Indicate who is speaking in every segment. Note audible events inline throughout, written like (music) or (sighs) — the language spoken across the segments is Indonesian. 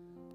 Speaker 1: Mm-hmm.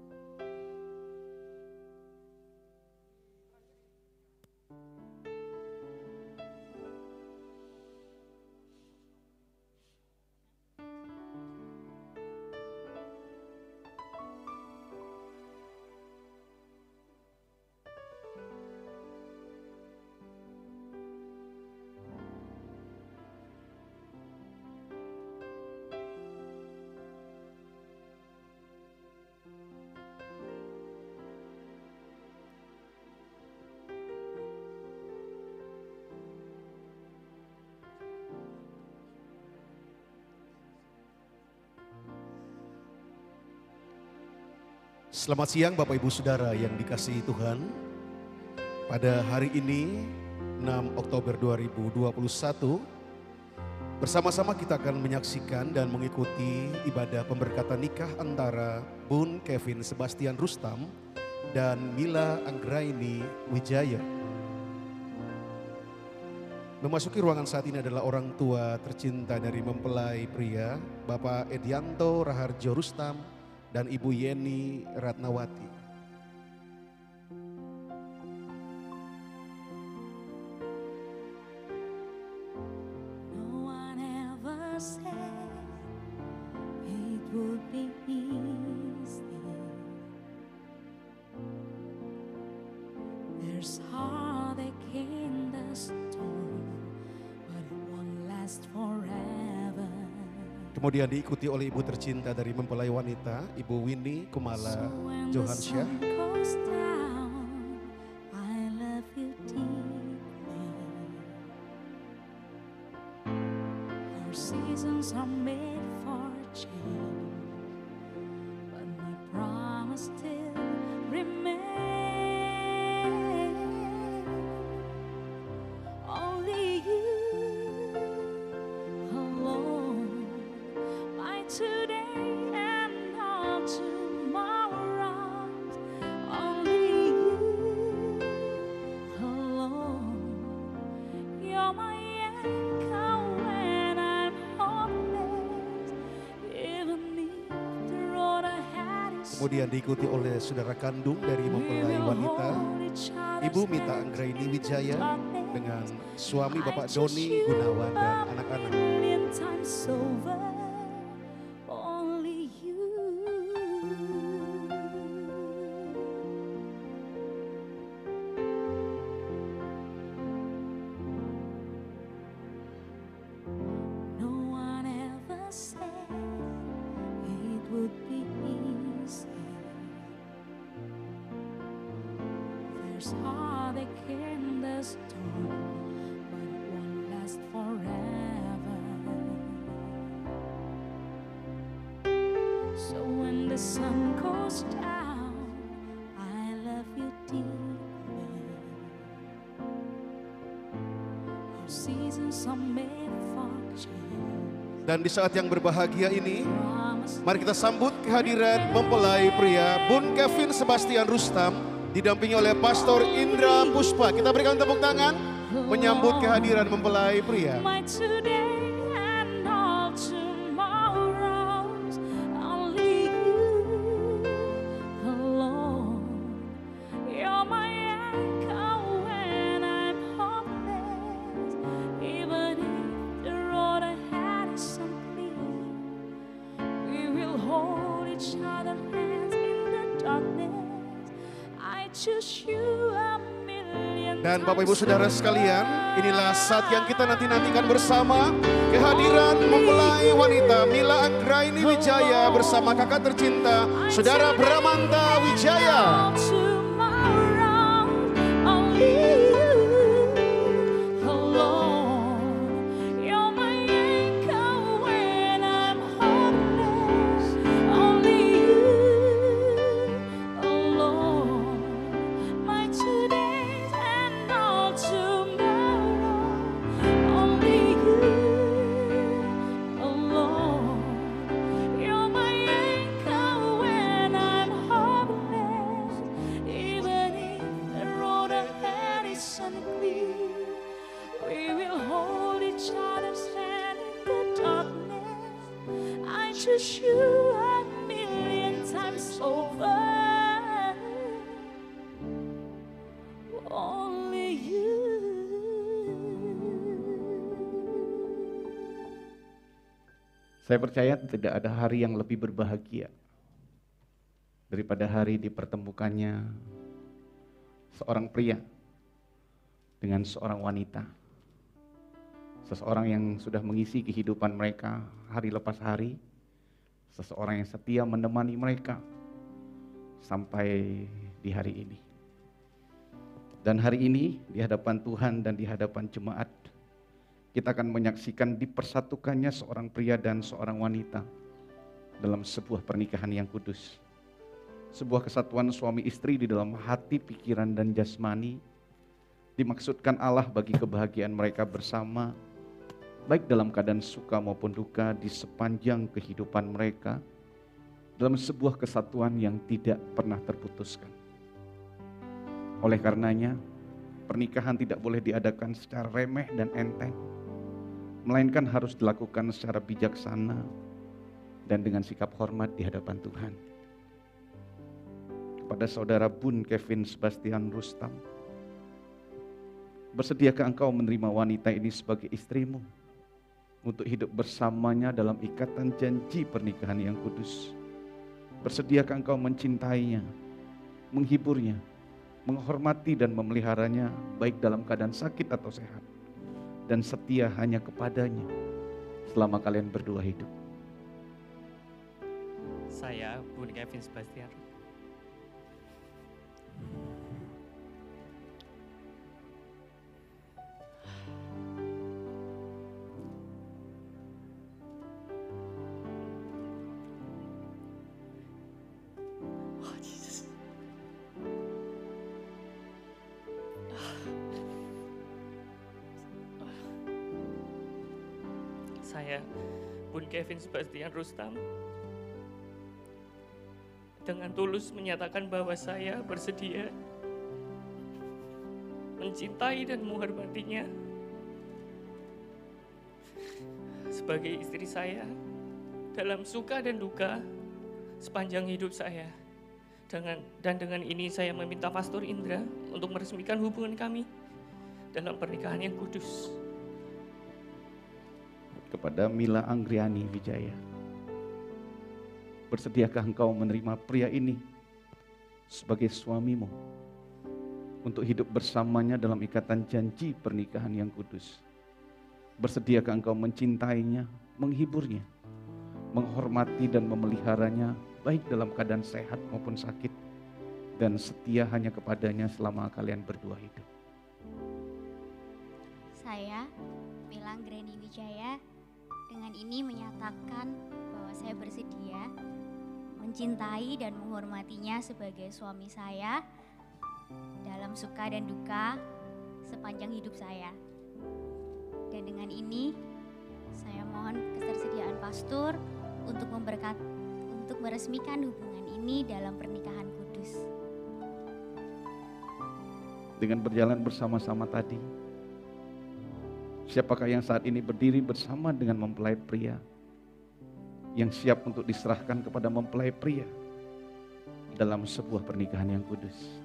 Speaker 1: Selamat siang Bapak Ibu Saudara yang dikasihi Tuhan. Pada hari ini 6 Oktober 2021 bersama-sama kita akan menyaksikan dan mengikuti ibadah pemberkatan nikah antara Bun Kevin Sebastian Rustam dan Mila Anggraini Wijaya. Memasuki ruangan saat ini adalah orang tua tercinta dari mempelai pria, Bapak Edianto Raharjo Rustam dan Ibu Yeni Ratnawati.
Speaker 2: Diikuti oleh ibu tercinta dari mempelai wanita, Ibu Winnie Kumala Johansyah. Kandung dari mempelai wanita, Ibu Mita Anggraini Wijaya dengan suami Bapak Doni Gunawan dan anak-anak.
Speaker 3: There's heartache in the storm, but it won't last forever. So when the sun goes down, I love you deeply. Our seasons are made for change.
Speaker 2: Dan di saat yang berbahagia ini, mari kita sambut kehadiran mempelai pria Bun Kevin Sebastian Rustam didampingi oleh Pastor Indra Puspa. Kita berikan tepuk tangan menyambut kehadiran mempelai pria. Ibu Saudara sekalian, inilah saat yang kita nanti-nantikan bersama kehadiran mempelai wanita Mila Anggraini Wijaya bersama kakak tercinta Saudara Bramanta Wijaya.
Speaker 4: Saya percaya tidak ada hari yang lebih berbahagia daripada hari dipertemukannya seorang pria dengan seorang wanita. Seseorang yang sudah mengisi kehidupan mereka hari lepas hari. Seseorang yang setia menemani mereka sampai di hari ini. Dan hari ini di hadapan Tuhan dan di hadapan jemaat kita akan menyaksikan dipersatukannya seorang pria dan seorang wanita dalam sebuah pernikahan yang kudus. Sebuah kesatuan suami istri di dalam hati, pikiran, dan jasmani dimaksudkan Allah bagi kebahagiaan mereka bersama, baik dalam keadaan suka maupun duka di sepanjang kehidupan mereka, dalam sebuah kesatuan yang tidak pernah terputuskan. Oleh karenanya, pernikahan tidak boleh diadakan secara remeh dan enteng, melainkan harus dilakukan secara bijaksana dan dengan sikap hormat di hadapan Tuhan. Kepada saudara Bun Kevin Sebastian Rustam, bersediakah engkau menerima wanita ini sebagai istrimu untuk hidup bersamanya dalam ikatan janji pernikahan yang kudus? Bersediakah engkau mencintainya, menghiburnya, menghormati dan memeliharanya baik dalam keadaan sakit atau sehat dan setia hanya kepadanya selama kalian berdua hidup.
Speaker 5: Saya Bun Kevin Sebastian. Kevin Sebastian Rustam dengan tulus menyatakan bahwa saya bersedia mencintai dan menghormatinya sebagai istri saya dalam suka dan duka sepanjang hidup saya. Dengan dan dengan ini saya meminta Pastor Indra untuk meresmikan hubungan kami dalam pernikahan yang kudus.
Speaker 4: Kepada Mila Anggriani Wijaya. Bersediakah engkau menerima pria ini sebagai suamimu untuk hidup bersamanya dalam ikatan janji pernikahan yang kudus? Bersediakah engkau mencintainya, menghiburnya, menghormati dan memeliharanya baik dalam keadaan sehat maupun sakit dan setia hanya kepadanya selama kalian berdua hidup?
Speaker 6: Saya, Milang Greni Wijaya, dengan ini menyatakan bahwa saya bersedia mencintai dan menghormatinya sebagai suami saya dalam suka dan duka sepanjang hidup saya. Dan dengan ini saya mohon ketersediaan pastor untuk memberkat untuk meresmikan hubungan ini dalam pernikahan kudus.
Speaker 4: dengan berjalan bersama-sama tadi. Siapakah yang saat ini berdiri bersama dengan mempelai pria yang siap untuk diserahkan kepada mempelai pria dalam sebuah pernikahan yang kudus?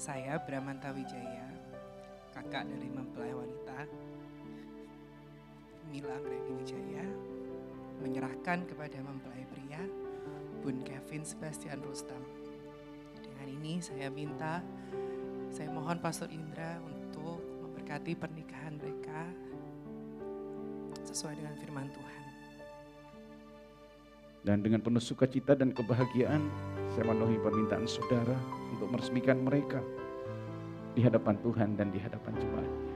Speaker 7: Saya Bramanta Wijaya, kakak dari mempelai wanita Mila Anggreni Wijaya, menyerahkan kepada mempelai pria Bun Kevin Sebastian Rustam. Dengan ini saya minta, saya mohon Pastor Indra untuk memberkati pernikahan mereka sesuai dengan firman Tuhan.
Speaker 4: Dan dengan penuh sukacita dan kebahagiaan, saya memenuhi permintaan saudara untuk meresmikan mereka di hadapan Tuhan dan di hadapan jemaatnya.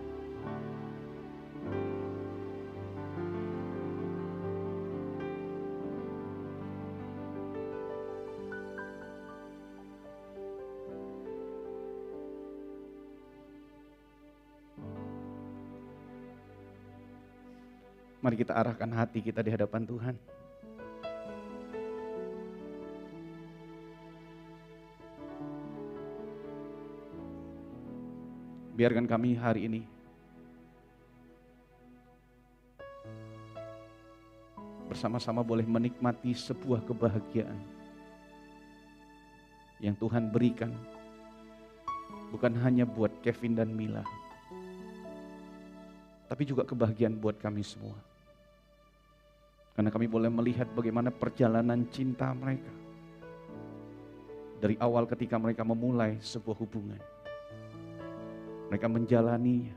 Speaker 4: Mari kita arahkan hati kita di hadapan Tuhan. Biarkan kami hari ini bersama-sama boleh menikmati sebuah kebahagiaan yang Tuhan berikan bukan hanya buat Kevin dan Mila tapi juga kebahagiaan buat kami semua. Karena kami boleh melihat bagaimana perjalanan cinta mereka. Dari awal ketika mereka memulai sebuah hubungan. Mereka menjalaninya.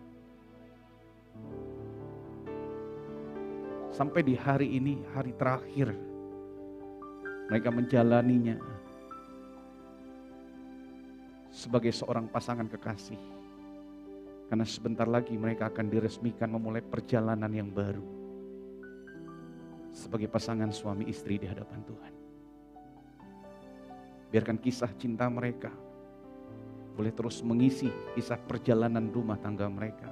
Speaker 4: Sampai di hari ini, hari terakhir. Mereka menjalaninya. Sebagai seorang pasangan kekasih. Karena sebentar lagi mereka akan diresmikan memulai perjalanan yang baru. Sebagai pasangan suami istri di hadapan Tuhan. Biarkan kisah cinta mereka boleh terus mengisi kisah perjalanan rumah tangga mereka.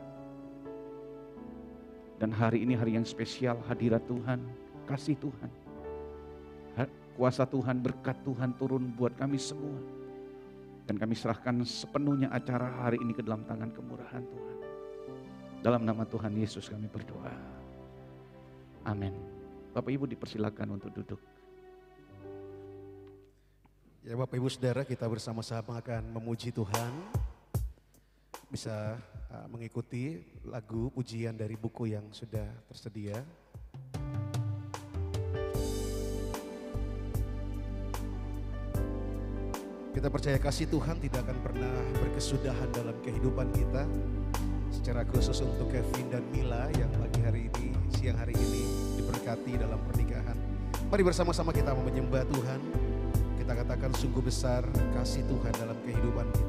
Speaker 4: Dan hari ini hari yang spesial hadirat Tuhan, kasih Tuhan. Kuasa Tuhan, berkat Tuhan turun buat kami semua. Dan kami serahkan sepenuhnya acara hari ini ke dalam tangan kemurahan Tuhan. Dalam nama Tuhan Yesus kami berdoa. Amin. Bapak Ibu dipersilakan untuk duduk.
Speaker 1: Ya Bapak Ibu Saudara kita bersama-sama akan memuji Tuhan. Bisa uh, mengikuti lagu pujian dari buku yang sudah tersedia. Kita percaya kasih Tuhan tidak akan pernah berkesudahan dalam kehidupan kita. Secara khusus untuk Kevin dan Mila yang pagi hari ini, siang hari ini diberkati
Speaker 2: dalam pernikahan. Mari bersama-sama kita menyembah Tuhan. Kita katakan sungguh besar kasih Tuhan dalam kehidupan kita.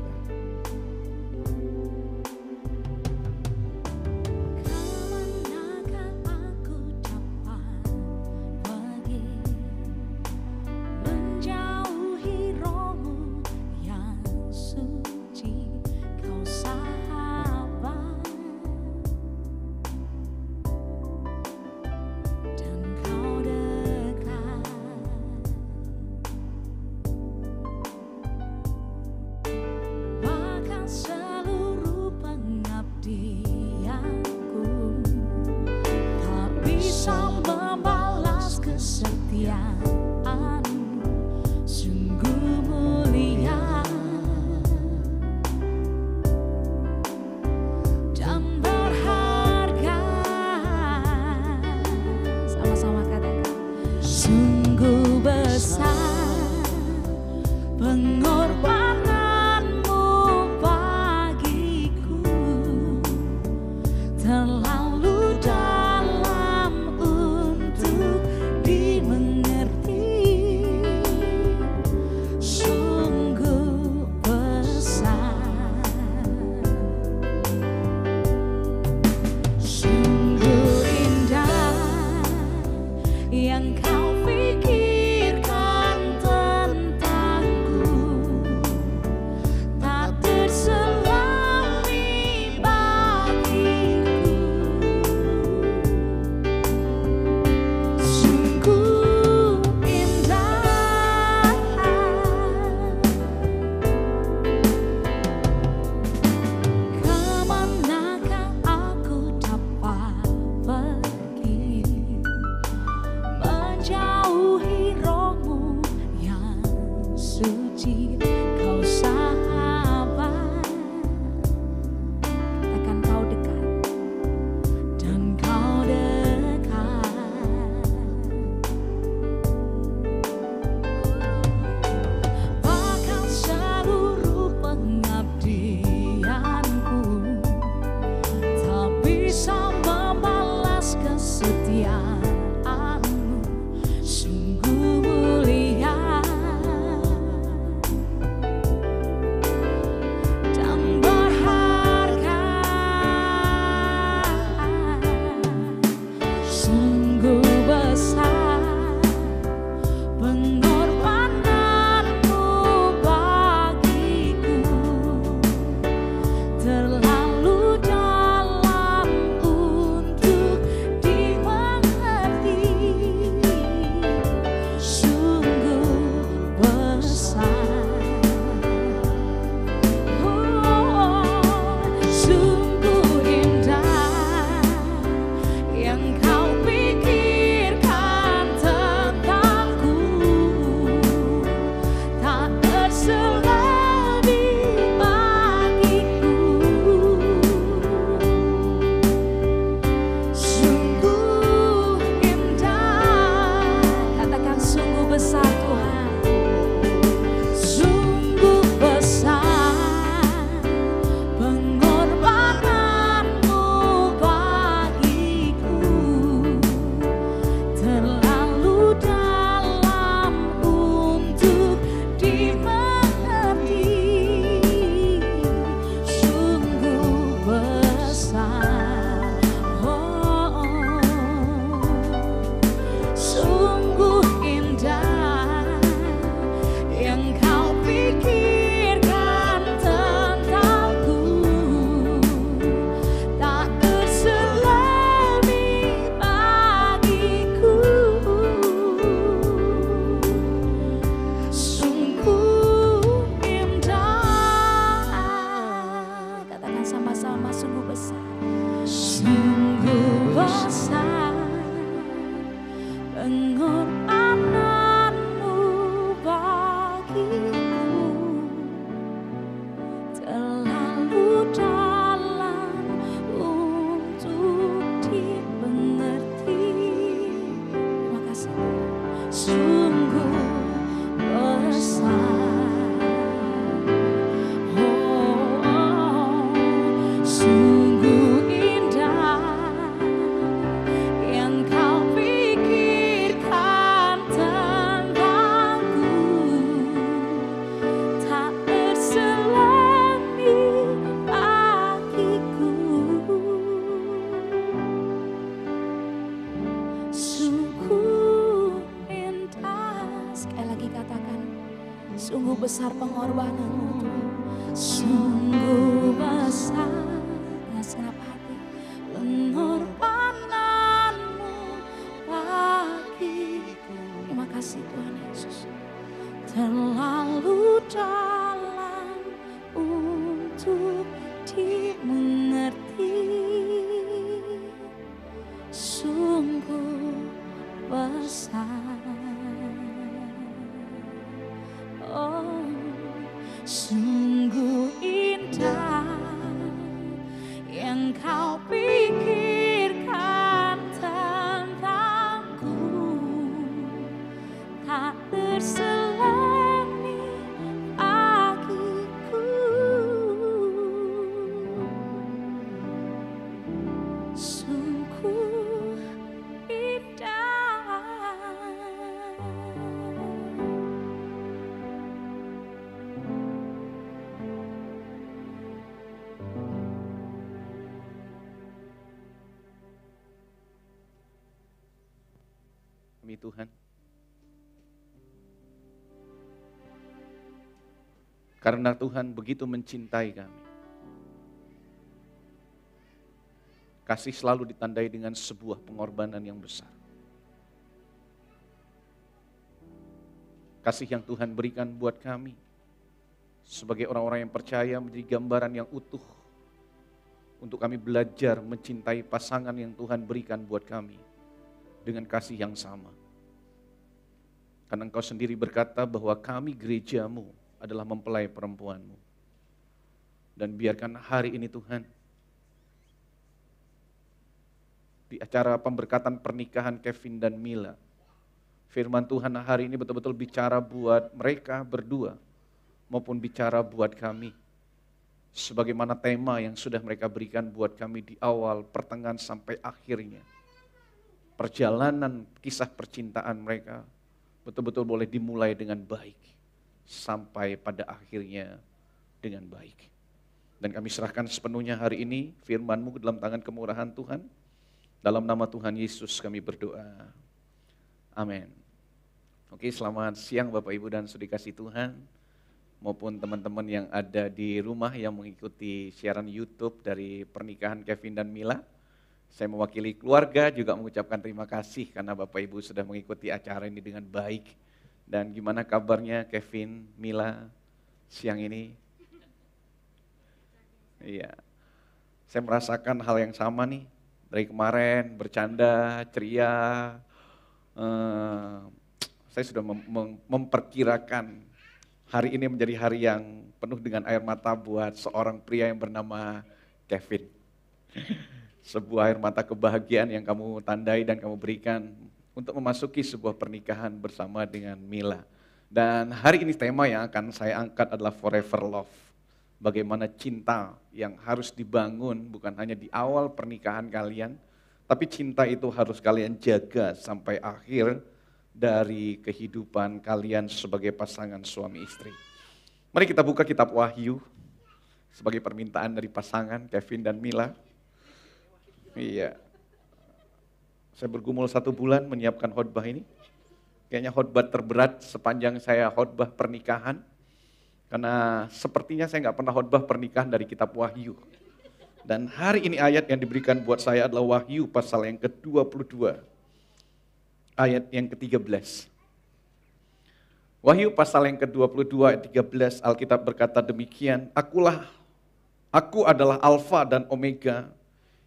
Speaker 3: Tuhan.
Speaker 4: Karena Tuhan begitu mencintai kami. Kasih selalu ditandai dengan sebuah pengorbanan yang besar. Kasih yang Tuhan berikan buat kami sebagai orang-orang yang percaya menjadi gambaran yang utuh untuk kami belajar mencintai pasangan yang Tuhan berikan buat kami dengan kasih yang sama. Karena engkau sendiri berkata bahwa kami gerejamu adalah mempelai perempuanmu. Dan biarkan hari ini Tuhan, di acara pemberkatan pernikahan Kevin dan Mila, firman Tuhan hari ini betul-betul bicara buat mereka berdua, maupun bicara buat kami. Sebagaimana tema yang sudah mereka berikan buat kami di awal, pertengahan sampai akhirnya perjalanan kisah percintaan mereka betul-betul boleh dimulai dengan baik sampai pada akhirnya dengan baik. Dan kami serahkan sepenuhnya hari ini firman-Mu dalam tangan kemurahan Tuhan. Dalam nama Tuhan Yesus kami berdoa. Amin. Oke, selamat siang Bapak Ibu dan Saudara kasih Tuhan maupun teman-teman yang ada di rumah yang mengikuti siaran YouTube dari pernikahan Kevin dan Mila. Saya mewakili keluarga juga mengucapkan terima kasih karena Bapak Ibu sudah mengikuti acara ini dengan baik. Dan gimana kabarnya Kevin, Mila siang ini? Iya. Saya merasakan hal yang sama nih. Dari kemarin bercanda, ceria. Eh, saya sudah mem- mem- memperkirakan hari ini menjadi hari yang penuh dengan air mata buat seorang pria yang bernama Kevin sebuah air mata kebahagiaan yang kamu tandai dan kamu berikan untuk memasuki sebuah pernikahan bersama dengan Mila. Dan hari ini tema yang akan saya angkat adalah forever love. Bagaimana cinta yang harus dibangun bukan hanya di awal pernikahan kalian, tapi cinta itu harus kalian jaga sampai akhir dari kehidupan kalian sebagai pasangan suami istri. Mari kita buka kitab Wahyu sebagai permintaan dari pasangan Kevin dan Mila. Iya. Saya bergumul satu bulan menyiapkan khotbah ini. Kayaknya khotbah terberat sepanjang saya khotbah pernikahan. Karena sepertinya saya nggak pernah khotbah pernikahan dari kitab Wahyu. Dan hari ini ayat yang diberikan buat saya adalah Wahyu pasal yang ke-22. Ayat yang ke-13. Wahyu pasal yang ke-22 ayat 13 Alkitab berkata demikian, Akulah, aku adalah Alfa dan Omega,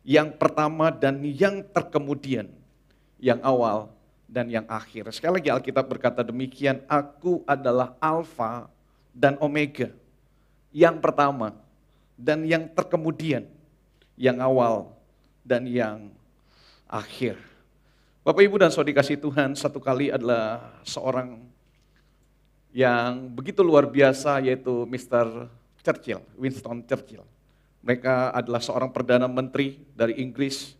Speaker 4: yang pertama dan yang terkemudian, yang awal dan yang akhir. Sekali lagi Alkitab berkata demikian, aku adalah Alfa dan Omega, yang pertama dan yang terkemudian, yang awal dan yang akhir. Bapak Ibu dan Saudari kasih Tuhan, satu kali adalah seorang yang begitu luar biasa yaitu Mr. Churchill, Winston Churchill. Mereka adalah seorang perdana menteri dari Inggris.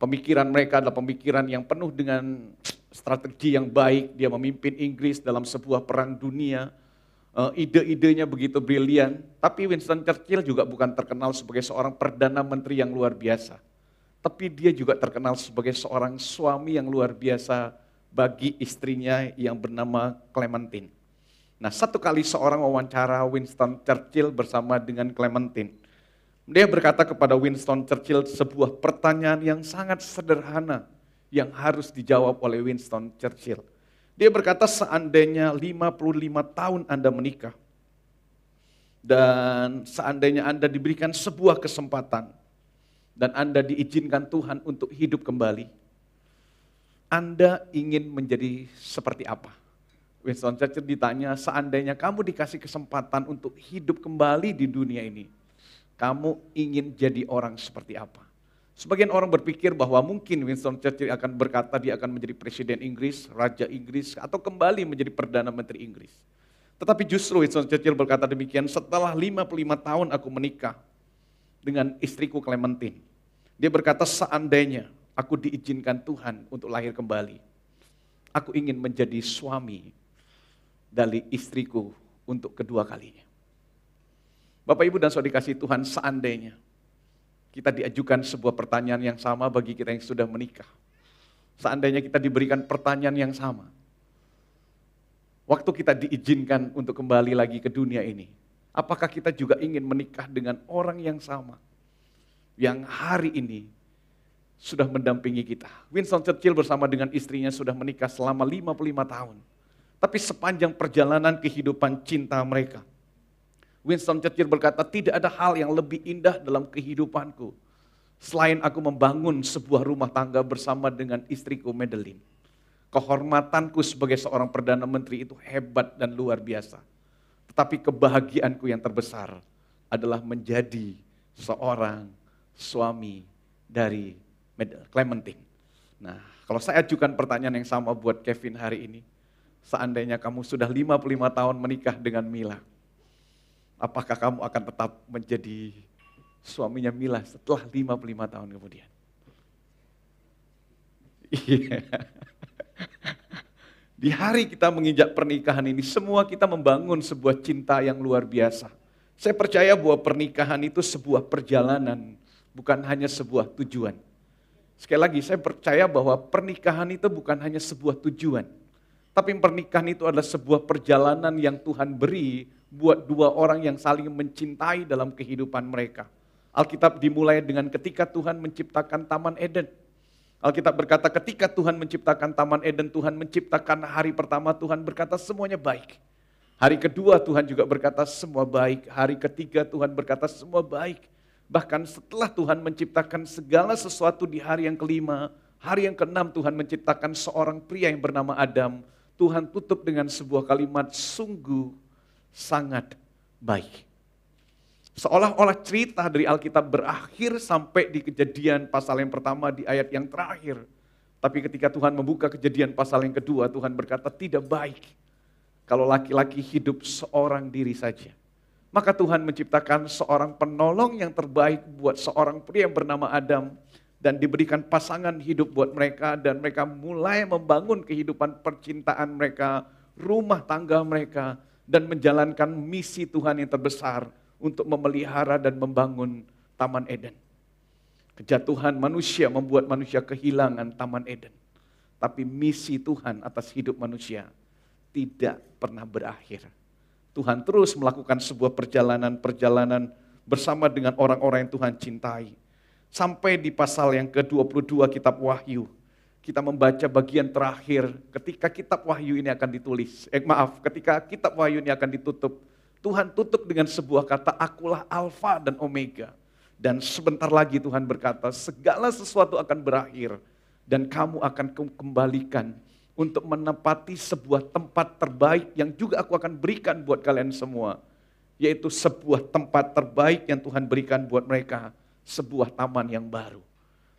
Speaker 4: Pemikiran mereka adalah pemikiran yang penuh dengan strategi yang baik. Dia memimpin Inggris dalam sebuah perang dunia. Eh, Ide-idenya begitu brilian. Tapi Winston Churchill juga bukan terkenal sebagai seorang perdana menteri yang luar biasa. Tapi dia juga terkenal sebagai seorang suami yang luar biasa bagi istrinya yang bernama Clementine. Nah, satu kali seorang wawancara Winston Churchill bersama dengan Clementine. Dia berkata kepada Winston Churchill sebuah pertanyaan yang sangat sederhana yang harus dijawab oleh Winston Churchill. Dia berkata seandainya 55 tahun Anda menikah dan seandainya Anda diberikan sebuah kesempatan dan Anda diizinkan Tuhan untuk hidup kembali, Anda ingin menjadi seperti apa? Winston Churchill ditanya, seandainya kamu dikasih kesempatan untuk hidup kembali di dunia ini, kamu ingin jadi orang seperti apa? Sebagian orang berpikir bahwa mungkin Winston Churchill akan berkata dia akan menjadi presiden Inggris, raja Inggris, atau kembali menjadi perdana menteri Inggris. Tetapi justru Winston Churchill berkata demikian, setelah 55 tahun aku menikah dengan istriku Clementine. Dia berkata seandainya aku diizinkan Tuhan untuk lahir kembali, aku ingin menjadi suami dari istriku untuk kedua kalinya. Bapak Ibu dan Saudara dikasih Tuhan seandainya kita diajukan sebuah pertanyaan yang sama bagi kita yang sudah menikah. Seandainya kita diberikan pertanyaan yang sama. Waktu kita diizinkan untuk kembali lagi ke dunia ini, apakah kita juga ingin menikah dengan orang yang sama? Yang hari ini sudah mendampingi kita. Winston Churchill bersama dengan istrinya sudah menikah selama 55 tahun. Tapi sepanjang perjalanan kehidupan cinta mereka, Winston Churchill berkata, tidak ada hal yang lebih indah dalam kehidupanku selain aku membangun sebuah rumah tangga bersama dengan istriku Madeline. Kehormatanku sebagai seorang Perdana Menteri itu hebat dan luar biasa. Tetapi kebahagiaanku yang terbesar adalah menjadi seorang suami dari Clementine. Nah, kalau saya ajukan pertanyaan yang sama buat Kevin hari ini, seandainya kamu sudah 55 tahun menikah dengan Mila, apakah kamu akan tetap menjadi suaminya Mila setelah 55 tahun kemudian? Iya. Di hari kita menginjak pernikahan ini, semua kita membangun sebuah cinta yang luar biasa. Saya percaya bahwa pernikahan itu sebuah perjalanan, bukan hanya sebuah tujuan. Sekali lagi, saya percaya bahwa pernikahan itu bukan hanya sebuah tujuan, tapi pernikahan itu adalah sebuah perjalanan yang Tuhan beri buat dua orang yang saling mencintai dalam kehidupan mereka. Alkitab dimulai dengan ketika Tuhan menciptakan Taman Eden. Alkitab berkata ketika Tuhan menciptakan Taman Eden, Tuhan menciptakan hari pertama Tuhan berkata semuanya baik. Hari kedua Tuhan juga berkata semua baik. Hari ketiga Tuhan berkata semua baik. Bahkan setelah Tuhan menciptakan segala sesuatu di hari yang kelima, hari yang keenam Tuhan menciptakan seorang pria yang bernama Adam. Tuhan tutup dengan sebuah kalimat sungguh sangat baik. Seolah-olah cerita dari Alkitab berakhir sampai di kejadian pasal yang pertama di ayat yang terakhir. Tapi ketika Tuhan membuka kejadian pasal yang kedua, Tuhan berkata tidak baik kalau laki-laki hidup seorang diri saja. Maka Tuhan menciptakan seorang penolong yang terbaik buat seorang pria yang bernama Adam dan diberikan pasangan hidup buat mereka dan mereka mulai membangun kehidupan percintaan mereka, rumah tangga mereka dan menjalankan misi Tuhan yang terbesar untuk memelihara dan membangun Taman Eden. Kejatuhan manusia membuat manusia kehilangan Taman Eden. Tapi misi Tuhan atas hidup manusia tidak pernah berakhir. Tuhan terus melakukan sebuah perjalanan-perjalanan bersama dengan orang-orang yang Tuhan cintai Sampai di pasal yang ke-22 kitab Wahyu, kita membaca bagian terakhir ketika kitab Wahyu ini akan ditulis. Eh maaf, ketika kitab Wahyu ini akan ditutup, Tuhan tutup dengan sebuah kata, akulah Alfa dan Omega. Dan sebentar lagi Tuhan berkata, segala sesuatu akan berakhir dan kamu akan kembalikan untuk menempati sebuah tempat terbaik yang juga aku akan berikan buat kalian semua. Yaitu sebuah tempat terbaik yang Tuhan berikan buat mereka sebuah taman yang baru.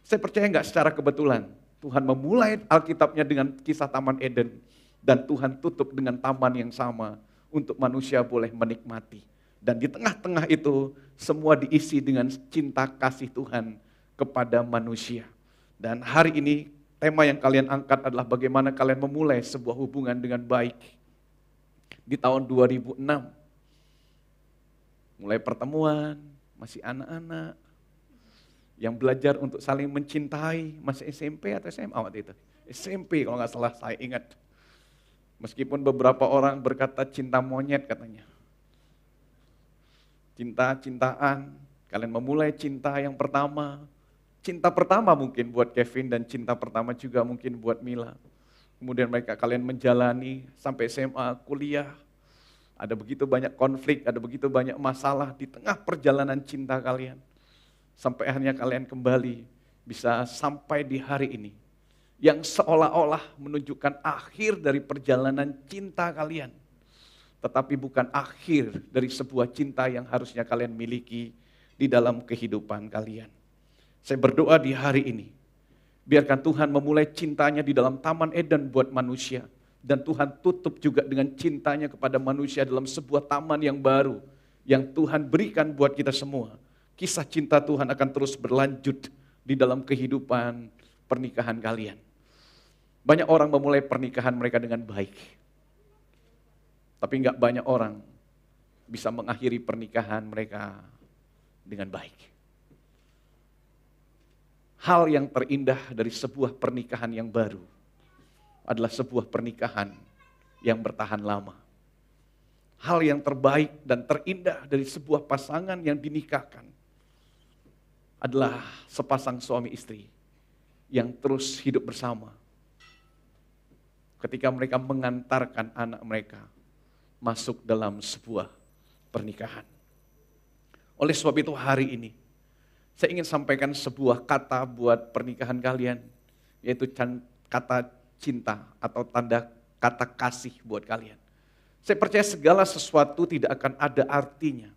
Speaker 4: Saya percaya nggak secara kebetulan Tuhan memulai Alkitabnya dengan kisah Taman Eden dan Tuhan tutup dengan taman yang sama untuk manusia boleh menikmati. Dan di tengah-tengah itu semua diisi dengan cinta kasih Tuhan kepada manusia. Dan hari ini tema yang kalian angkat adalah bagaimana kalian memulai sebuah hubungan dengan baik. Di tahun 2006, mulai pertemuan, masih anak-anak, yang belajar untuk saling mencintai, masih SMP atau SMA waktu itu? SMP kalau nggak salah saya ingat. Meskipun beberapa orang berkata cinta monyet katanya. Cinta-cintaan, kalian memulai cinta yang pertama. Cinta pertama mungkin buat Kevin dan cinta pertama juga mungkin buat Mila. Kemudian mereka kalian menjalani sampai SMA, kuliah. Ada begitu banyak konflik, ada begitu banyak masalah di tengah perjalanan cinta kalian. Sampai akhirnya kalian kembali bisa sampai di hari ini. Yang seolah-olah menunjukkan akhir dari perjalanan cinta kalian tetapi bukan akhir dari sebuah cinta yang harusnya kalian miliki di dalam kehidupan kalian. Saya berdoa di hari ini, biarkan Tuhan memulai cintanya di dalam Taman Eden buat manusia, dan Tuhan tutup juga dengan cintanya kepada manusia dalam sebuah taman yang baru, yang Tuhan berikan buat kita semua. Kisah cinta Tuhan akan terus berlanjut di dalam kehidupan pernikahan kalian. Banyak orang memulai pernikahan mereka dengan baik, tapi nggak banyak orang bisa mengakhiri pernikahan mereka dengan baik. Hal yang terindah dari sebuah pernikahan yang baru adalah sebuah pernikahan yang bertahan lama. Hal yang terbaik dan terindah dari sebuah pasangan yang dinikahkan adalah sepasang suami istri yang terus hidup bersama. Ketika mereka mengantarkan anak mereka masuk dalam sebuah pernikahan. Oleh sebab itu hari ini, saya ingin sampaikan sebuah kata buat pernikahan kalian, yaitu kata cinta atau tanda kata kasih buat kalian. Saya percaya segala sesuatu tidak akan ada artinya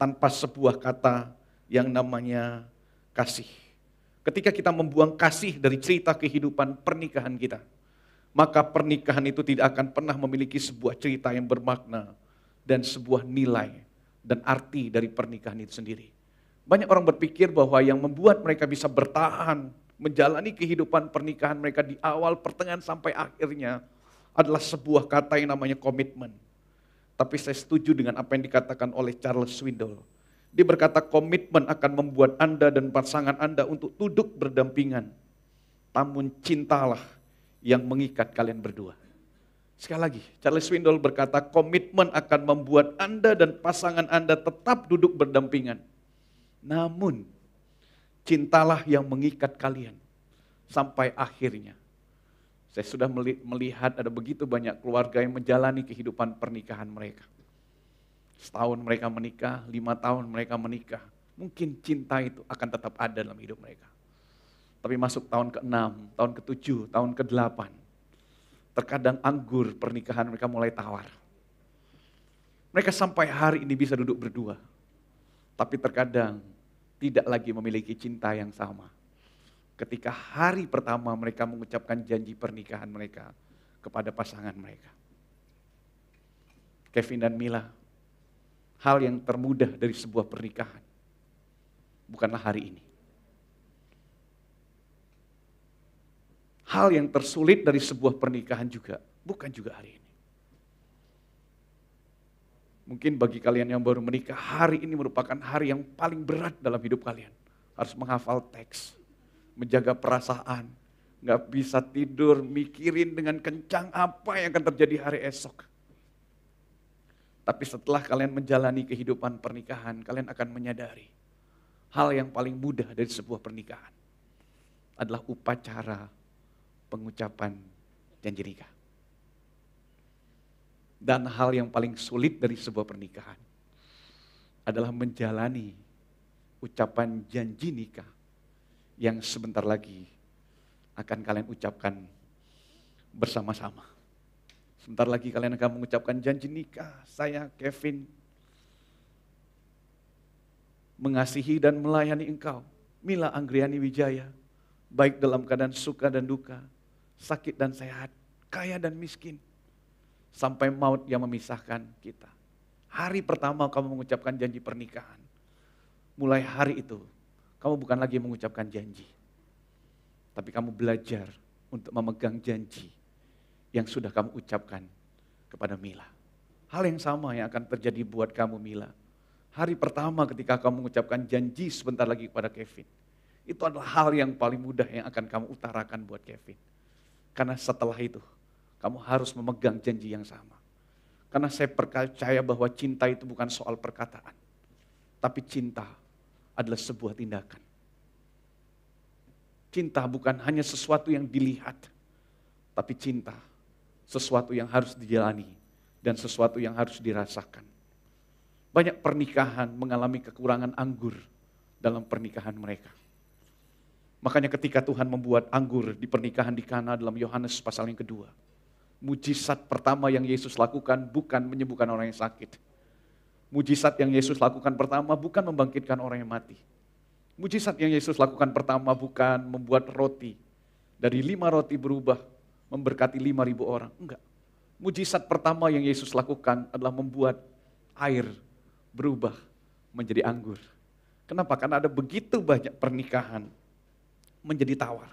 Speaker 4: tanpa sebuah kata yang namanya kasih. Ketika kita membuang kasih dari cerita kehidupan pernikahan kita, maka pernikahan itu tidak akan pernah memiliki sebuah cerita yang bermakna dan sebuah nilai dan arti dari pernikahan itu sendiri. Banyak orang berpikir bahwa yang membuat mereka bisa bertahan menjalani kehidupan pernikahan mereka di awal, pertengahan sampai akhirnya adalah sebuah kata yang namanya komitmen. Tapi saya setuju dengan apa yang dikatakan oleh Charles Swindoll. Dia berkata komitmen akan membuat Anda dan pasangan Anda untuk duduk berdampingan. Namun cintalah yang mengikat kalian berdua. Sekali lagi, Charles Swindoll berkata, komitmen akan membuat Anda dan pasangan Anda tetap duduk berdampingan. Namun, cintalah yang mengikat kalian sampai akhirnya. Saya sudah melihat ada begitu banyak keluarga yang menjalani kehidupan pernikahan mereka. Setahun mereka menikah, lima tahun mereka menikah. Mungkin cinta itu akan tetap ada dalam hidup mereka. Tapi masuk tahun ke-6, tahun ke-7, tahun ke-8. Terkadang anggur pernikahan mereka mulai tawar. Mereka sampai hari ini bisa duduk berdua. Tapi terkadang tidak lagi memiliki cinta yang sama. Ketika hari pertama mereka mengucapkan janji pernikahan mereka kepada pasangan mereka. Kevin dan Mila, hal yang termudah dari sebuah pernikahan bukanlah hari ini hal yang tersulit dari sebuah pernikahan juga, bukan juga hari ini. Mungkin bagi kalian yang baru menikah, hari ini merupakan hari yang paling berat dalam hidup kalian. Harus menghafal teks, menjaga perasaan, nggak bisa tidur, mikirin dengan kencang apa yang akan terjadi hari esok. Tapi setelah kalian menjalani kehidupan pernikahan, kalian akan menyadari hal yang paling mudah dari sebuah pernikahan adalah upacara pengucapan janji nikah. Dan hal yang paling sulit dari sebuah pernikahan adalah menjalani ucapan janji nikah yang sebentar lagi akan kalian ucapkan bersama-sama. Sebentar lagi kalian akan mengucapkan janji nikah. Saya Kevin mengasihi dan melayani engkau. Mila Anggriani Wijaya, baik dalam keadaan suka dan duka, sakit dan sehat, kaya dan miskin. Sampai maut yang memisahkan kita. Hari pertama kamu mengucapkan janji pernikahan. Mulai hari itu, kamu bukan lagi mengucapkan janji. Tapi kamu belajar untuk memegang janji yang sudah kamu ucapkan kepada Mila. Hal yang sama yang akan terjadi buat kamu Mila. Hari pertama ketika kamu mengucapkan janji sebentar lagi kepada Kevin. Itu adalah hal yang paling mudah yang akan kamu utarakan buat Kevin. Karena setelah itu, Kamu harus memegang janji yang sama. Karena saya percaya bahwa cinta itu bukan soal perkataan. Tapi cinta adalah sebuah tindakan. Cinta bukan hanya sesuatu yang dilihat, tapi cinta sesuatu yang harus dijalani dan sesuatu yang harus dirasakan. Banyak pernikahan mengalami kekurangan anggur dalam pernikahan mereka. Makanya ketika Tuhan membuat anggur di pernikahan di Kana dalam Yohanes pasal yang kedua, mujizat pertama yang Yesus lakukan bukan menyembuhkan orang yang sakit. Mujizat yang Yesus lakukan pertama bukan membangkitkan orang yang mati. Mujizat yang Yesus lakukan pertama bukan membuat roti. Dari lima roti berubah memberkati lima ribu orang. Enggak. Mujizat pertama yang Yesus lakukan adalah membuat air berubah menjadi anggur. Kenapa? Karena ada begitu banyak pernikahan menjadi tawar.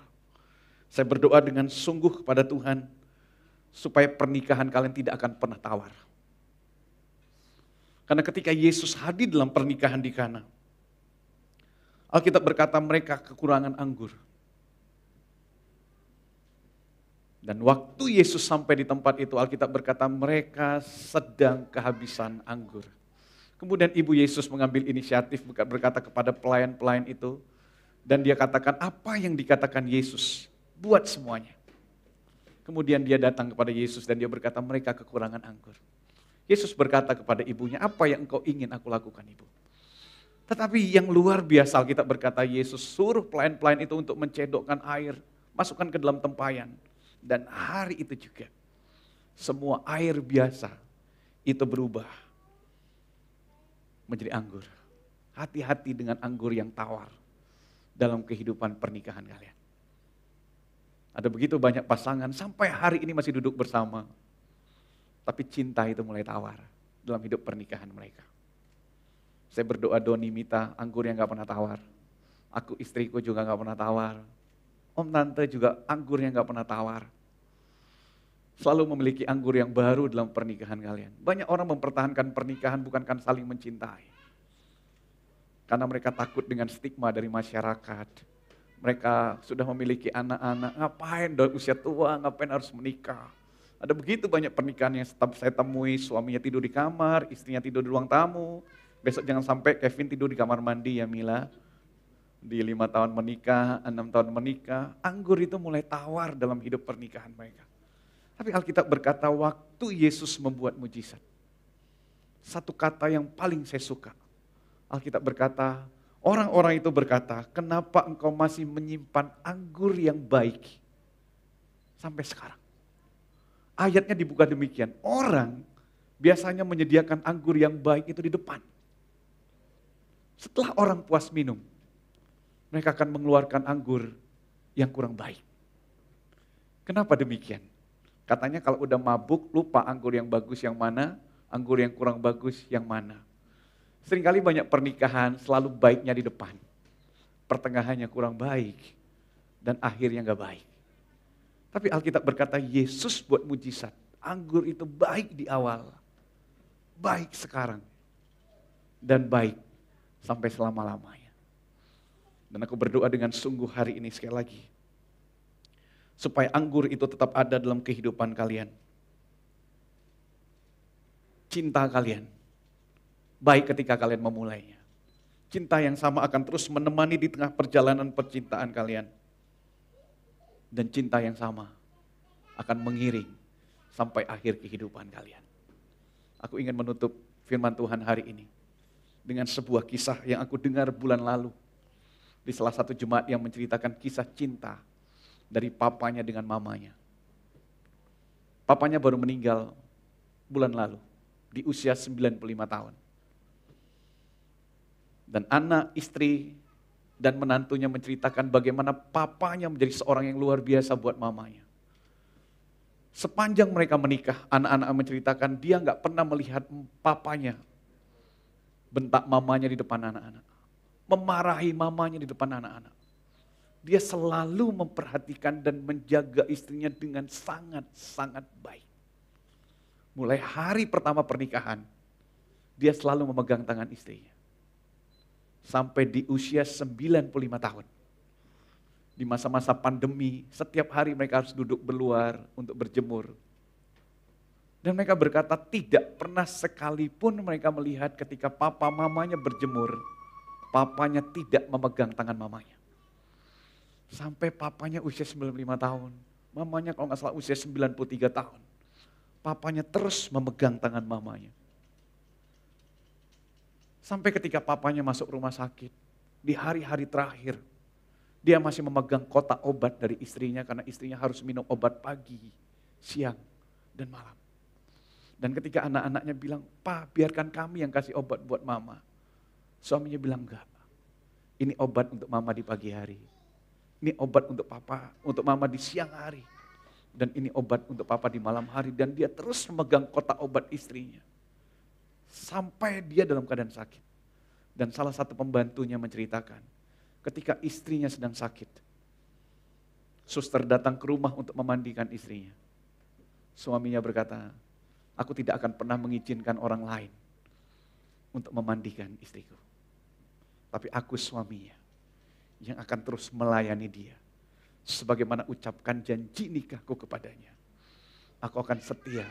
Speaker 4: Saya berdoa dengan sungguh kepada Tuhan supaya pernikahan kalian tidak akan pernah tawar. Karena ketika Yesus hadir dalam pernikahan di Kana, Alkitab berkata mereka kekurangan anggur. Dan waktu Yesus sampai di tempat itu, Alkitab berkata mereka sedang kehabisan anggur. Kemudian ibu Yesus mengambil inisiatif berkata kepada pelayan-pelayan itu, dan dia katakan apa yang dikatakan Yesus, buat semuanya. Kemudian dia datang kepada Yesus dan dia berkata mereka kekurangan anggur. Yesus berkata kepada ibunya, apa yang engkau ingin aku lakukan ibu? Tetapi yang luar biasa kita berkata Yesus suruh pelayan-pelayan itu untuk mencedokkan air, masukkan ke dalam tempayan. Dan hari itu juga semua air biasa itu berubah menjadi anggur. Hati-hati dengan anggur yang tawar dalam kehidupan pernikahan kalian. Ada begitu banyak pasangan sampai hari ini masih duduk bersama. Tapi cinta itu mulai tawar dalam hidup pernikahan mereka. Saya berdoa Doni Mita, anggur yang gak pernah tawar. Aku istriku juga gak pernah tawar. Om Tante juga anggur yang gak pernah tawar. Selalu memiliki anggur yang baru dalam pernikahan kalian. Banyak orang mempertahankan pernikahan bukan kan saling mencintai. Karena mereka takut dengan stigma dari masyarakat. Mereka sudah memiliki anak-anak, ngapain udah usia tua, ngapain harus menikah. Ada begitu banyak pernikahan yang saya temui, suaminya tidur di kamar, istrinya tidur di ruang tamu, Besok jangan sampai Kevin tidur di kamar mandi ya Mila. Di lima tahun menikah, enam tahun menikah, anggur itu mulai tawar dalam hidup pernikahan mereka. Tapi Alkitab berkata waktu Yesus membuat mujizat. Satu kata yang paling saya suka. Alkitab berkata, orang-orang itu berkata, kenapa engkau masih menyimpan anggur yang baik sampai sekarang? Ayatnya dibuka demikian, orang biasanya menyediakan anggur yang baik itu di depan. Setelah orang puas minum, mereka akan mengeluarkan anggur yang kurang baik. Kenapa demikian? Katanya kalau udah mabuk lupa anggur yang bagus yang mana, anggur yang kurang bagus yang mana. Seringkali banyak pernikahan selalu baiknya di depan. Pertengahannya kurang baik dan akhirnya nggak baik. Tapi Alkitab berkata Yesus buat mujizat. Anggur itu baik di awal, baik sekarang, dan baik sampai selama-lamanya. Dan aku berdoa dengan sungguh hari ini sekali lagi. Supaya anggur itu tetap ada dalam kehidupan kalian. Cinta kalian. Baik ketika kalian memulainya. Cinta yang sama akan terus menemani di tengah perjalanan percintaan kalian. Dan cinta yang sama akan mengiring sampai akhir kehidupan kalian. Aku ingin menutup firman Tuhan hari ini dengan sebuah kisah yang aku dengar bulan lalu. Di salah satu jemaat yang menceritakan kisah cinta dari papanya dengan mamanya. Papanya baru meninggal bulan lalu di usia 95 tahun. Dan anak, istri, dan menantunya menceritakan bagaimana papanya menjadi seorang yang luar biasa buat mamanya. Sepanjang mereka menikah, anak-anak menceritakan dia nggak pernah melihat papanya bentak mamanya di depan anak-anak. Memarahi mamanya di depan anak-anak. Dia selalu memperhatikan dan menjaga istrinya dengan sangat-sangat baik. Mulai hari pertama pernikahan, dia selalu memegang tangan istrinya. Sampai di usia 95 tahun. Di masa-masa pandemi, setiap hari mereka harus duduk berluar untuk berjemur. Dan mereka berkata tidak pernah sekalipun mereka melihat ketika papa mamanya berjemur, papanya tidak memegang tangan mamanya. Sampai papanya usia 95 tahun, mamanya kalau nggak salah usia 93 tahun. Papanya terus memegang tangan mamanya. Sampai ketika papanya masuk rumah sakit, di hari-hari terakhir, dia masih memegang kotak obat dari istrinya karena istrinya harus minum obat pagi, siang, dan malam. Dan ketika anak-anaknya bilang, Pak biarkan kami yang kasih obat buat mama. Suaminya bilang, enggak. Ini obat untuk mama di pagi hari. Ini obat untuk papa, untuk mama di siang hari. Dan ini obat untuk papa di malam hari. Dan dia terus memegang kotak obat istrinya. Sampai dia dalam keadaan sakit. Dan salah satu pembantunya menceritakan, ketika istrinya sedang sakit, suster datang ke rumah untuk memandikan istrinya. Suaminya berkata, aku tidak akan pernah mengizinkan orang lain untuk memandikan istriku. Tapi aku suaminya yang akan terus melayani dia. Sebagaimana ucapkan janji nikahku kepadanya. Aku akan setia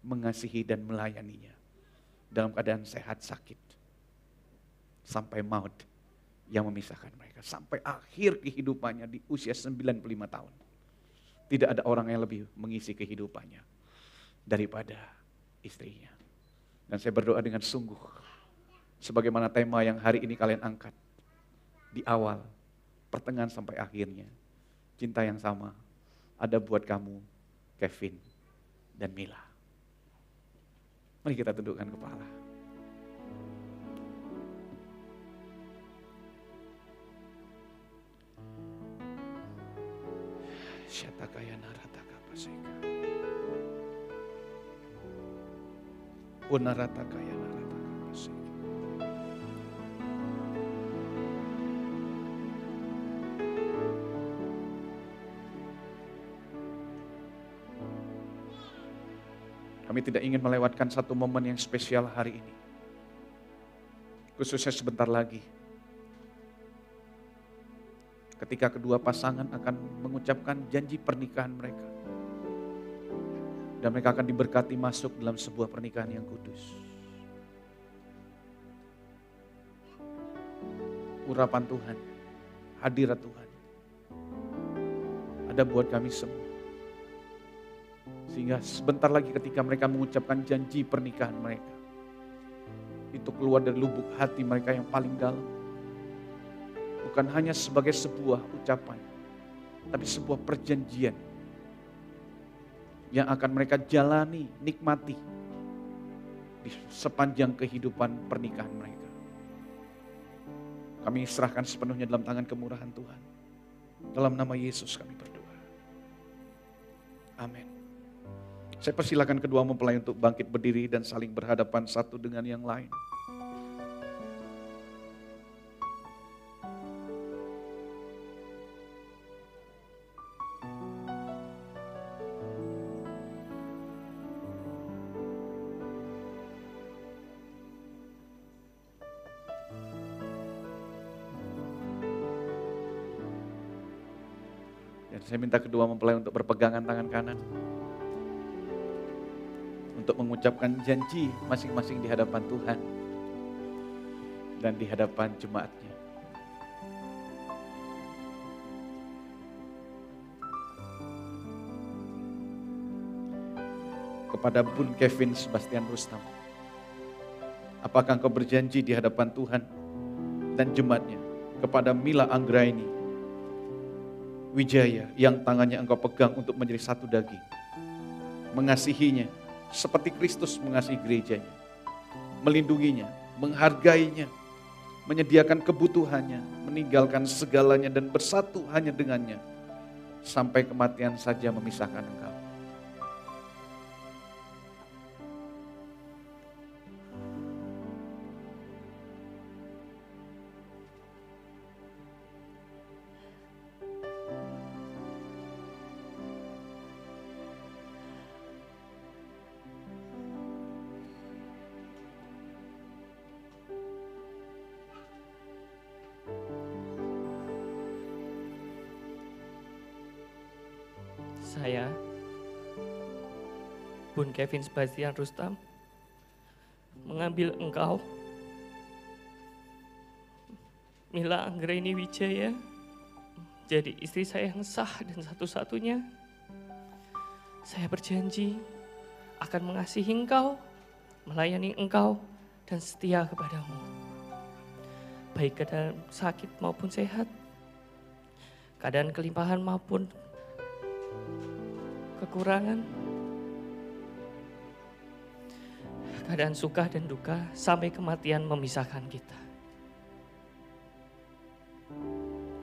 Speaker 4: mengasihi dan melayaninya dalam keadaan sehat sakit sampai maut yang memisahkan mereka. Sampai akhir kehidupannya di usia 95 tahun. Tidak ada orang yang lebih mengisi kehidupannya daripada istrinya. Dan saya berdoa dengan sungguh. Sebagaimana tema yang hari ini kalian angkat. Di awal, pertengahan sampai akhirnya. Cinta yang sama ada buat kamu, Kevin, dan Mila. Mari kita tundukkan kepala. Syatakaya narataka paseka. Unarataka ya Kami tidak ingin melewatkan satu momen yang spesial hari ini. Khususnya sebentar lagi. Ketika kedua pasangan akan mengucapkan janji pernikahan mereka. Dan mereka akan diberkati masuk dalam sebuah pernikahan yang kudus. Urapan Tuhan, hadirat Tuhan. Ada buat kami semua. Sehingga sebentar lagi ketika mereka mengucapkan janji pernikahan mereka. Itu keluar dari lubuk hati mereka yang paling dalam. Bukan hanya sebagai sebuah ucapan. Tapi sebuah perjanjian. Yang akan mereka jalani, nikmati. Di sepanjang kehidupan pernikahan mereka. Kami serahkan sepenuhnya dalam tangan kemurahan Tuhan. Dalam nama Yesus kami berdoa. Amin. Saya persilakan kedua mempelai untuk bangkit berdiri dan saling berhadapan satu dengan yang lain. Saya minta kedua mempelai untuk berpegangan tangan kanan untuk mengucapkan janji masing-masing di hadapan Tuhan dan di hadapan jemaatnya. Kepada Bun Kevin Sebastian Rustam, apakah engkau berjanji di hadapan Tuhan dan jemaatnya kepada Mila Anggraini Wijaya yang tangannya engkau pegang untuk menjadi satu daging, mengasihinya, seperti Kristus mengasihi gerejanya, melindunginya, menghargainya, menyediakan kebutuhannya, meninggalkan segalanya dan bersatu hanya dengannya, sampai kematian saja memisahkan engkau.
Speaker 8: Saya
Speaker 5: Bun Kevin Sebastian Rustam mengambil engkau Mila Anggraini Wijaya jadi istri saya yang sah dan satu-satunya. Saya berjanji akan mengasihi engkau, melayani engkau, dan setia kepadamu. Baik keadaan sakit maupun sehat, keadaan kelimpahan maupun kekurangan, keadaan suka dan duka sampai kematian memisahkan kita.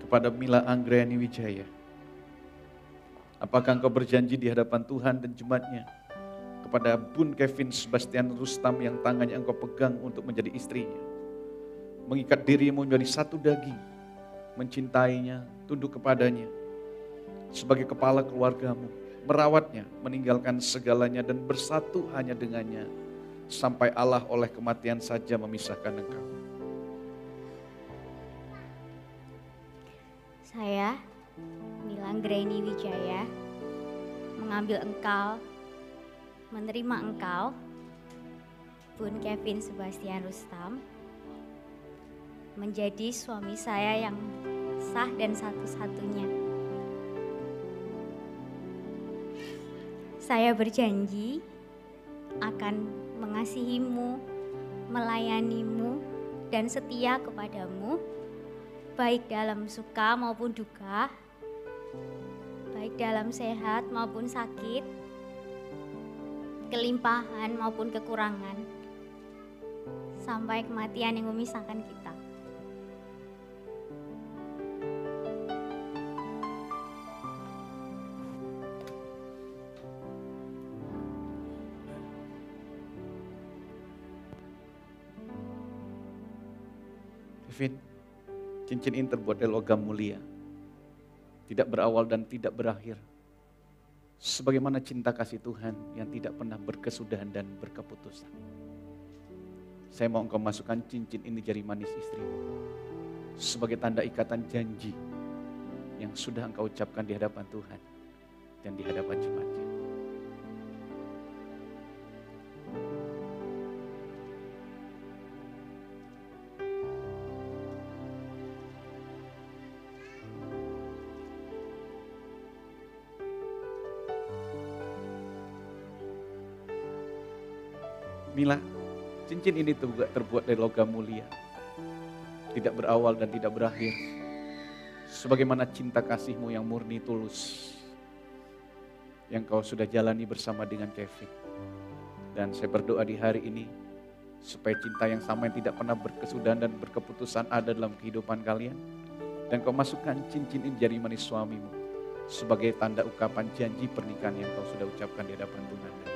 Speaker 4: kepada Mila Anggreni Wijaya. Apakah engkau berjanji di hadapan Tuhan dan jemaatnya kepada Bun Kevin Sebastian Rustam yang tangannya engkau pegang untuk menjadi istrinya. Mengikat dirimu menjadi satu daging, mencintainya, tunduk kepadanya. Sebagai kepala keluargamu, merawatnya, meninggalkan segalanya dan bersatu hanya dengannya. Sampai Allah oleh kematian saja memisahkan engkau.
Speaker 6: Saya, Milang Graini Wijaya, mengambil engkau, menerima engkau, Bun Kevin Sebastian Rustam, menjadi suami saya yang sah dan satu-satunya. Saya berjanji akan mengasihimu, melayanimu, dan setia kepadamu baik dalam suka maupun duka, baik dalam sehat maupun sakit, kelimpahan maupun kekurangan, sampai kematian yang memisahkan kita.
Speaker 4: Kevin, cincin ini terbuat dari logam mulia. Tidak berawal dan tidak berakhir. Sebagaimana cinta kasih Tuhan yang tidak pernah berkesudahan dan berkeputusan. Saya mau engkau masukkan cincin ini jari manis istrimu. Sebagai tanda ikatan janji yang sudah engkau ucapkan di hadapan Tuhan dan di hadapan jemaatnya. Cincin ini juga terbuat dari logam mulia. Tidak berawal dan tidak berakhir. Sebagaimana cinta kasihmu yang murni tulus. Yang kau sudah jalani bersama dengan Kevin. Dan saya berdoa di hari ini. Supaya cinta yang sama yang tidak pernah berkesudahan dan berkeputusan ada dalam kehidupan kalian. Dan kau masukkan cincin ini jari manis suamimu. Sebagai tanda ukapan janji pernikahan yang kau sudah ucapkan di hadapan Tuhan.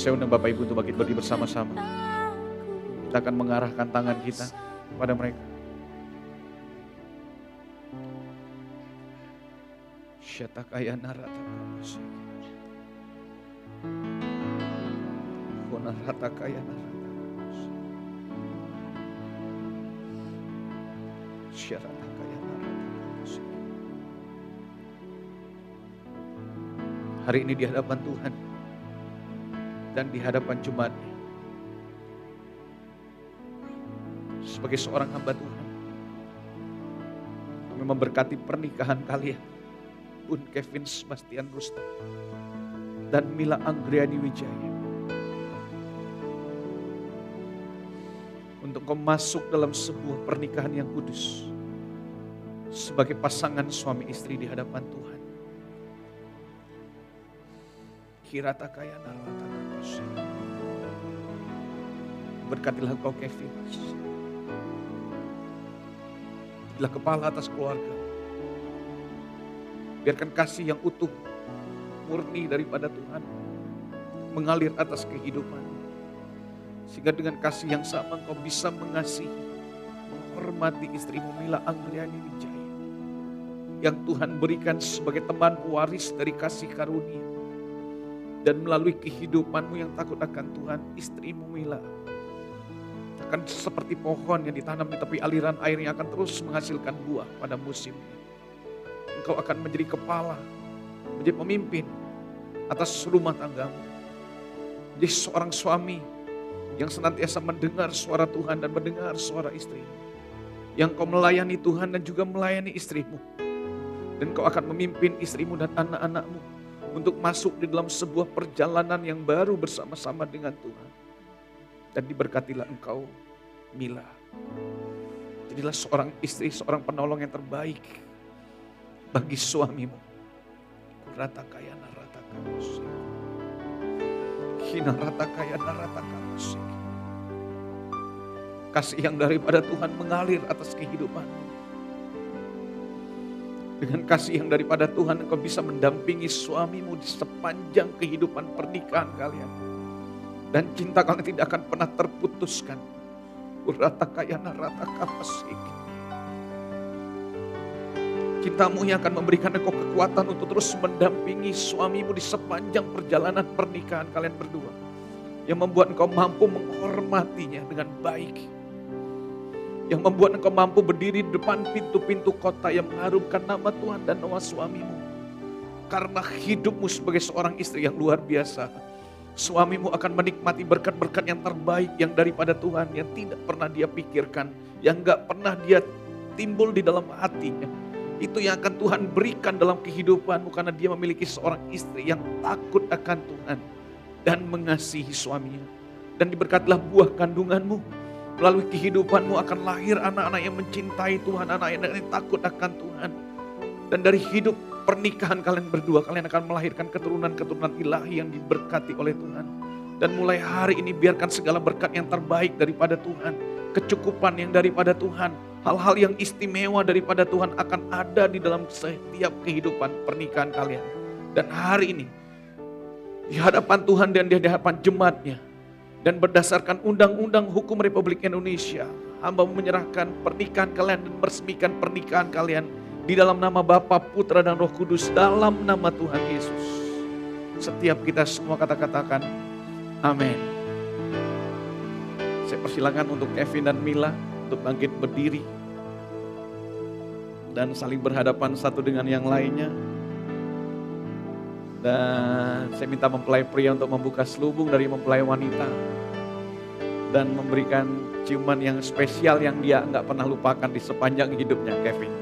Speaker 4: Saya undang Bapak Ibu untuk bangkit berdiri bersama-sama. Kita akan mengarahkan tangan kita pada mereka. Syatakaya narata kamasi. Konarata kaya narata kamasi. Syarata kaya narata kamasi. Hari ini di hadapan Tuhan dan di hadapan jemaatnya. Sebagai seorang hamba Tuhan, kami memberkati pernikahan kalian. Bun Kevin Sebastian Rustam dan Mila Anggriani Wijaya. Untuk kau masuk dalam sebuah pernikahan yang kudus. Sebagai pasangan suami istri di hadapan Tuhan. Berkatilah kau Kevin. Bila kepala atas keluarga. Biarkan kasih yang utuh, murni daripada Tuhan. Mengalir atas kehidupan. Sehingga dengan kasih yang sama kau bisa mengasihi, menghormati istrimu Mila Anggriani Wijaya. Yang Tuhan berikan sebagai teman pewaris dari kasih karunia dan melalui kehidupanmu yang takut akan Tuhan, istrimu Mila akan seperti pohon yang ditanam di tepi aliran air yang akan terus menghasilkan buah pada musimnya. Engkau akan menjadi kepala, menjadi pemimpin atas rumah tanggamu. Menjadi seorang suami yang senantiasa mendengar suara Tuhan dan mendengar suara istri. Yang kau melayani Tuhan dan juga melayani istrimu. Dan kau akan memimpin istrimu dan anak-anakmu untuk masuk di dalam sebuah perjalanan yang baru bersama-sama dengan Tuhan. Dan diberkatilah engkau, Mila. Jadilah seorang istri, seorang penolong yang terbaik bagi suamimu. Kurata kaya narata kamusi. Hina rata kaya narata kamusi. Kasih yang daripada Tuhan mengalir atas kehidupanmu. Dengan kasih yang daripada Tuhan engkau bisa mendampingi suamimu di sepanjang kehidupan pernikahan kalian. Dan cinta kalian tidak akan pernah terputuskan. Urata kayana rata kapasik. Cintamu yang akan memberikan engkau kekuatan untuk terus mendampingi suamimu di sepanjang perjalanan pernikahan kalian berdua. Yang membuat engkau mampu menghormatinya dengan baik yang membuat engkau mampu berdiri di depan pintu-pintu kota yang mengharumkan nama Tuhan dan nama suamimu. Karena hidupmu sebagai seorang istri yang luar biasa. Suamimu akan menikmati berkat-berkat yang terbaik yang daripada Tuhan yang tidak pernah dia pikirkan. Yang gak pernah dia timbul di dalam hatinya. Itu yang akan Tuhan berikan dalam kehidupanmu karena dia memiliki seorang istri yang takut akan Tuhan. Dan mengasihi suaminya. Dan diberkatilah buah kandunganmu Melalui kehidupanmu akan lahir anak-anak yang mencintai Tuhan, anak yang takut akan Tuhan. Dan dari hidup pernikahan kalian berdua, kalian akan melahirkan keturunan-keturunan ilahi yang diberkati oleh Tuhan. Dan mulai hari ini biarkan segala berkat yang terbaik daripada Tuhan, kecukupan yang daripada Tuhan, hal-hal yang istimewa daripada Tuhan akan ada di dalam setiap kehidupan pernikahan kalian. Dan hari ini, di hadapan Tuhan dan di hadapan jemaatnya, dan berdasarkan undang-undang hukum Republik Indonesia, hamba menyerahkan pernikahan kalian dan meresmikan pernikahan kalian di dalam nama Bapa, Putra dan Roh Kudus dalam nama Tuhan Yesus. Setiap kita semua kata-katakan amin. Saya persilakan untuk Kevin dan Mila untuk bangkit berdiri dan saling berhadapan satu dengan yang lainnya. Dan saya minta mempelai pria untuk membuka selubung dari mempelai wanita. Dan memberikan ciuman yang spesial yang dia nggak pernah lupakan di sepanjang hidupnya, Kevin.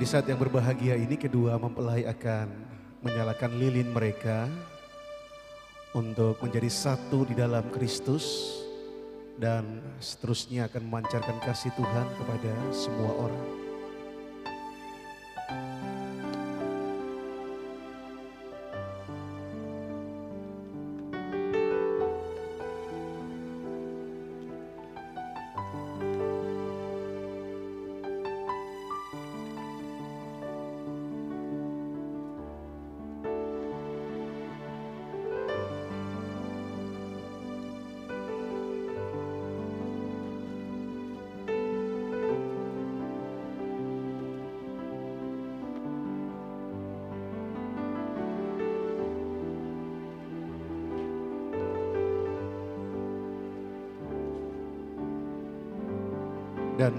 Speaker 1: Di saat yang berbahagia ini kedua mempelai akan menyalakan lilin mereka untuk menjadi satu di dalam Kristus dan seterusnya akan memancarkan kasih Tuhan kepada semua orang.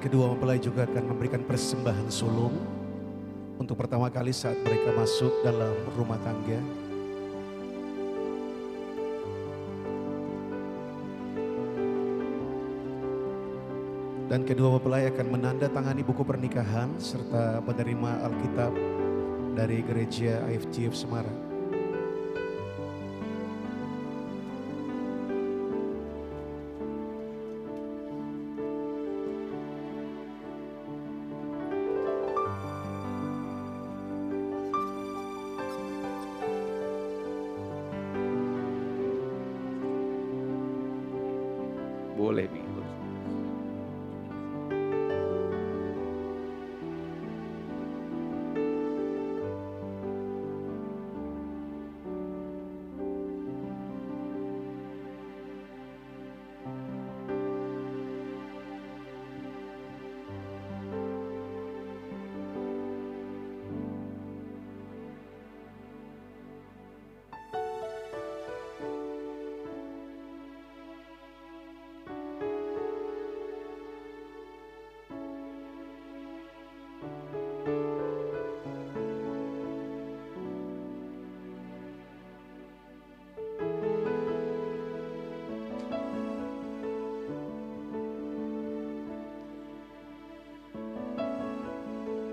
Speaker 1: Kedua mempelai juga akan memberikan persembahan sulung untuk pertama kali saat mereka masuk dalam rumah tangga. Dan kedua mempelai akan menandatangani buku pernikahan serta menerima Alkitab dari gereja IFGF Semarang.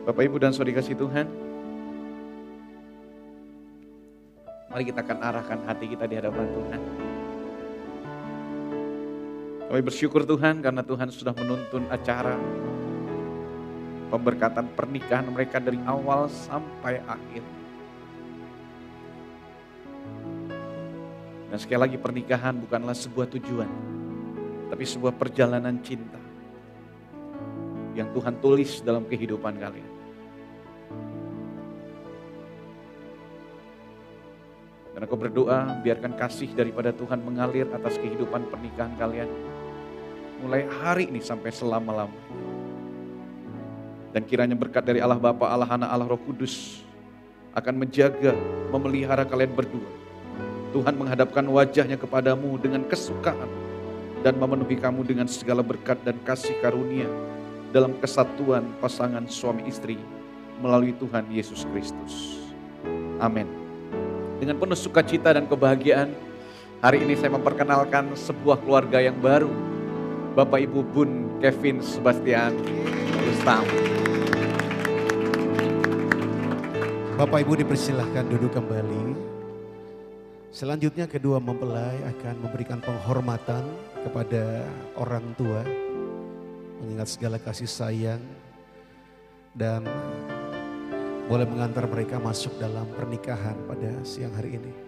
Speaker 4: Bapak Ibu dan Saudara kasih Tuhan. Mari kita akan arahkan hati kita di hadapan Tuhan. Kami bersyukur Tuhan karena Tuhan sudah menuntun acara pemberkatan pernikahan mereka dari awal sampai akhir. Dan sekali lagi pernikahan bukanlah sebuah tujuan, tapi sebuah perjalanan cinta yang Tuhan tulis dalam kehidupan kalian. Berdoa biarkan kasih daripada Tuhan mengalir atas kehidupan pernikahan kalian. Mulai hari ini sampai selama-lamanya. Dan kiranya berkat dari Allah Bapa, Allah Anak, Allah Roh Kudus akan menjaga, memelihara kalian berdua. Tuhan menghadapkan wajahnya kepadamu dengan kesukaan dan memenuhi kamu dengan segala berkat dan kasih karunia dalam kesatuan pasangan suami istri melalui Tuhan Yesus Kristus. Amin. Dengan penuh sukacita dan kebahagiaan, hari ini saya memperkenalkan sebuah keluarga yang baru. Bapak Ibu Bun Kevin Sebastian Rustam.
Speaker 1: Bapak Ibu dipersilahkan duduk kembali. Selanjutnya kedua mempelai akan memberikan penghormatan kepada orang tua. Mengingat segala kasih sayang. Dan boleh mengantar mereka masuk dalam pernikahan pada siang hari ini.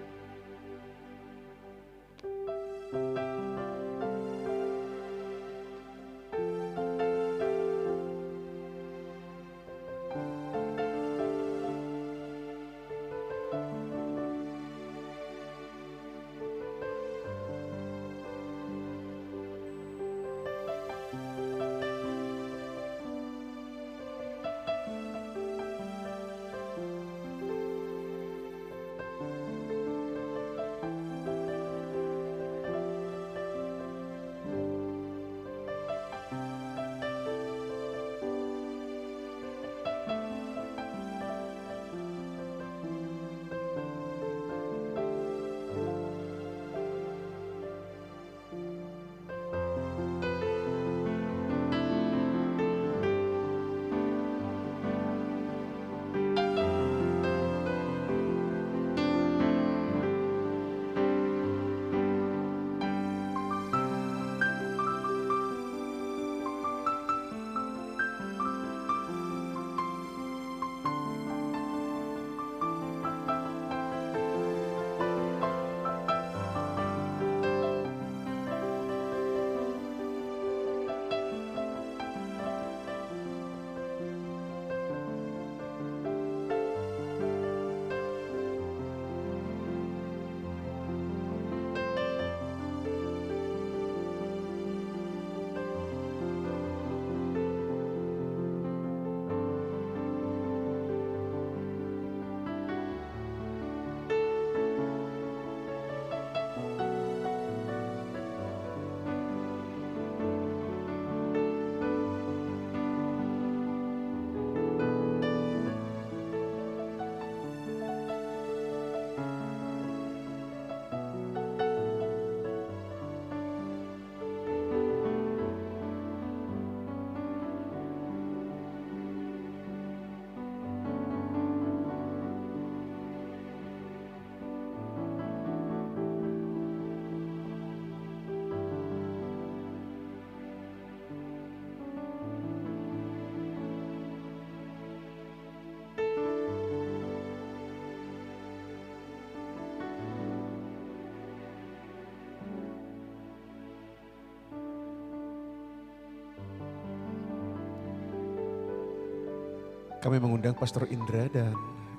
Speaker 1: Kami mengundang Pastor Indra dan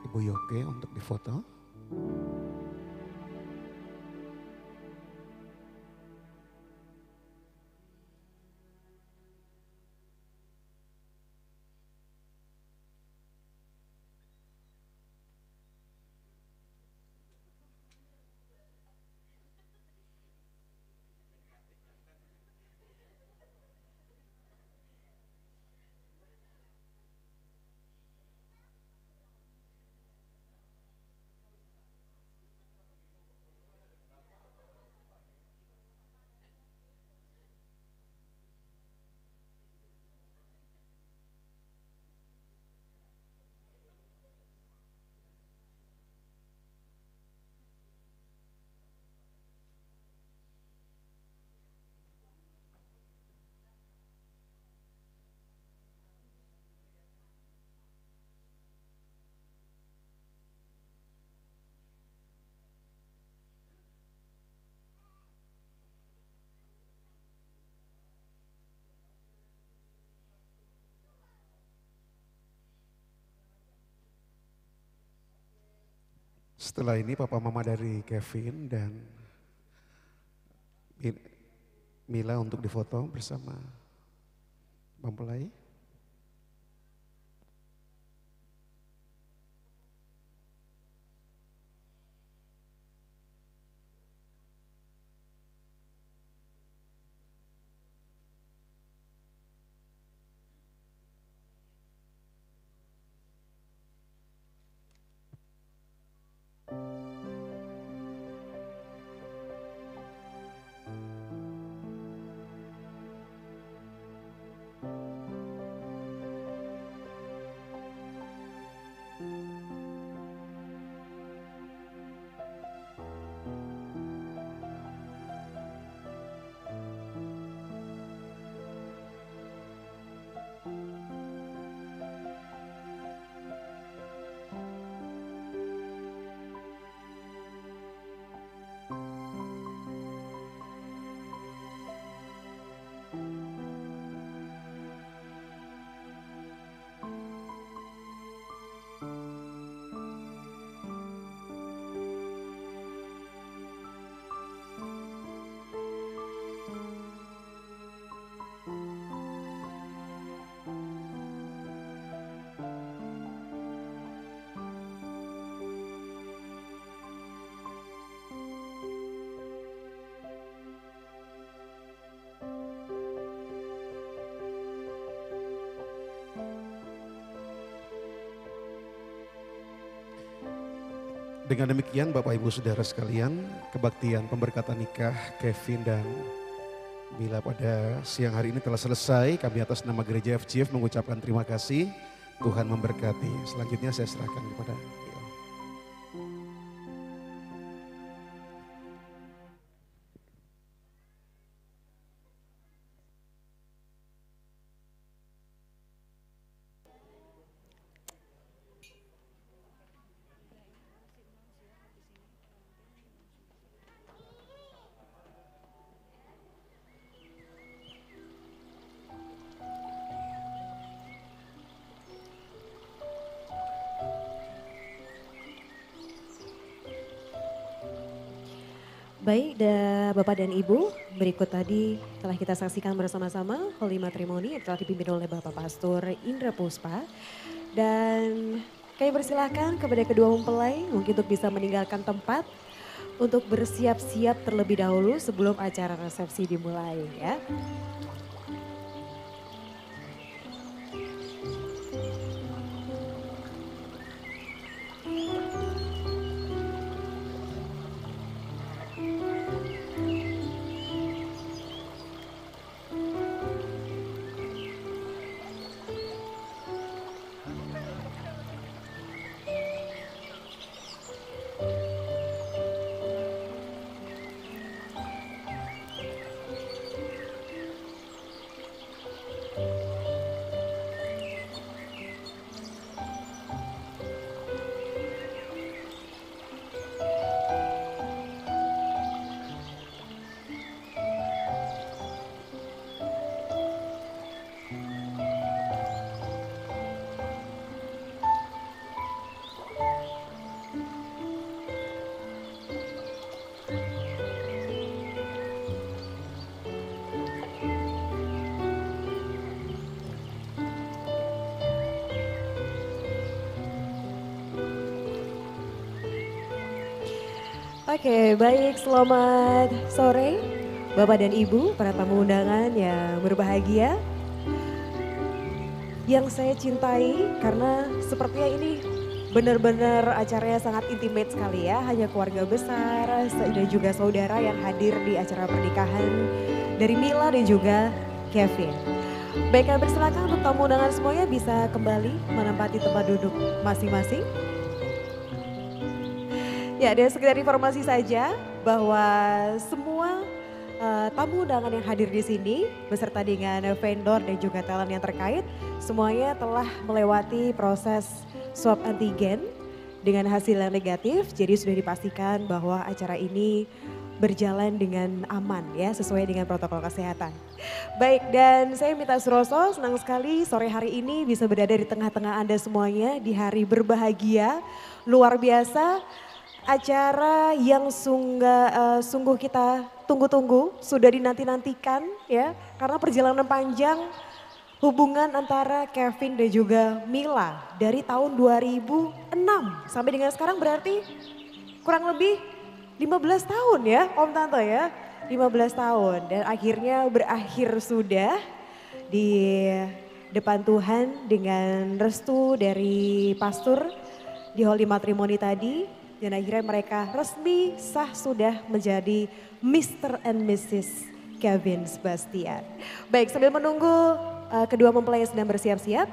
Speaker 1: Ibu Yoke untuk difoto. Setelah ini papa mama dari Kevin dan Mila untuk difoto bersama mempelai. Dengan demikian Bapak Ibu Saudara sekalian, kebaktian pemberkatan nikah Kevin dan Bila pada siang hari ini telah selesai. Kami atas nama gereja FGF mengucapkan terima kasih. Tuhan memberkati. Selanjutnya saya serahkan kepada
Speaker 9: Bapak dan Ibu, berikut tadi telah kita saksikan bersama-sama Holy Matrimony yang telah dipimpin oleh Bapak Pastor Indra Puspa. Dan kami persilahkan kepada kedua mempelai mungkin untuk bisa meninggalkan tempat untuk bersiap-siap terlebih dahulu sebelum acara resepsi dimulai ya. Oke, baik. Selamat sore, Bapak dan Ibu, para tamu undangan yang berbahagia. Yang saya cintai karena sepertinya ini benar-benar acaranya sangat intimate sekali ya. Hanya keluarga besar dan juga saudara yang hadir di acara pernikahan dari Mila dan juga Kevin. Baik, kami persilakan untuk tamu undangan semuanya bisa kembali menempati tempat duduk masing-masing. Ya, dan sekedar informasi saja bahwa semua uh, tamu undangan yang hadir di sini beserta dengan vendor dan juga talent yang terkait semuanya telah melewati proses swab antigen dengan hasil yang negatif. Jadi sudah dipastikan bahwa acara ini berjalan dengan aman ya sesuai dengan protokol kesehatan. Baik dan saya minta Suroso senang sekali sore hari ini bisa berada di tengah-tengah Anda semuanya di hari berbahagia luar biasa acara yang sungguh, uh, sungguh kita tunggu-tunggu, sudah dinanti-nantikan ya. Karena perjalanan panjang hubungan antara Kevin dan juga Mila dari tahun 2006 sampai dengan sekarang berarti kurang lebih 15 tahun ya Om Tante ya. 15 tahun dan akhirnya berakhir sudah di depan Tuhan dengan restu dari pastor di Holy Matrimony tadi dan akhirnya mereka resmi sah sudah menjadi Mr. and Mrs. Kevin Sebastian. Baik sambil menunggu uh, kedua mempelai sedang bersiap-siap.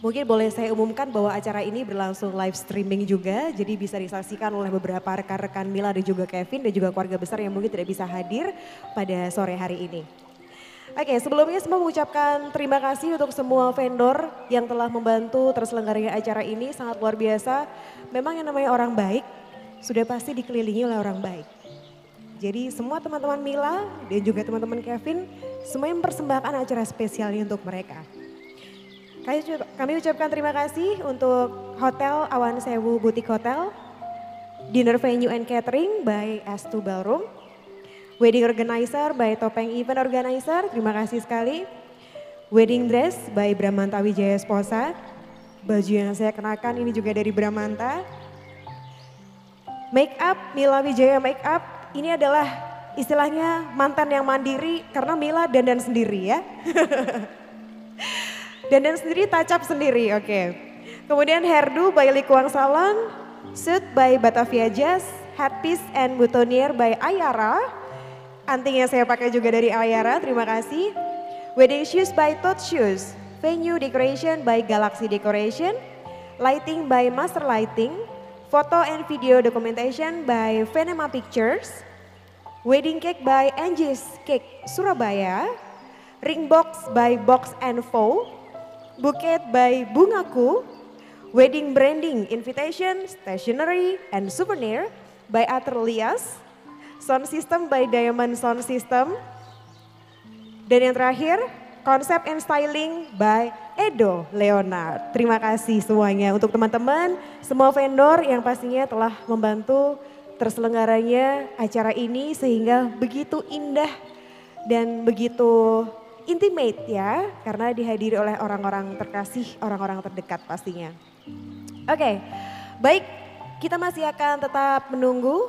Speaker 9: Mungkin boleh saya umumkan bahwa acara ini berlangsung live streaming juga. Jadi bisa disaksikan oleh beberapa rekan-rekan Mila dan juga Kevin dan juga keluarga besar yang mungkin tidak bisa hadir pada sore hari ini. Oke, sebelumnya semua mengucapkan terima kasih untuk semua vendor yang telah membantu terselenggaranya acara ini sangat luar biasa. Memang yang namanya orang baik sudah pasti dikelilingi oleh orang baik. Jadi semua teman-teman Mila dan juga teman-teman Kevin semuanya mempersembahkan acara spesial ini untuk mereka. Kami ucapkan terima kasih untuk Hotel Awan Sewu Butik Hotel, Dinner Venue and Catering by S2 Ballroom, Wedding Organizer by Topeng Event Organizer, terima kasih sekali. Wedding Dress by Bramanta Wijaya Sposa. Baju yang saya kenakan ini juga dari Bramanta. Make up, Mila Wijaya Make Up, ini adalah istilahnya mantan yang mandiri karena Mila dandan sendiri ya. (laughs) dandan sendiri, tacap sendiri, oke. Okay. Kemudian hairdo by Likuang Salon, suit by Batavia Jazz, headpiece and boutonniere by Ayara, Anting yang saya pakai juga dari Ayara, terima kasih. Wedding shoes by Tot Shoes. Venue decoration by Galaxy Decoration. Lighting by Master Lighting. Foto and video documentation by Venema Pictures. Wedding cake by Angie's Cake Surabaya. Ring box by Box and Fo. Bouquet by Bungaku. Wedding branding, invitation, stationery, and souvenir by Aterlias. Sound System by Diamond Sound System. Dan yang terakhir, Konsep and Styling by Edo Leonard. Terima kasih semuanya untuk teman-teman, semua vendor yang pastinya telah membantu terselenggaranya acara ini sehingga begitu indah dan begitu intimate ya karena dihadiri oleh orang-orang terkasih, orang-orang terdekat pastinya. Oke, okay, baik kita masih akan tetap menunggu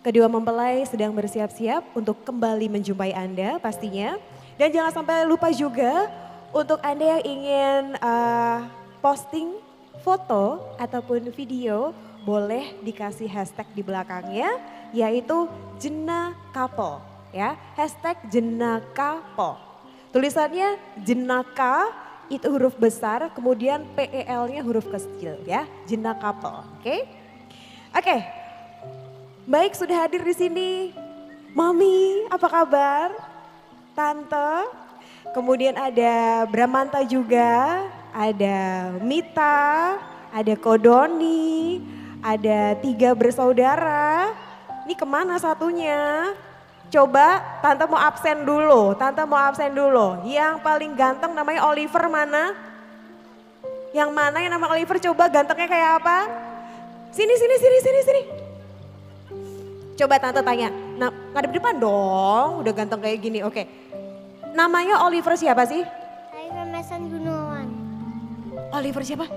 Speaker 9: Kedua mempelai sedang bersiap-siap untuk kembali menjumpai Anda pastinya. Dan jangan sampai lupa juga untuk Anda yang ingin uh, posting foto ataupun video boleh dikasih hashtag di belakangnya yaitu Jena Couple ya. Hashtag Jena Couple. Tulisannya Jenaka itu huruf besar kemudian PEL-nya huruf kecil ya. Jena. Oke. Okay? Oke, okay, Baik sudah hadir di sini. Mami, apa kabar? Tante. Kemudian ada Bramanta juga, ada Mita, ada Kodoni, ada tiga bersaudara. Ini ke mana satunya? Coba tante mau absen dulu, tante mau absen dulu. Yang paling ganteng namanya Oliver mana? Yang mana yang nama Oliver coba gantengnya kayak apa? Sini, sini, sini, sini, sini. Coba tante tanya, nah ngadep depan dong, udah ganteng kayak gini, oke. Namanya Oliver siapa sih?
Speaker 10: Oliver Mason Gunawan.
Speaker 9: Oliver siapa?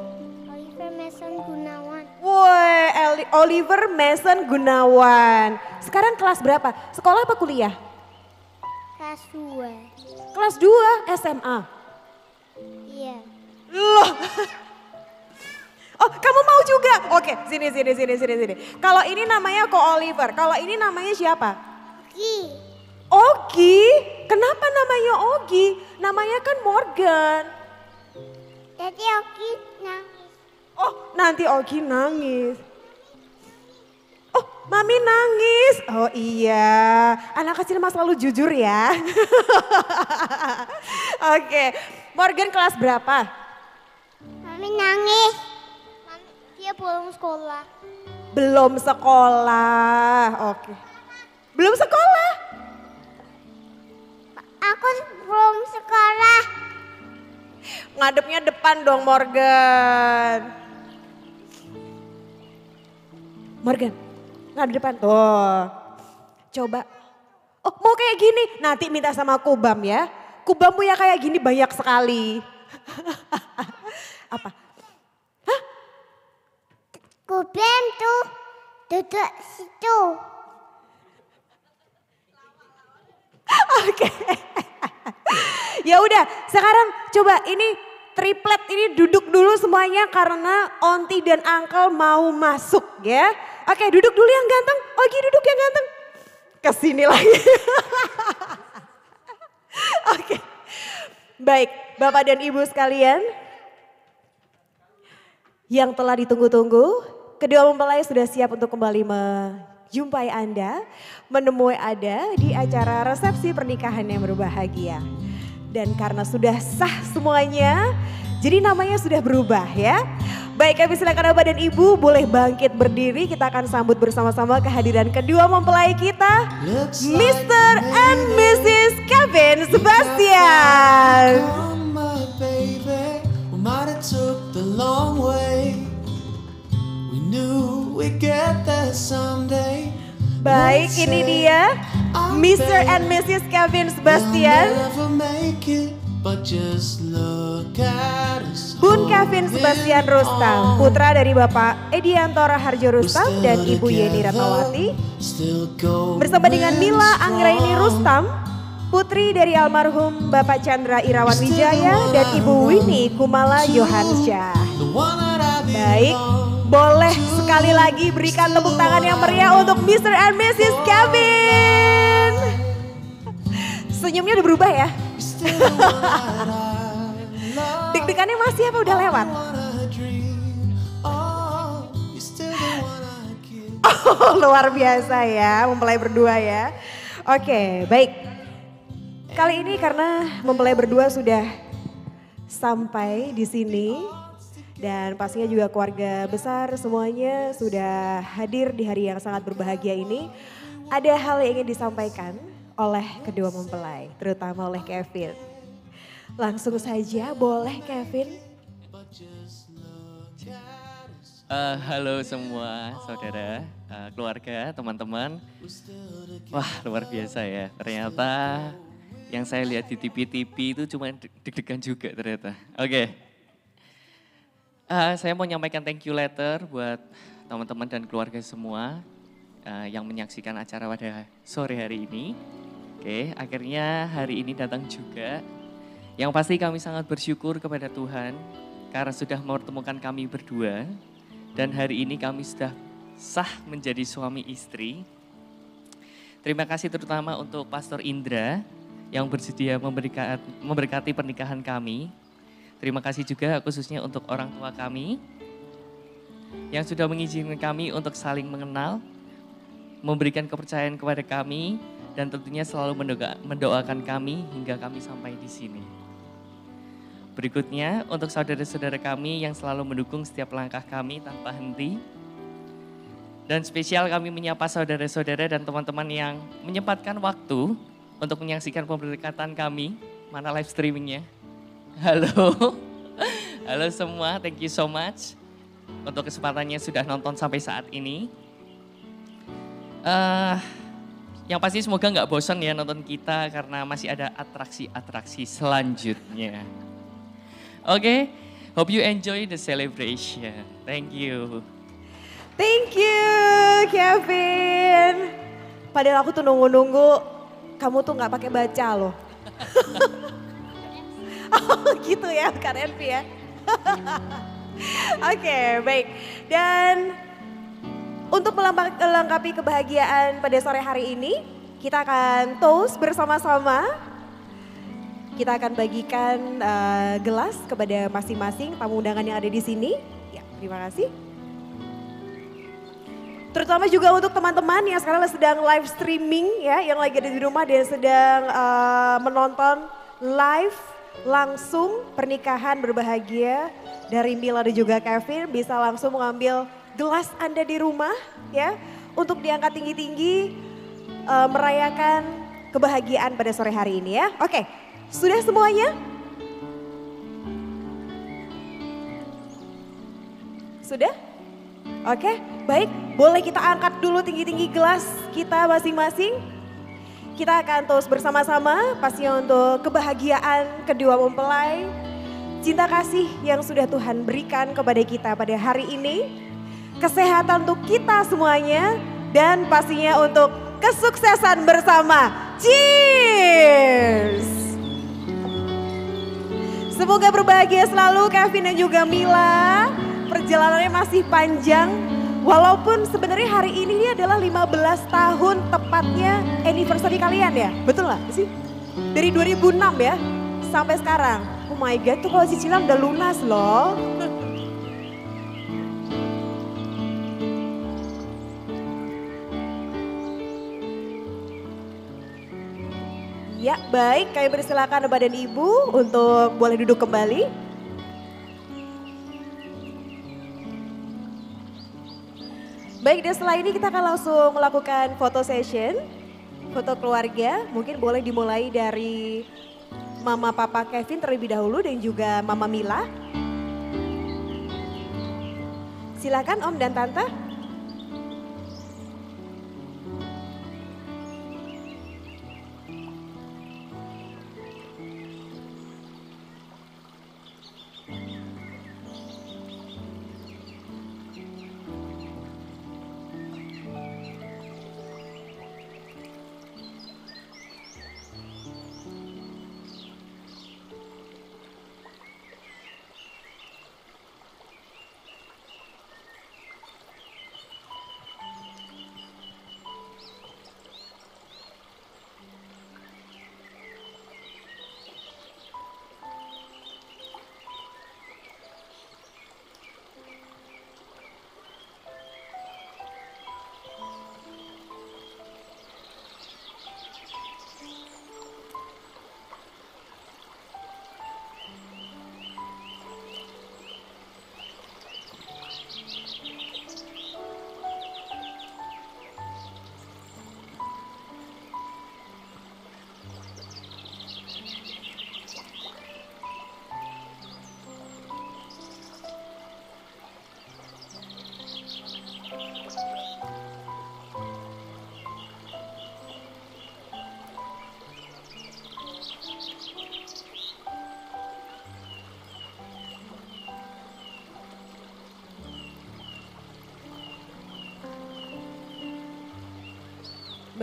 Speaker 10: Oliver Mason Gunawan.
Speaker 9: Woi, Oliver Mason Gunawan. Sekarang kelas berapa? Sekolah apa kuliah?
Speaker 10: Kelas 2.
Speaker 9: Kelas 2 SMA.
Speaker 10: Iya.
Speaker 9: Loh. Oh, kamu mau juga? Oke, sini sini sini sini sini. Kalau ini namanya Ko Oliver, kalau ini namanya siapa?
Speaker 10: Ki.
Speaker 9: Ogi. Kenapa namanya Ogi? Namanya kan Morgan.
Speaker 10: Jadi Oki nangis.
Speaker 9: Oh, nanti Ogi nangis. Oh, Mami nangis. Oh iya, anak kecil mah selalu jujur ya. (laughs) Oke, Morgan kelas berapa?
Speaker 10: Mami nangis. Dia belum sekolah.
Speaker 9: Belum sekolah. Oke. Belum sekolah?
Speaker 10: Aku belum sekolah.
Speaker 9: Ngadepnya depan dong Morgan. Morgan, ngadep depan. Tuh. Coba. Oh mau kayak gini, nanti minta sama Kubam ya. Kubam punya kayak gini banyak sekali. (laughs) Apa?
Speaker 10: Kuben tuh duduk situ.
Speaker 9: Oke. (laughs) ya udah, sekarang coba ini triplet ini duduk dulu semuanya karena Onti dan Angkel mau masuk ya. Oke, duduk dulu yang ganteng. Ogi duduk yang ganteng. Ke sini lagi. (laughs) Oke. Baik, Bapak dan Ibu sekalian. Yang telah ditunggu-tunggu, kedua mempelai sudah siap untuk kembali menjumpai Anda, menemui Anda di acara resepsi pernikahan yang berbahagia. Dan karena sudah sah semuanya, jadi namanya sudah berubah ya. Baik kami silakan Bapak dan Ibu boleh bangkit berdiri, kita akan sambut bersama-sama kehadiran kedua mempelai kita, Mr. and Mrs. Kevin Sebastian. Baik, ini dia Mr. and Mrs. Kevin Sebastian. Bun Kevin Sebastian Rustam, putra dari Bapak Ediantoro Harjo Rustam dan Ibu Yeni Ratnawati, bersama dengan Mila Anggraini Rustam, putri dari almarhum Bapak Chandra Irawan Wijaya dan Ibu Winnie Kumala Johansyah. Baik. Boleh sekali lagi berikan tepuk tangan yang meriah untuk Mr. and Mrs. Kevin. Senyumnya udah berubah ya?
Speaker 11: Love. (laughs)
Speaker 9: Deg-degannya masih apa udah lewat?
Speaker 11: Oh,
Speaker 9: luar biasa ya, mempelai berdua ya. Oke, baik. Kali ini karena mempelai berdua sudah sampai di sini dan pastinya juga keluarga besar semuanya sudah hadir di hari yang sangat berbahagia ini. Ada hal yang ingin disampaikan oleh kedua mempelai, terutama oleh Kevin. Langsung saja boleh Kevin.
Speaker 5: Eh, halo semua saudara, eh, keluarga, teman-teman. Wah luar biasa ya. Ternyata yang saya lihat di TV-TV itu cuma deg- deg-degan juga ternyata. Oke. Eh, saya mau nyampaikan thank you letter buat teman-teman dan keluarga semua eh, yang menyaksikan acara pada sore hari ini. Oke, akhirnya hari ini datang juga. Yang pasti kami sangat bersyukur kepada Tuhan karena sudah mempertemukan kami berdua dan hari ini kami sudah sah menjadi suami istri. Terima kasih terutama untuk Pastor Indra yang bersedia memberkati pernikahan kami. Terima kasih juga khususnya untuk orang tua kami yang sudah mengizinkan kami untuk saling mengenal, memberikan kepercayaan kepada kami, dan tentunya selalu mendoa- mendoakan kami hingga kami sampai di sini. Berikutnya untuk saudara-saudara kami yang selalu mendukung setiap langkah kami tanpa henti. Dan spesial kami menyapa saudara-saudara dan teman-teman yang menyempatkan waktu untuk menyaksikan pemberkatan kami. Mana live streamingnya? Halo. (laughs) Halo semua, thank you so much. Untuk kesempatannya sudah nonton sampai saat ini. Eh, yang pasti semoga nggak bosan ya nonton kita karena masih ada atraksi-atraksi selanjutnya. Oke, hope you enjoy the celebration. Thank you.
Speaker 9: Thank you Kevin. Padahal aku tuh nunggu-nunggu kamu tuh nggak pakai baca loh. (laughs) oh (laughs) gitu ya Kak Renvi ya. (laughs) Oke baik dan untuk melengkapi kebahagiaan pada sore hari ini kita akan toast bersama-sama. Kita akan bagikan uh, gelas kepada masing-masing tamu undangan yang ada di sini. Ya, terima kasih. Terutama juga untuk teman-teman yang sekarang sedang live streaming ya, yang lagi ada di rumah dan sedang uh, menonton live langsung pernikahan berbahagia dari Mila dan juga Kevin bisa langsung mengambil gelas Anda di rumah ya untuk diangkat tinggi-tinggi uh, merayakan kebahagiaan pada sore hari ini ya. Oke, sudah semuanya? Sudah? Oke, baik. Boleh kita angkat dulu tinggi-tinggi gelas kita masing-masing. Kita akan terus bersama-sama pastinya untuk kebahagiaan kedua mempelai. Cinta kasih yang sudah Tuhan berikan kepada kita pada hari ini. Kesehatan untuk kita semuanya. Dan pastinya untuk kesuksesan bersama. Cheers! Semoga berbahagia selalu Kevin dan juga Mila perjalanannya masih panjang. Walaupun sebenarnya hari ini adalah 15 tahun tepatnya anniversary kalian ya. Betul nggak sih? Dari 2006 ya sampai sekarang. Oh my god, tuh kalau cicilan udah lunas loh. (laughs) Ya baik, kami persilakan Bapak dan Ibu untuk boleh duduk kembali. Baik, dan setelah ini kita akan langsung melakukan foto session. Foto keluarga, mungkin boleh dimulai dari Mama Papa Kevin terlebih dahulu dan juga Mama Mila. Silakan Om dan Tante.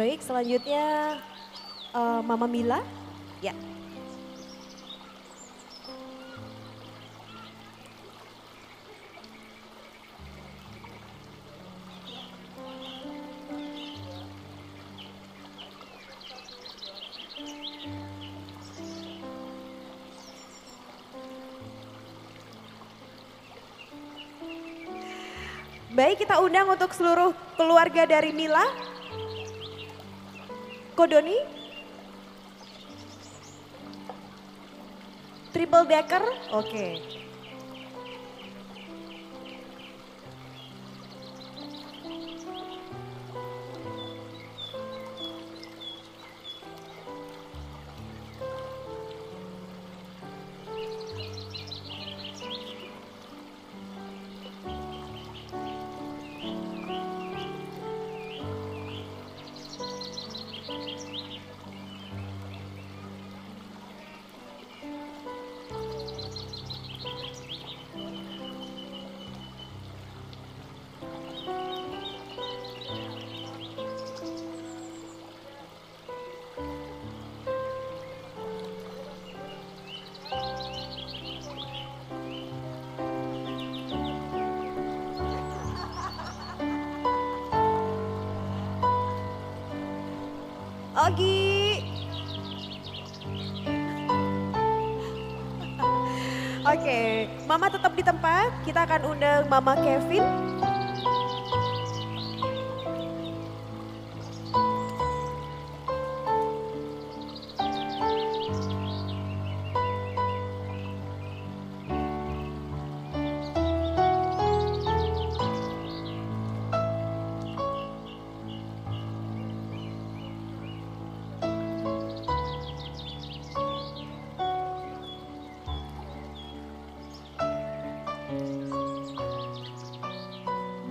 Speaker 9: Baik, selanjutnya uh, Mama Mila. Ya. Baik, kita undang untuk seluruh keluarga dari Mila. Kodoni. Triple decker, oke. Okay. Akan undang Mama Kevin.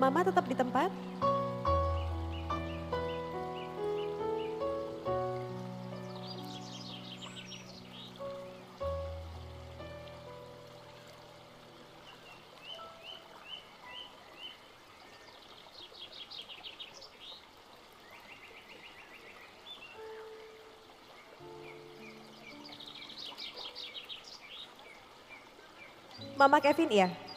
Speaker 9: Mama tetap di tempat. Mama Kevin ya?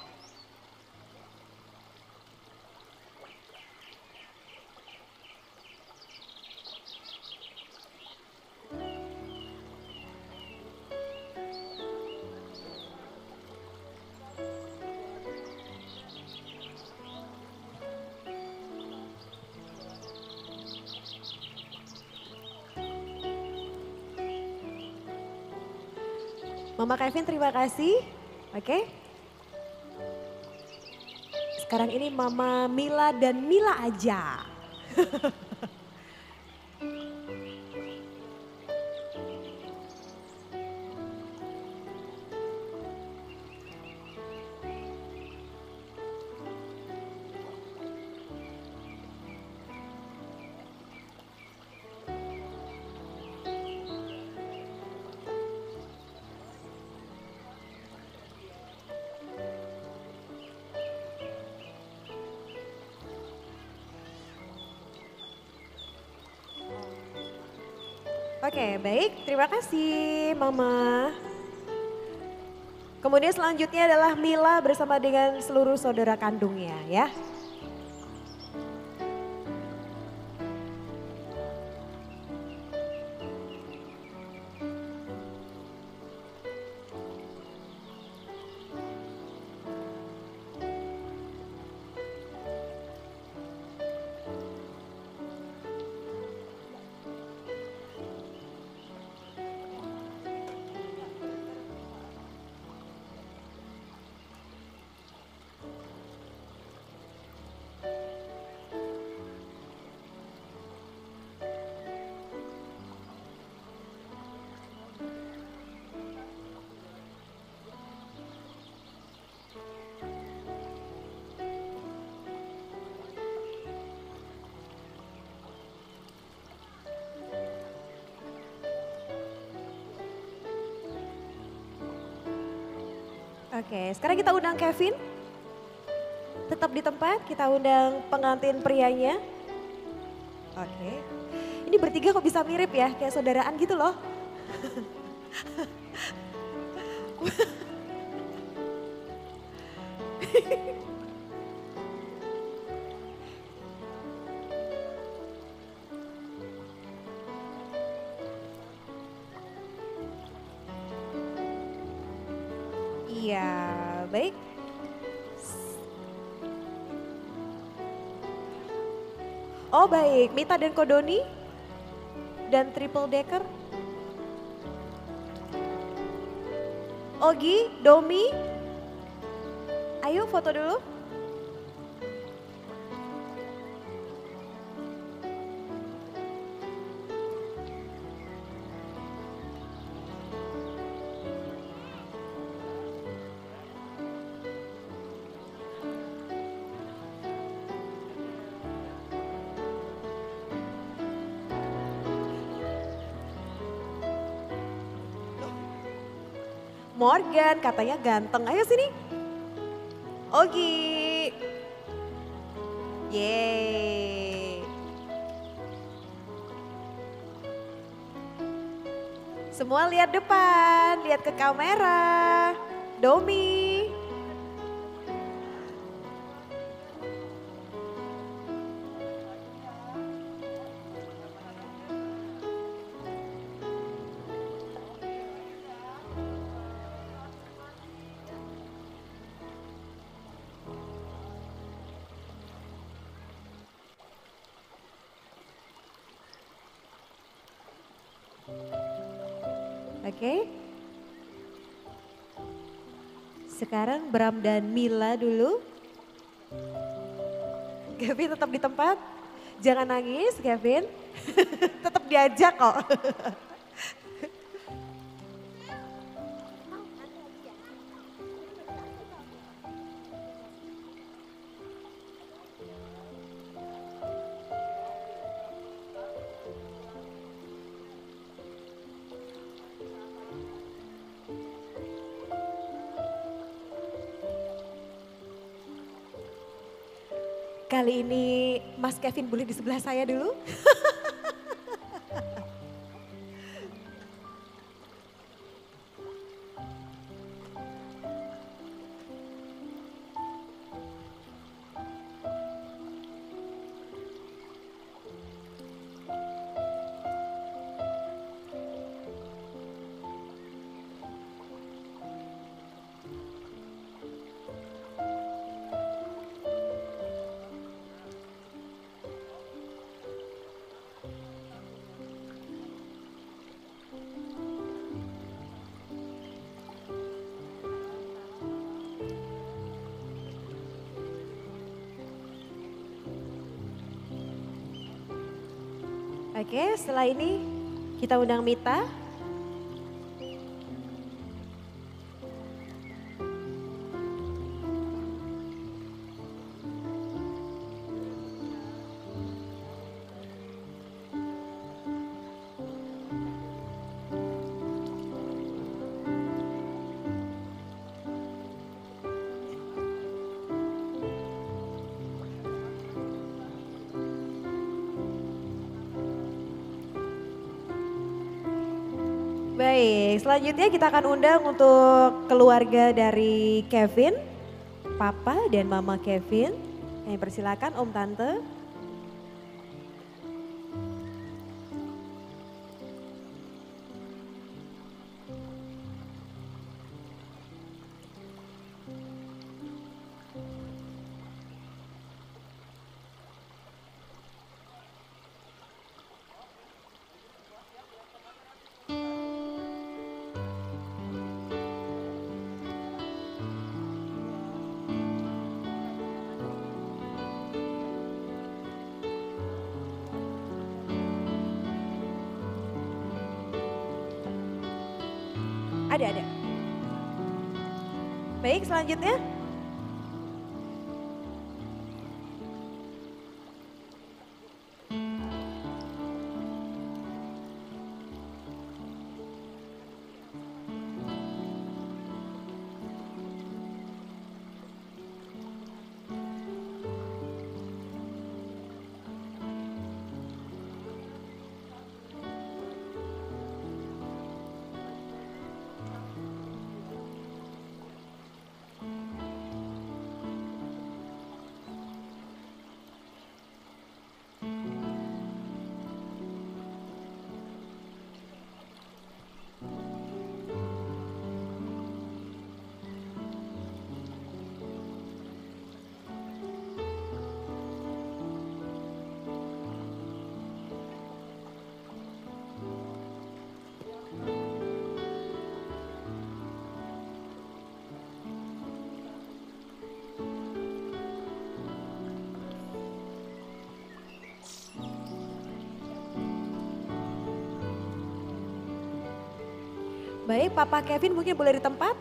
Speaker 9: Mama Kevin terima kasih. Oke. Sekarang ini Mama Mila dan Mila aja. (laughs) baik. Terima kasih, Mama. Kemudian selanjutnya adalah Mila bersama dengan seluruh saudara kandungnya ya. Sekarang kita undang Kevin. Tetap di tempat, kita undang pengantin prianya. Oke. Ini bertiga kok bisa mirip ya, kayak saudaraan gitu loh. Mita dan Kodoni dan Triple Decker. Ogi, Domi. Ayo foto dulu. Morgan katanya ganteng. Ayo sini. Ogi. Yeay. Semua lihat depan, lihat ke kamera. Domi. Bram dan Mila dulu. Kevin tetap di tempat. Jangan nangis Kevin. (laughs) tetap diajak kok. (laughs) Kali ini Mas Kevin boleh di sebelah saya dulu. Oke, setelah ini kita undang Mita. Selanjutnya kita akan undang untuk keluarga dari Kevin, Papa dan Mama Kevin. Kami persilakan Om Tante. Selanjutnya. Baik, Papa Kevin mungkin boleh di tempat.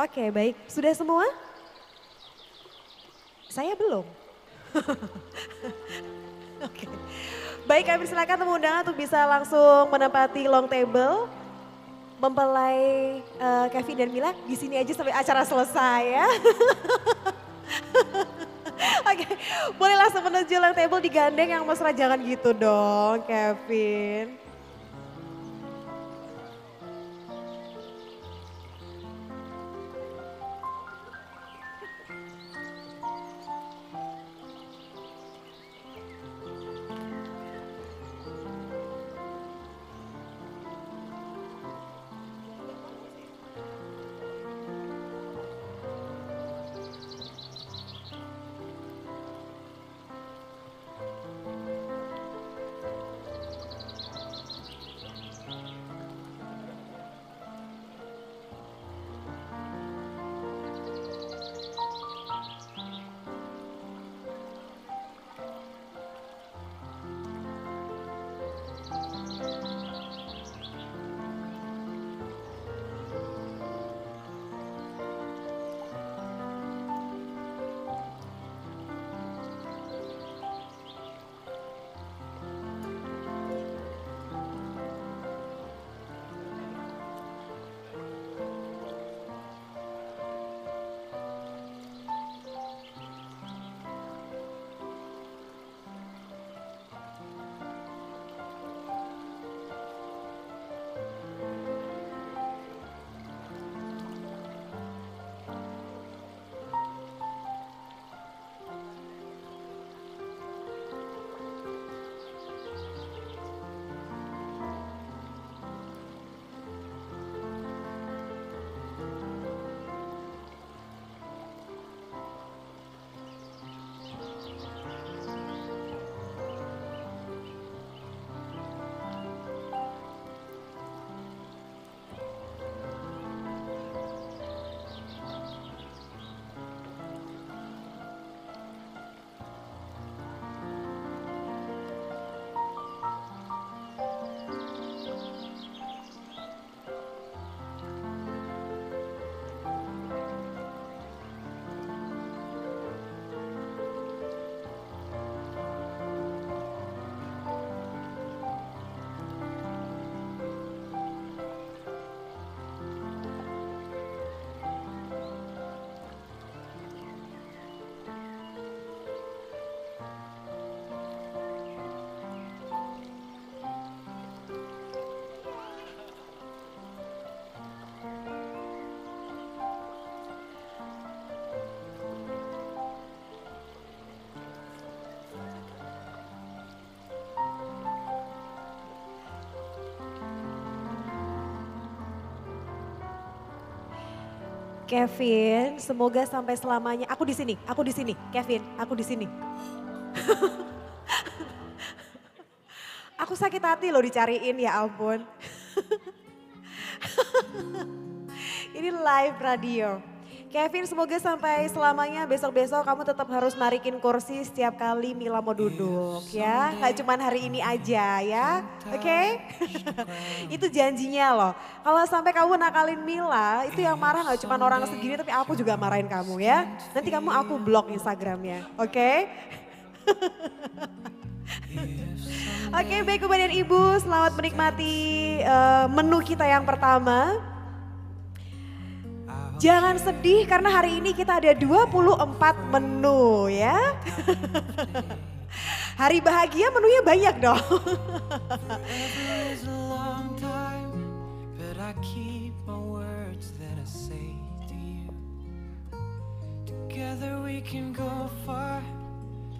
Speaker 9: Oke, baik. Sudah semua? Saya belum. (laughs) Oke. Baik, kami silakan temu undangan untuk bisa langsung menempati long table. Mempelai eh, Kevin dan Mila di sini aja sampai acara selesai ya. (laughs) Oke, boleh langsung menuju long table digandeng yang mesra jangan gitu dong Kevin. Kevin, semoga sampai selamanya. Aku di sini, aku di sini. Kevin, aku di sini. (laughs) aku sakit hati loh dicariin ya ampun. (laughs) Ini live radio. Kevin semoga sampai selamanya besok-besok kamu tetap harus narikin kursi setiap kali Mila mau duduk ya. Gak cuma hari ini aja ya, oke? (laughs) itu janjinya loh. Kalau sampai kamu nakalin Mila itu yang marah gak cuma orang segini tapi aku juga marahin kamu ya. Nanti kamu aku blok Instagramnya, oke? (laughs) Oke baik Bapak dan Ibu selamat menikmati eh, menu kita yang pertama. Jangan sedih karena hari ini kita ada 24 menu ya. Hari bahagia menunya banyak dong.
Speaker 11: Together we can go far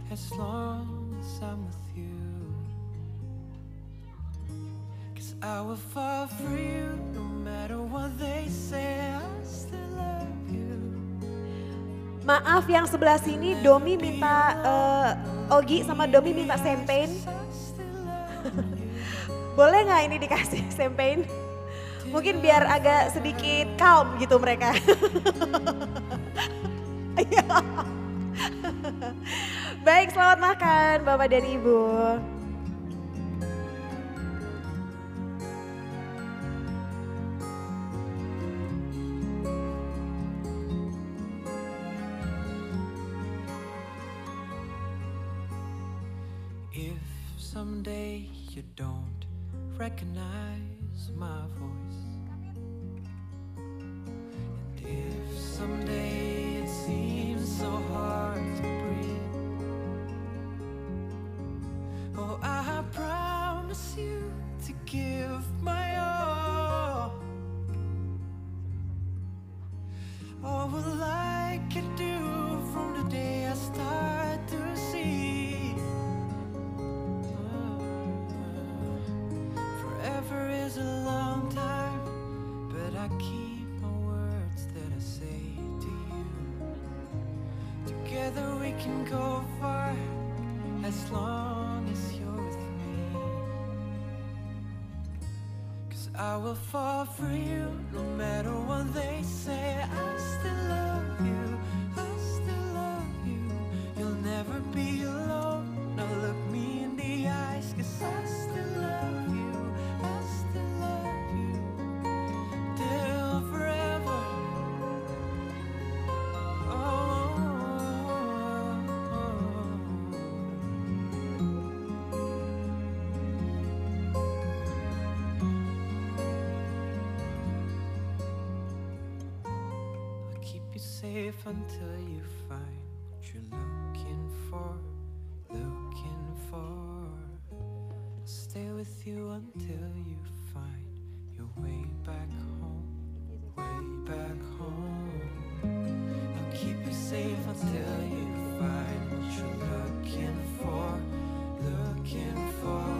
Speaker 11: as long as I'm with you. Cause I will fall for you no matter what they say. I still love you.
Speaker 9: Maaf yang sebelah sini Domi minta eh, Ogi sama Domi minta champagne. (laughs) Boleh nggak ini dikasih (laughs) champagne? Mungkin biar agak sedikit calm gitu mereka. (laughs) Iya. Baik, selamat makan Bapak dan Ibu.
Speaker 11: Someday you don't recognize my voice, and if someday it seems so hard to breathe, oh, I promise you to give my all. Oh, well, I could do from the day I start to see. Forever is a long time, but I keep my words that I say to you. Together we can go far as long as you're with me. Cause I will fall for you no matter what they say. I still love you, I still love you. You'll never be alone. Now look me in the eyes, cause I still until you find what you're looking for, looking for. I'll stay with you until you find your way back home, way back home. I'll keep you safe until you find what you're looking for, looking for.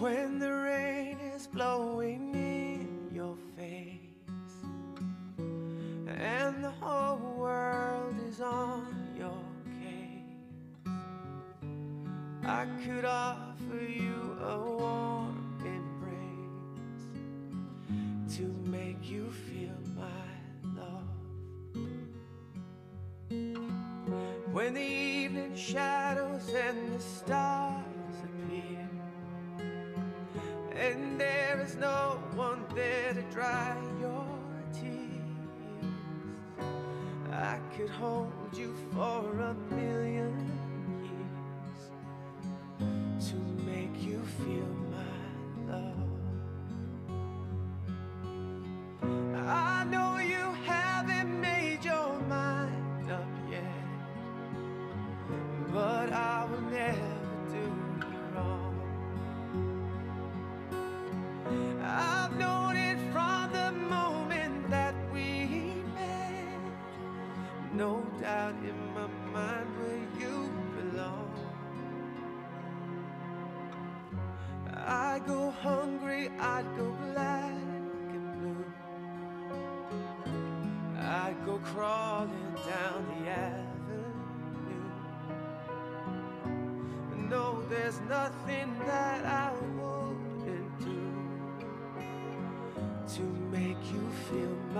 Speaker 11: When the rain is blowing in your face and the whole world is on your case. I could offer hold you for a million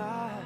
Speaker 11: feel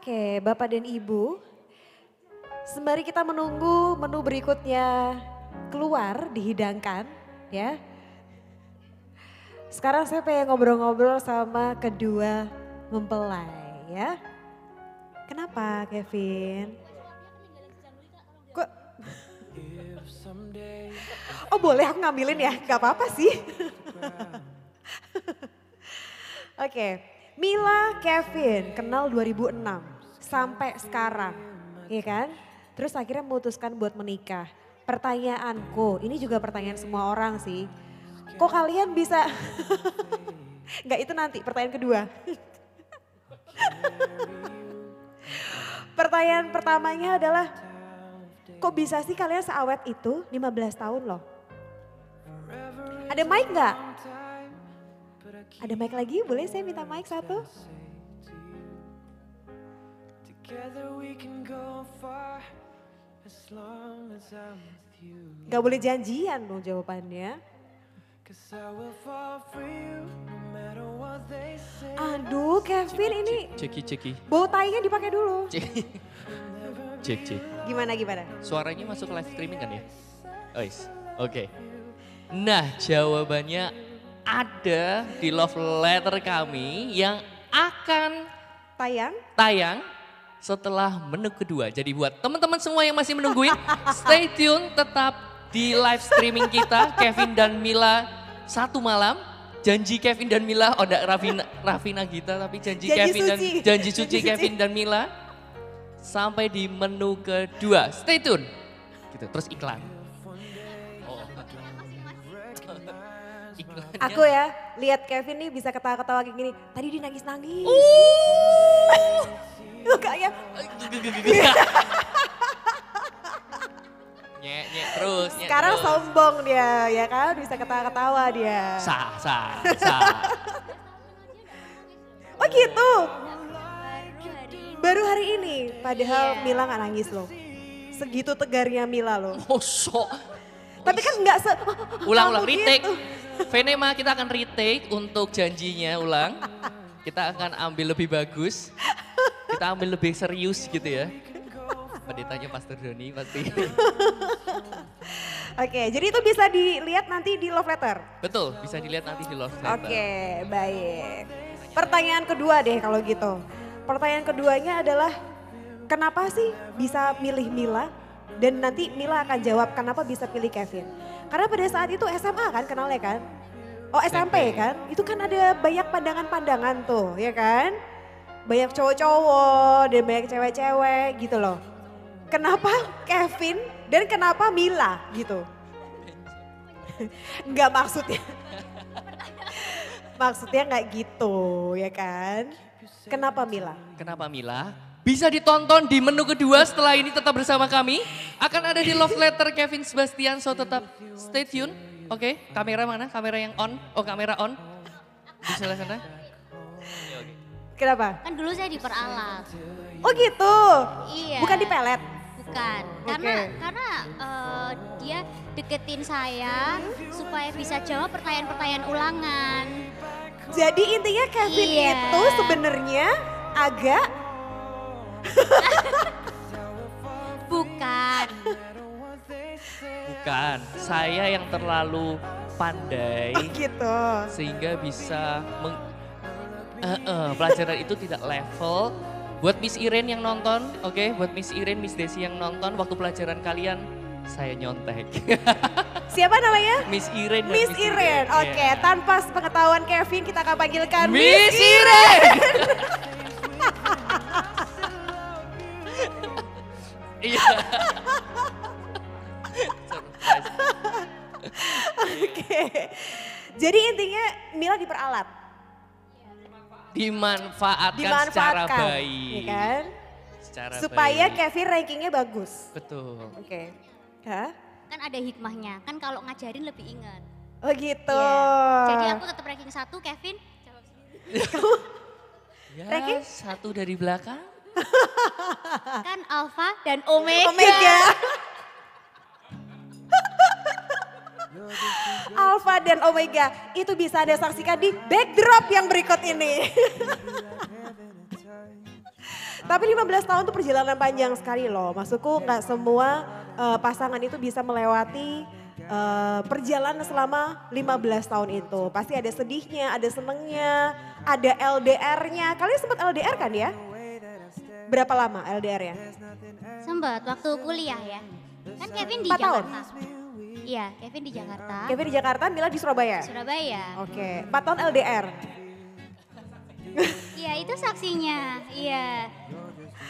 Speaker 9: Oke, Bapak dan Ibu, sembari kita menunggu menu berikutnya keluar dihidangkan, ya. Sekarang saya pengen ngobrol-ngobrol sama kedua mempelai, ya. Kenapa, Kevin? Kok? Oh boleh aku ngambilin ya, gak apa-apa sih. (laughs) Oke, Mila Kevin kenal 2006 sampai sekarang, iya kan? Terus akhirnya memutuskan buat menikah. Pertanyaanku, ini juga pertanyaan semua orang sih. Kok kalian bisa? (laughs) Enggak itu nanti pertanyaan kedua. (laughs) pertanyaan pertamanya adalah kok bisa sih kalian seawet itu 15 tahun loh? Ada mic nggak? Ada mic lagi? Boleh saya minta mic satu? Gak boleh janjian dong jawabannya. Aduh Kevin ini
Speaker 5: Ceki ceki.
Speaker 9: bau tainya dipakai dulu.
Speaker 5: Cek (laughs) cek cek.
Speaker 9: Gimana gimana?
Speaker 5: Suaranya masuk live streaming kan ya? Ois. Oke. Nah, jawabannya ada di love letter kami yang akan
Speaker 9: Tayang?
Speaker 5: tayang setelah menu kedua. Jadi buat teman-teman semua yang masih menungguin, stay tune tetap di live streaming kita Kevin dan Mila satu malam. Janji Kevin dan Mila, oh enggak Rafina, Rafina Gita tapi janji,
Speaker 9: Janji
Speaker 5: Kevin dan
Speaker 9: suci.
Speaker 5: janji suci
Speaker 9: Janji suci.
Speaker 5: Kevin dan Mila sampai di menu kedua. Stay tune. Gitu, terus iklan. Oh.
Speaker 9: Aku ya, lihat Kevin nih bisa ketawa-ketawa kayak gini. Tadi dia nangis-nangis. Mukanya (laughs)
Speaker 5: Nyek, nyek terus, nyek
Speaker 9: sekarang
Speaker 5: terus.
Speaker 9: sombong dia, ya kan? Bisa ketawa-ketawa dia.
Speaker 5: Sah, sah, (laughs) sah.
Speaker 9: Oh gitu.
Speaker 6: Baru hari ini.
Speaker 9: Baru hari ini, padahal
Speaker 6: Iya.
Speaker 9: Mila nggak nangis loh. Segitu tegarnya Mila loh.
Speaker 5: Mosok.
Speaker 9: Tapi kan nggak se...
Speaker 5: Ulang-ulang,
Speaker 9: kamu
Speaker 5: retake.
Speaker 9: gitu.
Speaker 5: Venema kita akan retake untuk janjinya ulang. Kita akan ambil lebih bagus. Kita ambil lebih serius gitu ya. Pendetanya Pastor Doni pasti.
Speaker 9: Oke, jadi itu bisa dilihat nanti di love letter.
Speaker 5: Betul, bisa dilihat nanti di Love
Speaker 9: Oke,
Speaker 5: Letter.
Speaker 9: baik. Pertanyaan kedua deh kalau gitu. Pertanyaan keduanya adalah kenapa sih bisa milih Mila? Dan nanti Mila akan jawab kenapa bisa pilih Kevin. Karena pada saat itu SMA kan kenalnya kan? Oh SMP kan? Itu kan ada banyak pandangan-pandangan tuh ya kan? Banyak cowok-cowok dan banyak cewek-cewek gitu loh. Kenapa Kevin dan kenapa Mila gitu? (laughs) Enggak maksudnya. (laughs) Maksudnya nggak gitu ya kan? Kenapa Mila?
Speaker 5: Kenapa Mila? Bisa ditonton di menu kedua setelah ini tetap bersama kami. Akan ada di Love Letter Kevin Sebastian, so tetap stay tune. Oke, kamera mana? Kamera yang on? Oh kamera on. Di sebelah sana.
Speaker 9: Kenapa?
Speaker 6: Kan dulu saya diperalat.
Speaker 9: Oh gitu.
Speaker 6: Iya.
Speaker 9: Bukan di pelet.
Speaker 6: Bukan. Karena karena eh, dia deketin saya supaya bisa jawab pertanyaan-pertanyaan ulangan.
Speaker 9: Jadi intinya Kevin
Speaker 6: Iya.
Speaker 9: itu sebenarnya agak
Speaker 6: Bukan.
Speaker 5: Bukan, saya yang terlalu pandai
Speaker 9: gitu.
Speaker 5: sehingga bisa meng, Eh, eh, pelajaran itu tidak level. Buat Miss Iren yang nonton, oke, buat Miss Iren, Miss Desi yang nonton, waktu pelajaran kalian saya nyontek. (laughs)
Speaker 9: Siapa namanya?
Speaker 5: Miss Iren dan
Speaker 9: Miss Iren. Oke,
Speaker 5: Iya.
Speaker 9: tanpa pengetahuan Kevin kita akan panggilkan
Speaker 5: Miss Iren. (laughs) Iya.
Speaker 9: Oke. Jadi intinya Mila diperalat,
Speaker 5: Dimanfaatkan, secara
Speaker 9: dimanfaatkan,
Speaker 5: baik.
Speaker 9: ya kan?
Speaker 5: Secara
Speaker 9: Supaya
Speaker 5: baik.
Speaker 9: Kevin rankingnya bagus.
Speaker 5: Betul.
Speaker 9: Oke. Hah?
Speaker 6: Kan ada hikmahnya. Kan kalau ngajarin lebih ingat.
Speaker 9: Oh gitu.
Speaker 6: Iya. Jadi aku tetap ranking satu, Kevin. Jawab sendiri.
Speaker 5: Ya,
Speaker 9: Ranking?
Speaker 5: satu dari belakang. (laughs)
Speaker 6: Kan Alpha dan Omega.
Speaker 9: Omega. (laughs) Alpha dan Omega itu bisa Anda saksikan di backdrop yang berikut ini. (laughs) Tapi 15 tahun itu perjalanan panjang sekali loh. Maksudku nggak semua eh, pasangan itu bisa melewati eh, perjalanan selama 15 tahun itu. Pasti ada sedihnya, ada senengnya, ada LDR-nya. Kalian sempat LDR kan ya? Berapa lama LDR-nya?
Speaker 6: Sempat waktu kuliah ya. Kan Kevin di
Speaker 9: Empat tahun?
Speaker 6: Jakarta. Iya, Kevin di Jakarta.
Speaker 9: Kevin di Jakarta, Mila di Surabaya.
Speaker 6: Surabaya.
Speaker 9: Oke, 4 tahun LDR.
Speaker 6: Iya, itu saksinya. Iya.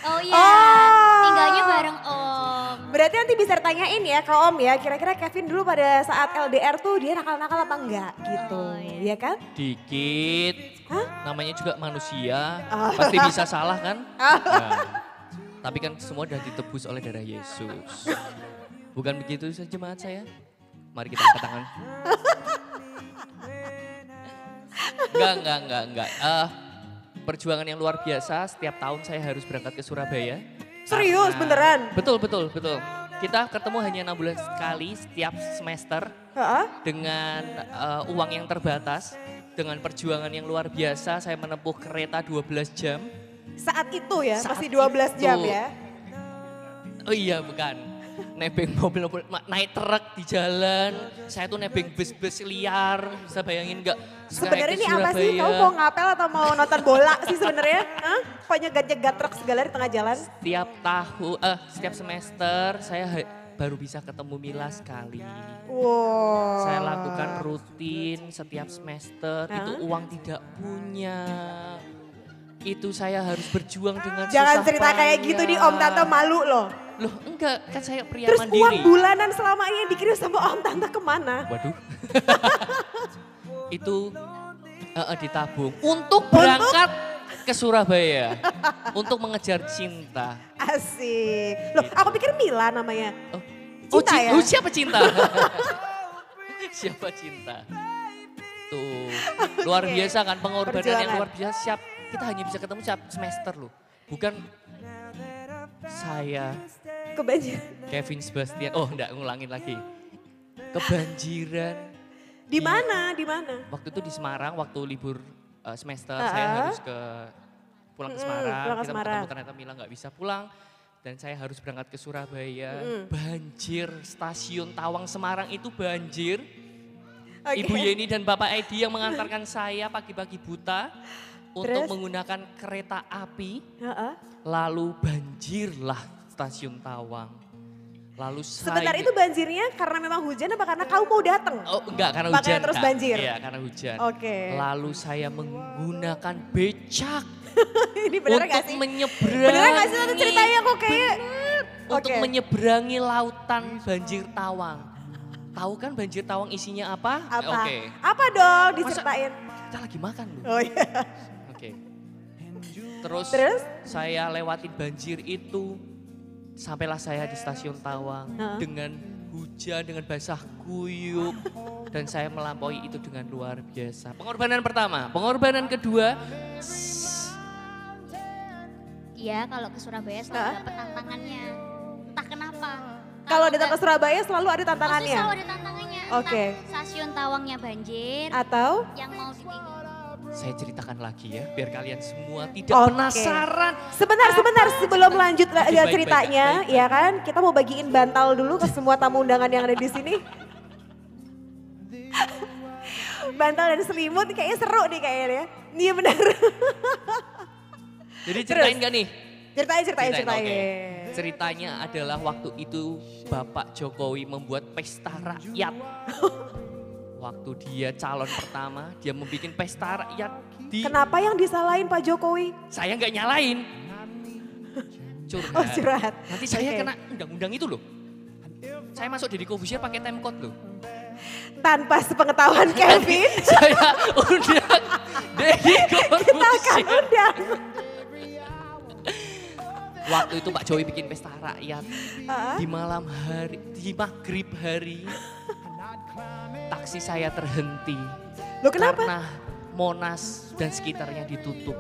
Speaker 6: Oh iya,
Speaker 9: Oh.
Speaker 6: tinggalnya bareng Om.
Speaker 9: Berarti nanti bisa ditanyain ya ke Om ya, kira-kira Kevin dulu pada saat LDR tuh dia nakal-nakal apa enggak gitu,
Speaker 6: Oh, iya.
Speaker 9: ya kan?
Speaker 5: Dikit. Namanya juga manusia.
Speaker 9: Oh.
Speaker 5: Pasti bisa salah kan? Ya. (laughs) Tapi kan semua sudah ditebus oleh darah Yesus. Bukan begitu saja jemaat saya? Mari kita angkat tangan. (laughs) Enggak, enggak, enggak, enggak. Eh, perjuangan yang luar biasa. Setiap tahun saya harus berangkat ke Surabaya.
Speaker 9: Serius,
Speaker 5: Karena-
Speaker 9: beneran?
Speaker 5: Betul, betul, betul. Kita ketemu hanya enam bulan sekali setiap semester
Speaker 9: Heeh.
Speaker 5: dengan eh, uang yang terbatas. Dengan perjuangan yang luar biasa, saya menempuh kereta 12 jam.
Speaker 9: Saat itu ya,
Speaker 5: Saat
Speaker 9: masih 12 jam
Speaker 5: itu.
Speaker 9: ya.
Speaker 5: Oh iya bukan. Nebeng mobil-mobil, ma- naik truk di jalan. Saya tuh nebeng bus-bus liar. Bisa bayangin nggak?
Speaker 9: Sebenarnya ini apa sih? Kamu mau ngapel atau mau nonton bola sih sebenarnya? Hah? Kok nyegat-nyegat truk segala di tengah jalan?
Speaker 5: Setiap tahun, eh setiap semester saya baru bisa ketemu Mila sekali.
Speaker 9: Wow.
Speaker 5: Saya lakukan rutin setiap semester. Itu uang tidak punya. Itu saya harus berjuang dengan
Speaker 9: Jangan
Speaker 5: susah
Speaker 9: cerita kayak gitu di Om Tante
Speaker 5: payah.
Speaker 9: malu loh.
Speaker 5: Loh enggak, kan saya pria
Speaker 9: Terus
Speaker 5: mandiri.
Speaker 9: uang bulanan selama ini yang dikirim sama Om Tante ke mana?
Speaker 5: Waduh. (laughs) itu eh, eh, ditabung untuk berangkat ke Surabaya untuk mengejar cinta.
Speaker 9: Asik. Loh, aku pikir Mila namanya.
Speaker 5: Oh,
Speaker 9: Cinta
Speaker 5: ci-
Speaker 9: ya?
Speaker 5: oh, siapa cinta? (laughs) siapa cinta? Tuh, (laughs) luar
Speaker 9: Oke.
Speaker 5: biasa kan pengorbanan yang
Speaker 9: Perjuangan.
Speaker 5: luar biasa. Siap, kita hanya bisa ketemu siap semester loh. Bukan saya,
Speaker 9: Kebanjiran.
Speaker 5: Kevin Sebastian. Oh, enggak ngulangin lagi. Kebanjiran.
Speaker 9: Di mana? Di mana?
Speaker 5: Waktu itu di Semarang, waktu libur eh, semester,
Speaker 9: Ah,
Speaker 5: saya
Speaker 9: ah.
Speaker 5: harus ke pulang ke Semarang.
Speaker 9: pulang ke
Speaker 5: kita
Speaker 9: Semarang.
Speaker 5: ketemu ternyata Mila nggak bisa pulang. Dan saya harus berangkat ke Surabaya.
Speaker 9: Mm-mm.
Speaker 5: Banjir, stasiun Tawang Semarang itu banjir.
Speaker 9: Oke.
Speaker 5: Ibu Yeni dan Bapak Edi yang mengantarkan saya pagi-pagi buta untuk
Speaker 9: Terus?
Speaker 5: menggunakan kereta api.
Speaker 9: Heeh.
Speaker 5: Lalu banjirlah stasiun Tawang. Lalu saya...
Speaker 9: Sebentar itu banjirnya karena memang hujan apa karena kamu mau datang?
Speaker 5: Oh enggak karena
Speaker 9: Makanya
Speaker 5: hujan
Speaker 9: terus
Speaker 5: Kak.
Speaker 9: banjir?
Speaker 5: Iya karena hujan.
Speaker 9: Oke.
Speaker 5: Lalu saya menggunakan becak (laughs)
Speaker 9: Ini
Speaker 5: untuk
Speaker 9: gak sih?
Speaker 5: menyeberangi.
Speaker 9: Beneran gak sih tante ceritanya kok kayak?
Speaker 5: Untuk menyeberangi lautan banjir Tawang. Tahu kan banjir Tawang isinya apa?
Speaker 9: Apa?
Speaker 5: Oke.
Speaker 9: Apa dong
Speaker 5: Masa-
Speaker 9: diceritain?
Speaker 5: Kita lagi makan loh.
Speaker 9: Oh iya.
Speaker 5: Terus,
Speaker 9: Terus?
Speaker 5: saya lewatin banjir itu. Sampailah saya di stasiun Tawang
Speaker 9: Heeh.
Speaker 5: dengan hujan, dengan basah kuyup. Dan saya melampaui itu dengan luar biasa. Pengorbanan pertama. Pengorbanan kedua,
Speaker 6: Iya, kalau ke Surabaya selalu
Speaker 9: Hah?
Speaker 6: dapat tantangannya. Entah kenapa.
Speaker 9: Kalau datang ke Surabaya selalu ada tantangannya.
Speaker 6: selalu ada tantangannya.
Speaker 9: Oke.
Speaker 6: Entah stasiun Tawangnya banjir,
Speaker 9: Atau?
Speaker 6: yang mau ditinggal.
Speaker 5: Saya ceritakan lagi ya. Biar kalian semua tidak
Speaker 9: Oke.
Speaker 5: penasaran.
Speaker 9: Sebentar, sebentar sebelum lanjut
Speaker 5: Baik,
Speaker 9: ya,
Speaker 5: baik,
Speaker 9: ceritanya,
Speaker 5: baik, baik.
Speaker 9: ya kan? Kita mau bagiin bantal dulu ke semua tamu undangan yang ada di sini. (laughs) bantal dan selimut kayaknya seru nih kayaknya. Iya benar.
Speaker 5: Jadi ceritain gak nih?
Speaker 9: Ceritain, ceritain, ceritain.
Speaker 5: oke. Ceritanya adalah waktu itu Bapak Jokowi membuat pesta rakyat. (laughs) waktu dia calon pertama, dia membuat pesta rakyat di...
Speaker 9: Kenapa yang disalahin Pak Jokowi?
Speaker 5: Saya nggak nyalain. Curhat.
Speaker 9: Oh curhat.
Speaker 5: Nanti saya
Speaker 9: Oke.
Speaker 5: kena undang-undang itu loh. Saya masuk Deddy Corbuzier pakai time code loh.
Speaker 9: Tanpa sepengetahuan (laughs) Kevin,
Speaker 5: saya undang Deddy (laughs)
Speaker 9: kita akan undang.
Speaker 5: Waktu itu Pak Jokowi bikin pesta rakyat.
Speaker 9: Ah.
Speaker 5: Di malam hari, di maghrib hari, (laughs) taksi saya terhenti.
Speaker 9: Loh kenapa?
Speaker 5: Karena Monas dan sekitarnya ditutup.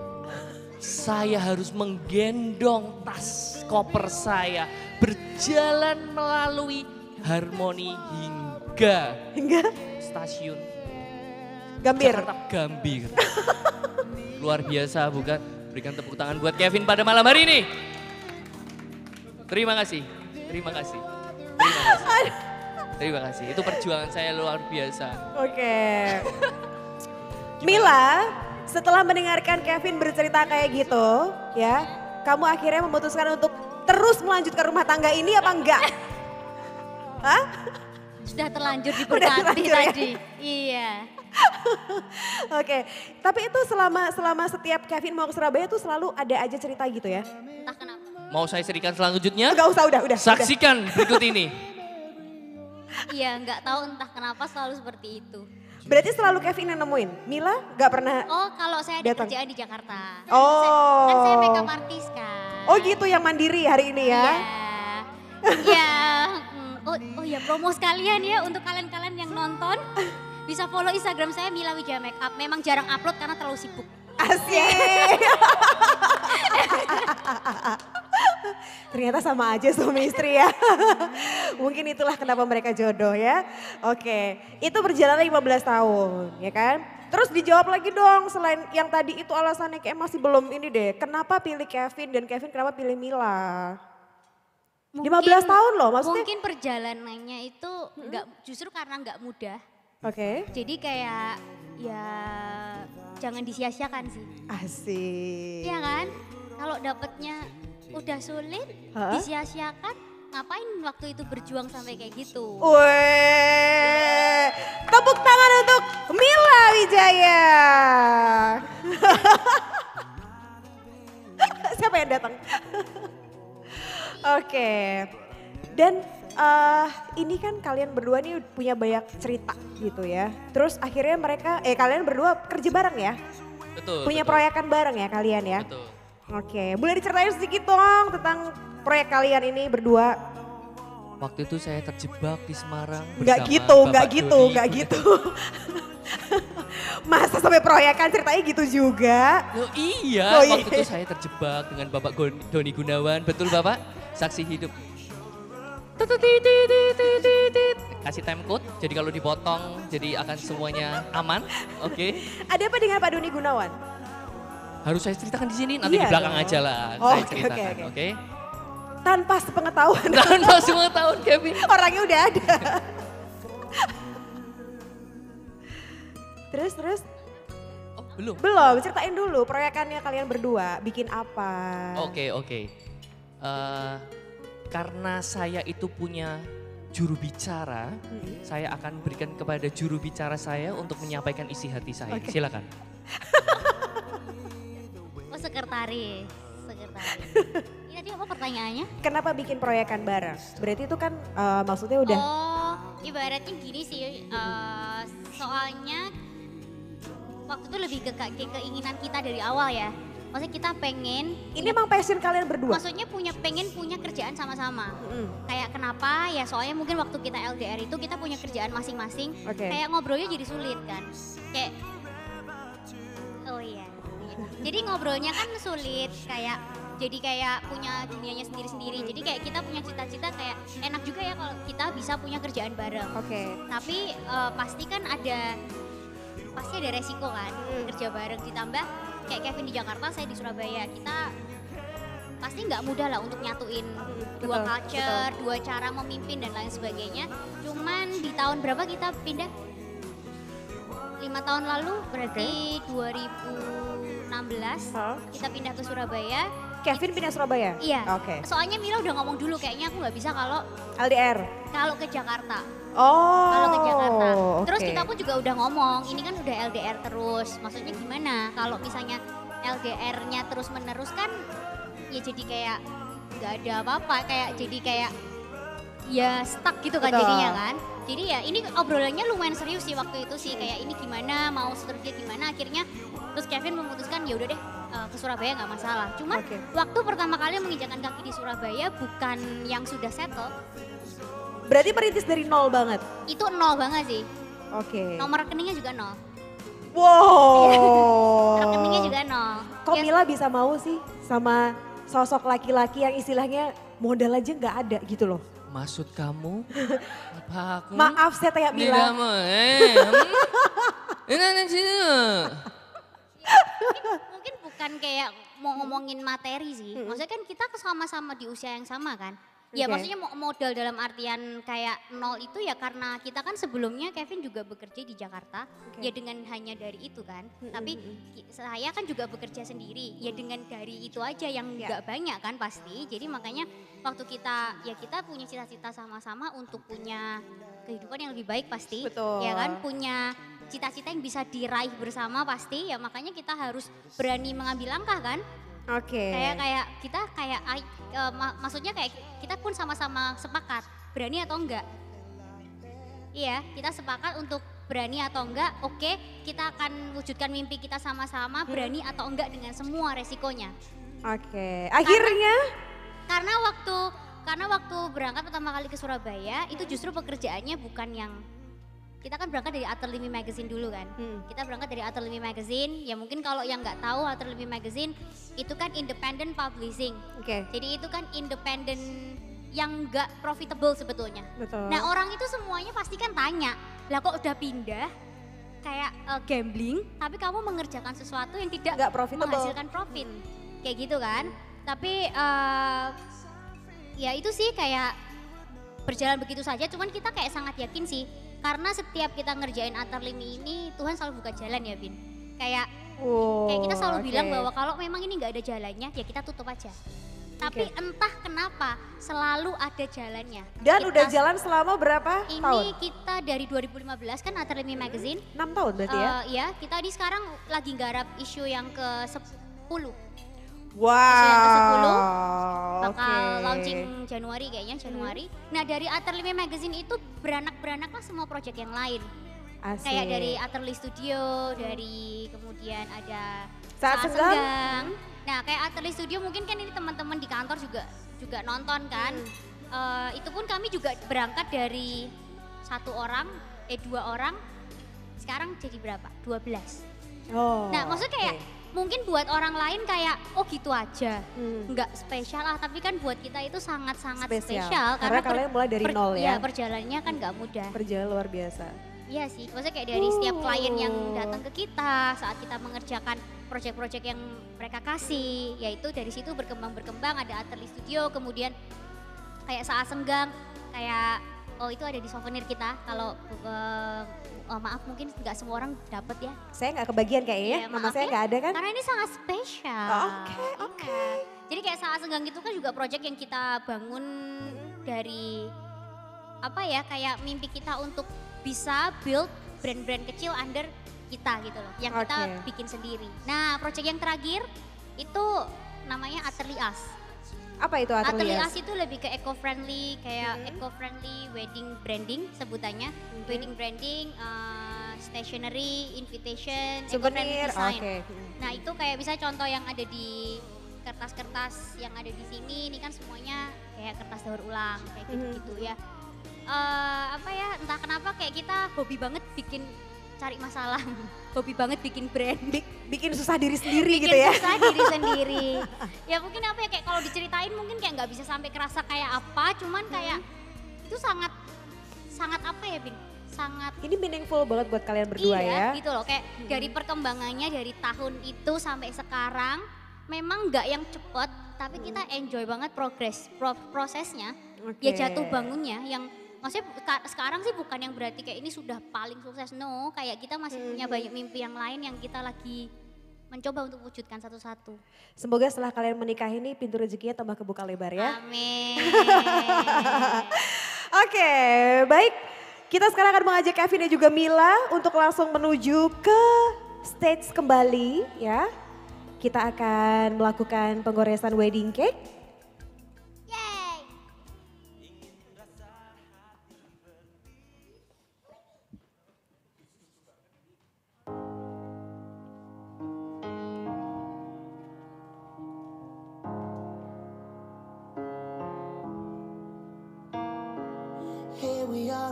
Speaker 5: Saya harus menggendong tas koper saya berjalan melalui Harmoni hingga
Speaker 9: Hingga
Speaker 5: stasiun
Speaker 9: Gambir.
Speaker 5: Jakarta Gambir. (laughs) Luar biasa bukan? Berikan tepuk tangan buat Kevin pada malam hari ini. Terima kasih, terima kasih, terima kasih. (laughs) Terima kasih, itu perjuangan saya luar biasa.
Speaker 9: Oke. Mila, setelah mendengarkan Kevin bercerita kayak gitu, ya, kamu akhirnya memutuskan untuk terus melanjutkan rumah tangga ini apa enggak? (laughs) Hah?
Speaker 6: Sudah terlanjur (laughs)
Speaker 9: Udah
Speaker 6: diberkati
Speaker 9: ya?
Speaker 6: tadi. Iya. (laughs)
Speaker 9: Oke, tapi itu selama selama setiap Kevin mau ke Surabaya tuh selalu ada aja cerita gitu ya?
Speaker 6: Entah kenapa.
Speaker 5: Mau saya serikan selanjutnya?
Speaker 9: Enggak usah, udah, udah.
Speaker 5: Saksikan berikut ini.
Speaker 6: Iya, nggak tahu entah kenapa selalu seperti itu.
Speaker 9: Berarti selalu Kevin yang nemuin? Mila nggak pernah?
Speaker 6: Oh, kalau saya ada
Speaker 9: Datang.
Speaker 6: kerjaan di Jakarta.
Speaker 9: Oh.
Speaker 6: Saya- kan saya makeup artis kan.
Speaker 9: Oh gitu yang mandiri hari ini ya?
Speaker 6: Iya. Iya. mm, Oh, oh ya promo sekalian ya untuk kalian-kalian yang nonton. Bisa follow Instagram saya Mila Wijaya Makeup. Memang jarang upload karena terlalu sibuk.
Speaker 9: Asik. Ternyata sama aja suami istri ya. Mungkin itulah kenapa mereka jodoh ya. Oke, itu berjalan 15 tahun ya kan. Terus dijawab lagi dong selain yang tadi itu alasannya kayak masih belum ini deh. Kenapa pilih Kevin dan Kevin kenapa pilih Mila? 15 tahun loh maksudnya.
Speaker 6: Mungkin perjalanannya itu nggak justru karena nggak mudah.
Speaker 9: Oke.
Speaker 6: Jadi kayak ya jangan disia-siakan sih.
Speaker 9: Asik.
Speaker 6: Iya kan? Kalau dapetnya udah sulit,
Speaker 9: Hah?
Speaker 6: disia-siakan, ngapain waktu itu berjuang sampai kayak gitu?
Speaker 9: Weh, tepuk tangan untuk Mila Wijaya. (laughs) Siapa yang datang? (laughs) Oke, dan eh ini kan kalian berdua nih punya banyak cerita gitu ya. Terus akhirnya mereka, eh kalian berdua kerja bareng ya?
Speaker 5: Betul.
Speaker 9: punya
Speaker 5: betul,
Speaker 9: proyekan bareng ya kalian ya?
Speaker 5: Betul.
Speaker 9: Oke, boleh diceritain sedikit dong tentang proyek kalian ini berdua?
Speaker 5: Waktu itu saya terjebak di Semarang
Speaker 9: Nggak
Speaker 5: bersama
Speaker 9: gitu, nggak
Speaker 5: Bapak
Speaker 9: gitu,
Speaker 5: Doni
Speaker 9: nggak
Speaker 5: Gunawan.
Speaker 9: gitu. (laughs) Masa sampai proyekan ceritanya gitu juga?
Speaker 5: Loh, iya,
Speaker 9: Oh, iya.
Speaker 5: waktu itu saya terjebak dengan Bapak Doni Gunawan. Betul Bapak? Saksi hidup. Kasih time code, jadi kalau dipotong jadi akan semuanya aman. Oke.
Speaker 9: Ada apa dengan Pak Doni Gunawan?
Speaker 5: Harus saya ceritakan di sini, nanti
Speaker 9: Iya
Speaker 5: di belakang
Speaker 9: dong.
Speaker 5: aja lah
Speaker 9: Oh,
Speaker 5: saya
Speaker 9: oke,
Speaker 5: ceritakan.
Speaker 9: oke,
Speaker 5: Oke.
Speaker 9: oke. Tanpa sepengetahuan.
Speaker 5: Tanpa semua tahun Kevin.
Speaker 9: Orangnya udah ada. terus, terus?
Speaker 5: Oh, belum.
Speaker 9: Belum, ceritain dulu proyekannya kalian berdua. Bikin apa?
Speaker 5: Oke, oke. Eh, karena saya itu punya juru bicara,
Speaker 9: Hmm.
Speaker 5: saya akan berikan kepada juru bicara saya untuk menyampaikan isi hati saya.
Speaker 9: Oke.
Speaker 5: Silakan.
Speaker 6: Oh sekretaris, sekretaris. Ini tadi apa pertanyaannya?
Speaker 9: Kenapa bikin proyekan bareng? Berarti itu kan eh, maksudnya udah
Speaker 6: Oh, ibaratnya gini sih, eh, soalnya waktu itu lebih ke, ke keinginan kita dari awal ya. Maksudnya kita pengen,
Speaker 9: ini emang passion kalian berdua?
Speaker 6: maksudnya punya pengen punya kerjaan sama-sama.
Speaker 9: Mm-mm.
Speaker 6: Kayak kenapa? Ya soalnya mungkin waktu kita LDR itu kita punya kerjaan masing-masing.
Speaker 9: Oke.
Speaker 6: Kayak ngobrolnya jadi sulit kan. Kayak Oh iya. Jadi ngobrolnya kan sulit kayak jadi kayak punya dunianya sendiri-sendiri. Jadi kayak kita punya cita-cita kayak enak juga ya kalau kita bisa punya kerjaan bareng.
Speaker 9: Oke.
Speaker 6: Tapi eh, pasti kan ada pasti ada resiko kan
Speaker 9: Hmm.
Speaker 6: kerja bareng ditambah kayak Kevin di Jakarta, saya di Surabaya. Kita pasti nggak mudah lah untuk nyatuin dua
Speaker 9: betul,
Speaker 6: culture, dua cara memimpin dan lain sebagainya. Cuman di tahun berapa kita pindah? Lima tahun lalu berarti 2016
Speaker 9: Hah?
Speaker 6: kita pindah ke Surabaya.
Speaker 9: Kevin pindah Surabaya?
Speaker 6: Iya.
Speaker 9: Oke.
Speaker 6: Soalnya Mila udah ngomong dulu kayaknya aku nggak bisa kalau
Speaker 9: LDR?
Speaker 6: kalau ke Jakarta.
Speaker 9: Oh.
Speaker 6: kalau ke Jakarta. Terus
Speaker 9: oke.
Speaker 6: kita pun juga udah ngomong, ini kan udah LDR terus. Maksudnya gimana? Kalau misalnya LDR-nya terus menerus kan ya jadi kayak nggak ada apa-apa, kayak jadi kayak ya stuck gitu kan
Speaker 9: Betul.
Speaker 6: jadinya kan. Jadi ya ini obrolannya lumayan serius sih waktu itu sih kayak ini gimana mau seterusnya gimana akhirnya terus Kevin memutuskan ya udah deh eh, ke Surabaya nggak masalah. Cuman
Speaker 9: Oke.
Speaker 6: waktu pertama kali menginjakan kaki di Surabaya bukan yang sudah settle,
Speaker 9: Berarti merintis dari nol banget?
Speaker 6: itu nol banget sih.
Speaker 9: Oke.
Speaker 6: Nomor rekeningnya juga nol.
Speaker 9: Wow. (laughs)
Speaker 6: Rekeningnya juga nol.
Speaker 9: Kok
Speaker 6: Ya,
Speaker 9: Mila bisa mau sih sama sosok laki-laki yang istilahnya modal aja nggak ada gitu loh?
Speaker 5: Maksud kamu? (laughs) Apa aku?
Speaker 9: Maaf saya tanya Mila.
Speaker 5: mau. Eh, hmm? Ini sini.
Speaker 6: mungkin bukan kayak mau ngomongin materi sih. Maksudnya kan kita sama-sama di usia yang sama kan. Ya maksudnya mo- modal dalam artian kayak nol itu ya karena kita kan sebelumnya Kevin juga bekerja di Jakarta.
Speaker 9: Oke.
Speaker 6: Ya dengan hanya dari itu kan. Tapi ki- saya kan juga bekerja sendiri. Ya dengan dari itu aja yang
Speaker 9: Ya.
Speaker 6: nggak banyak kan pasti. Jadi makanya waktu kita ya kita punya cita-cita sama-sama untuk punya kehidupan yang lebih baik pasti.
Speaker 9: Betul.
Speaker 6: Ya kan punya cita-cita yang bisa diraih bersama pasti ya makanya kita harus berani mengambil langkah kan
Speaker 9: Oke.
Speaker 6: kayak kayak kita kayak ai- eh, ma- maksudnya kayak kita pun sama-sama sepakat berani atau enggak iya kita sepakat untuk berani atau enggak oke kita akan wujudkan mimpi kita sama-sama berani atau enggak dengan semua resikonya
Speaker 9: Oke. Akhirnya
Speaker 6: karena waktu karena waktu berangkat pertama kali ke Surabaya itu justru pekerjaannya bukan yang kita kan berangkat dari Aterlimi Magazine dulu kan.
Speaker 9: Hmm.
Speaker 6: Kita berangkat dari Aterlimi Magazine. Ya mungkin kalau yang nggak tahu Aterlimi Magazine itu kan independent publishing.
Speaker 9: Oke.
Speaker 6: Jadi itu kan independent yang nggak profitable sebetulnya.
Speaker 9: betul.
Speaker 6: Nah orang itu semuanya pasti kan tanya, lah kok udah pindah kayak eh, gambling, tapi kamu mengerjakan sesuatu yang tidak
Speaker 9: Nggak profitable.
Speaker 6: menghasilkan profit, kayak gitu kan? Tapi eh, ya itu sih kayak berjalan begitu saja. Cuman kita kayak sangat yakin sih, karena setiap kita ngerjain Atarlimi ini Tuhan selalu buka jalan ya Bin. Kayak
Speaker 9: Oh,
Speaker 6: kayak kita selalu
Speaker 9: oke.
Speaker 6: bilang bahwa kalau memang ini nggak ada jalannya, ya kita tutup aja. Tapi entah kenapa selalu ada jalannya.
Speaker 9: Dan
Speaker 6: Kita-
Speaker 9: udah jalan selama berapa
Speaker 6: ini
Speaker 9: tahun?
Speaker 6: kita dari 2015 kan Atarlimi Magazine.
Speaker 9: 6 tahun berarti ya?
Speaker 6: Eh, ya, kita di sekarang lagi garap isu yang ke 10.
Speaker 9: Wow.
Speaker 6: yang ke-10 bakal
Speaker 9: oke.
Speaker 6: launching Januari kayaknya Januari. Nah dari Atelier Magazine itu beranak-beranak lah semua project yang lain.
Speaker 9: Asik.
Speaker 6: Kayak dari Atelier Studio, dari kemudian ada
Speaker 9: Saat Senggang.
Speaker 6: Nah kayak Atelier Studio mungkin kan ini teman-teman di kantor juga juga nonton kan.
Speaker 9: Hmm.
Speaker 6: Eh, itu pun kami juga berangkat dari satu orang, eh dua orang, sekarang jadi berapa? 12.
Speaker 9: Oh.
Speaker 6: Nah maksudnya kayak
Speaker 9: oke.
Speaker 6: Mungkin buat orang lain kayak oh gitu aja
Speaker 9: Hmm.
Speaker 6: nggak spesial lah tapi kan buat kita itu sangat-sangat
Speaker 9: Spesial.
Speaker 6: spesial,
Speaker 9: Karena kalian mulai dari nol ya.
Speaker 6: perjalanannya kan nggak mudah
Speaker 9: Perjalanan luar biasa.
Speaker 6: iya sih maksudnya kayak dari setiap klien yang
Speaker 9: Oh.
Speaker 6: datang ke kita saat kita mengerjakan proyek-proyek yang mereka kasih yaitu dari situ berkembang-berkembang ada atelier studio kemudian kayak saat senggang kayak oh itu ada di souvenir kita kalau eh, oh, maaf mungkin nggak semua orang dapat ya
Speaker 9: Saya nggak kebagian kayaknya ya.
Speaker 6: Iya,
Speaker 9: Nama
Speaker 6: maaf
Speaker 9: saya
Speaker 6: ya.
Speaker 9: nggak ada kan?
Speaker 6: Karena ini sangat spesial.
Speaker 9: Oh, oke,
Speaker 6: Iya.
Speaker 9: oke.
Speaker 6: Jadi kayak saat senggang itu kan juga project yang kita bangun dari apa ya kayak mimpi kita untuk bisa build brand-brand kecil under kita gitu loh, yang kita
Speaker 9: Oke.
Speaker 6: bikin sendiri. Nah, project yang terakhir itu namanya Atelias.
Speaker 9: Apa itu atelier?
Speaker 6: Atelias itu lebih ke eco-friendly, kayak eco-friendly wedding branding sebutannya. Wedding branding, uh, stationery, invitation, eco-friendly
Speaker 9: Souvenir, oke.
Speaker 6: Nah itu kayak bisa contoh yang ada di kertas-kertas yang ada di sini, ini kan semuanya kayak kertas daur ulang, kayak gitu-gitu ya. Eh, apa ya, entah kenapa kayak kita hobi banget bikin cari masalah, hobi banget bikin brand.
Speaker 9: Bikin susah diri sendiri
Speaker 6: bikin
Speaker 9: gitu ya.
Speaker 6: susah diri sendiri. (laughs) ya mungkin apa ya kayak kalau diceritain mungkin kayak nggak bisa sampai kerasa kayak apa, cuman kayak itu sangat sangat apa ya Bin? Sangat
Speaker 9: Ini meaningful banget buat kalian berdua
Speaker 6: iya,
Speaker 9: ya.
Speaker 6: gitu loh kayak dari perkembangannya dari tahun itu sampai sekarang memang nggak yang cepet tapi kita enjoy banget progres pro- prosesnya ya
Speaker 9: Oke.
Speaker 6: jatuh bangunnya yang maksudnya ka- sekarang sih bukan yang berarti kayak ini sudah paling sukses no kayak kita masih punya banyak mimpi yang lain yang kita lagi mencoba untuk wujudkan satu-satu
Speaker 9: Semoga setelah kalian menikah ini pintu rezekinya tambah kebuka lebar ya.
Speaker 6: amin (laughs)
Speaker 9: Oke, baik. Kita sekarang akan mengajak Kevin dan juga Mila untuk langsung menuju ke stage kembali ya. Kita akan melakukan penggoresan wedding cake.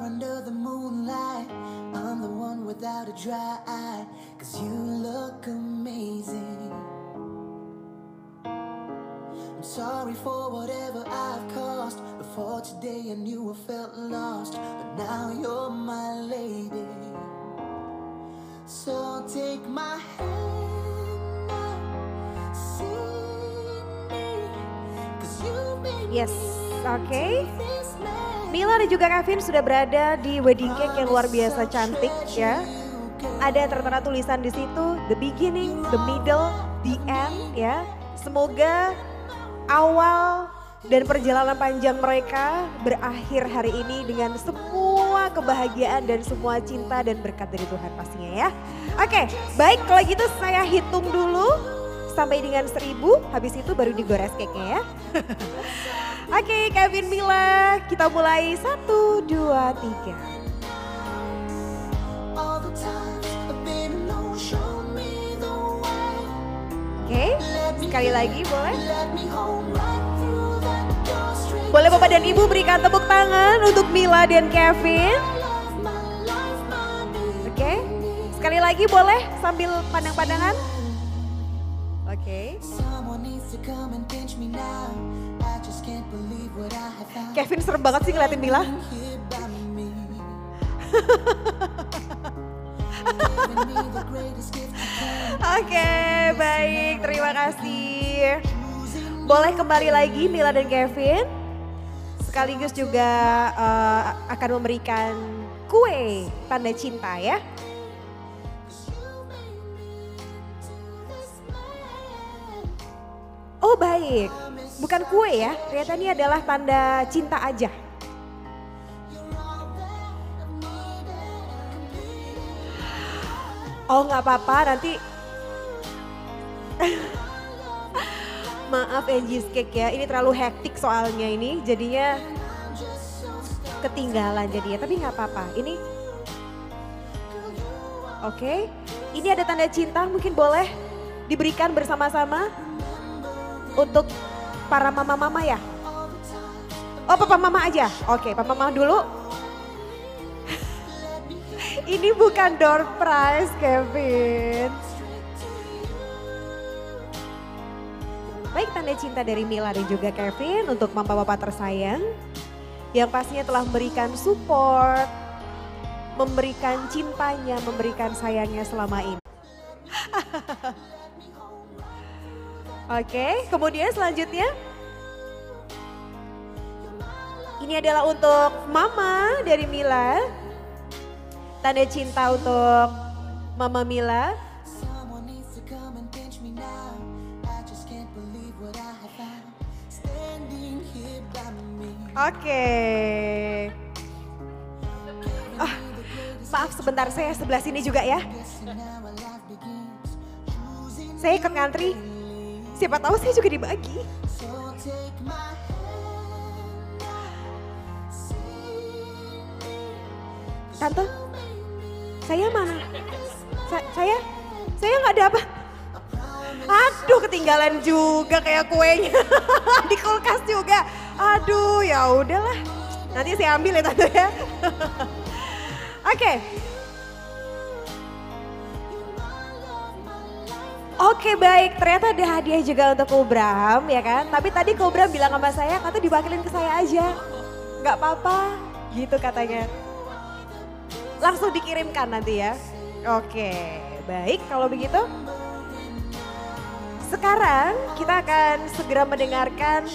Speaker 12: Under the moonlight. I'm the one without a dry eye. Cause you look amazing. I'm sorry for whatever I've caused. Before today, I knew I felt lost. But now you're my lady. So take my hand now. See me. Cause you made
Speaker 9: Yes, oke. Mila dan juga Kevin sudah berada di wedding cake yang luar biasa cantik ya. Ada tertera tulisan di situ the beginning, the middle, the end ya. Semoga awal dan perjalanan panjang mereka berakhir hari ini dengan semua kebahagiaan dan semua cinta dan berkat dari Tuhan pastinya ya. Oke, baik kalau gitu saya hitung dulu sampai dengan seribu, habis itu baru digores cake-nya ya. (laughs) Oke, Kevin Mila, kita mulai satu, dua, tiga. Oke, sekali lagi boleh? Boleh Bapak dan Ibu berikan tepuk tangan untuk Mila dan Kevin. Oke, sekali lagi boleh sambil pandang-pandangan. Oke,
Speaker 12: Someone
Speaker 9: Kevin serem banget sih ngeliatin Mila. Oke, baik, terima kasih. Boleh kembali lagi Mila dan Kevin. Sekaligus juga eh, akan memberikan kue tanda cinta ya. Oh baik, bukan kue ya, ternyata ini adalah tanda cinta aja. Oh nggak apa-apa nanti. (laughs) Maaf Angie Cake ya, ini terlalu hektik soalnya ini, jadinya ketinggalan jadinya. Tapi nggak apa-apa, ini Oke, ini ada tanda cinta mungkin boleh diberikan bersama-sama untuk para mama-mama ya. Oh papa mama aja, oke papa mama dulu. (laughs) ini bukan door prize Kevin. Baik tanda cinta dari Mila dan juga Kevin untuk mama bapak tersayang. Yang pastinya telah memberikan support, memberikan cintanya, memberikan sayangnya selama ini. (laughs) Oke, kemudian selanjutnya. Ini adalah untuk mama dari Mila. Tanda cinta untuk mama Mila. Oke. Ah, maaf sebentar saya sebelah sini juga ya. Saya ikut ngantri. Siapa tahu saya juga dibagi. Tante, saya mana? Sa- saya, saya nggak ada apa. Aduh, ketinggalan juga kayak kuenya (laughs) di kulkas juga. Aduh, ya udahlah. Nanti saya ambil ya tante ya. (laughs) Oke. Oke baik, ternyata ada hadiah juga untuk Kobram ya kan. Tapi tadi Kobram bilang sama saya, kata dibakilin ke saya aja. Nggak apa-apa, gitu katanya. Langsung dikirimkan nanti ya. Oke, baik kalau begitu. Sekarang kita akan segera mendengarkan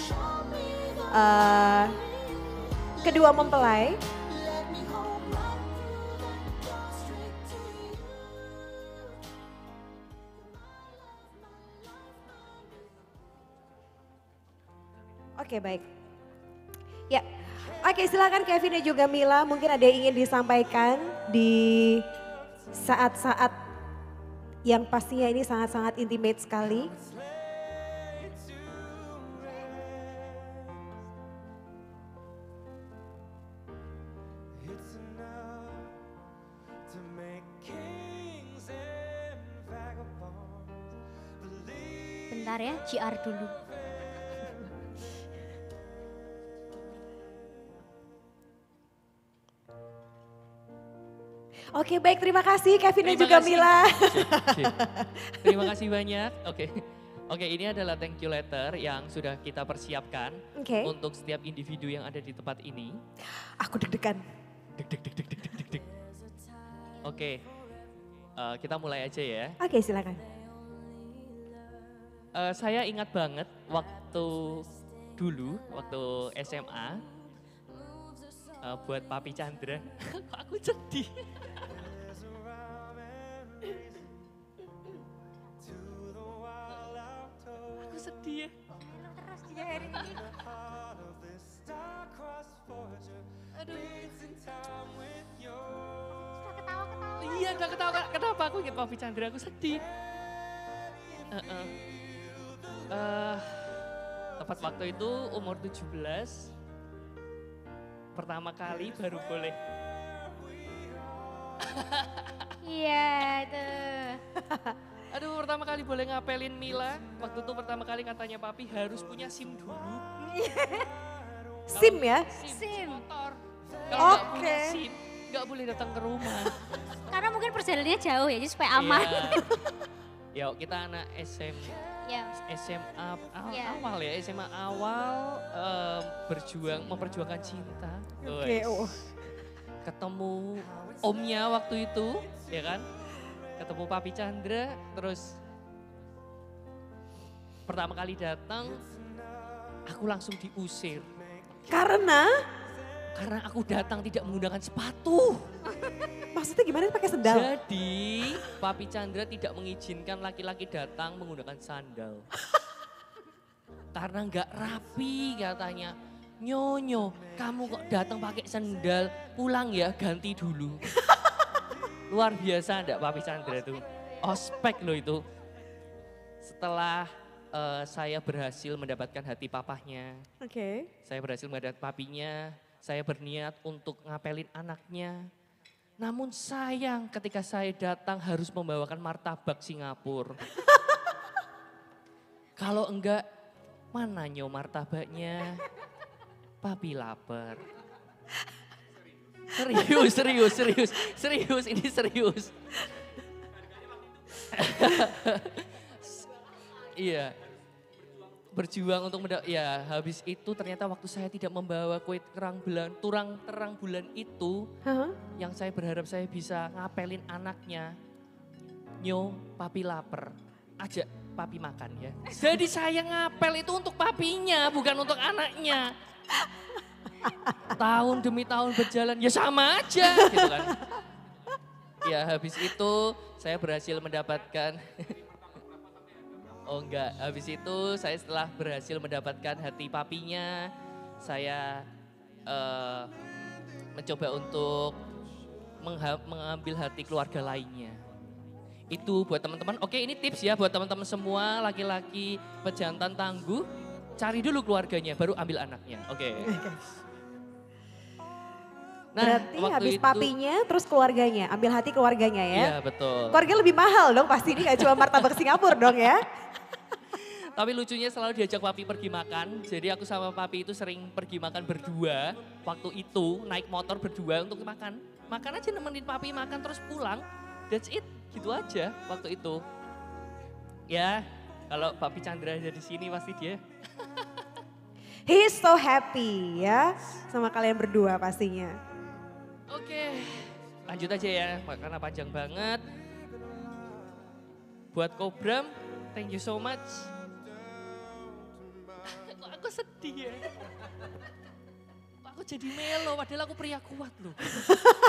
Speaker 9: eh, kedua mempelai. Oke baik. Ya, oke silakan Kevin dan juga Mila. Mungkin ada yang ingin disampaikan di saat-saat yang pastinya ini sangat-sangat intimate sekali.
Speaker 6: Bentar ya, JR dulu.
Speaker 9: Oke baik terima kasih Kevin dan
Speaker 5: Terima
Speaker 9: juga
Speaker 5: kasih.
Speaker 9: Mila.
Speaker 5: Sip, sip. (laughs) Terima kasih banyak. Oke. Oke, ini adalah thank you letter yang sudah kita persiapkan
Speaker 9: Oke.
Speaker 5: untuk setiap individu yang ada di tempat ini.
Speaker 9: Aku deg-degan.
Speaker 5: Deg deg deg deg deg deg. Oke. eh, kita mulai aja ya.
Speaker 9: Oke silakan.
Speaker 5: Eh, saya ingat banget waktu dulu, waktu SMA, eh, buat Papi Chandra, (laughs) kok aku sedih. Aku sedih ya. Iya, gak ketawa. Kenapa aku ingat Papi Chandra, aku sedih. Heeh. Eh, tepat waktu itu umur 17 pertama kali baru boleh
Speaker 6: Iya tuh. (laughs)
Speaker 5: aduh pertama kali boleh ngapelin Mila waktu itu pertama kali katanya papi harus punya SIM dulu (laughs)
Speaker 9: SIM ya?
Speaker 5: SIM, motor kalau nggak punya
Speaker 9: Oke.
Speaker 5: SIM nggak boleh datang ke rumah (laughs)
Speaker 6: Karena mungkin perjalanannya jauh ya, jadi supaya aman.
Speaker 5: Iya. (laughs) Yuk kita anak SM
Speaker 6: ya.
Speaker 5: SMA aw-
Speaker 6: Iya.
Speaker 5: awal ya SMA awal em, berjuang memperjuangkan cinta.
Speaker 9: Oke,
Speaker 5: Wes.
Speaker 9: oh.
Speaker 5: Ketemu omnya waktu itu, ya kan? Ketemu Papi Chandra, terus pertama kali datang, aku langsung diusir
Speaker 9: Karena
Speaker 5: karena aku datang tidak menggunakan sepatu.
Speaker 9: maksudnya gimana pakai sendal?
Speaker 5: Jadi Papi Chandra tidak mengizinkan laki-laki datang menggunakan sandal. Karena nggak rapi katanya. Nyonyo, kamu kok datang pakai sandal, pulang ya ganti dulu. Luar biasa enggak Papi Chandra itu. Ospek loh itu. Setelah eh, saya berhasil mendapatkan hati papahnya.
Speaker 9: Oke.
Speaker 5: Saya berhasil mendapatkan papinya. Saya berniat untuk ngapelin anaknya. Namun sayang ketika saya datang harus membawakan martabak Singapura. (laughs) Kalau enggak, mana nyo martabaknya? Papi lapar. Serius, (laughs) serius, serius, serius, ini serius. iya, berjuang untuk mendak ya habis itu ternyata waktu saya tidak membawa kue terang bulan turang terang bulan itu
Speaker 9: Hah?
Speaker 5: yang saya berharap saya bisa ngapelin anaknya nyo papi lapar ajak papi makan ya jadi saya ngapel itu untuk papinya bukan untuk anaknya tahun demi tahun berjalan ya sama aja gitu kan. Ya habis itu saya berhasil mendapatkan Oh enggak, habis itu saya setelah berhasil mendapatkan hati papinya, saya eh, mencoba untuk mengambil hati keluarga lainnya. Itu buat teman-teman, oke ini tips ya buat teman-teman semua laki-laki pejantan tangguh, cari dulu keluarganya, baru ambil anaknya, oke. Nah,
Speaker 9: Berarti
Speaker 5: waktu
Speaker 9: habis
Speaker 5: itu-
Speaker 9: papinya terus keluarganya, ambil hati keluarganya ya.
Speaker 5: Iya betul.
Speaker 9: Keluarga lebih mahal dong pasti ini gak cuma martabak Singapura dong ya. (laughs)
Speaker 5: Tapi lucunya selalu diajak papi pergi makan. Jadi aku sama papi itu sering pergi makan berdua. Waktu itu naik motor berdua untuk makan. Makan aja nemenin papi makan terus pulang. That's it. Gitu aja waktu itu. Ya, kalau papi Chandra ada di sini pasti dia.
Speaker 9: He's so happy ya sama kalian berdua pastinya.
Speaker 5: Oke, lanjut aja ya karena panjang banget. Buat Kobram, thank you so much. (laughs) Kok aku sedih ya? Kok aku jadi melo padahal aku pria kuat loh.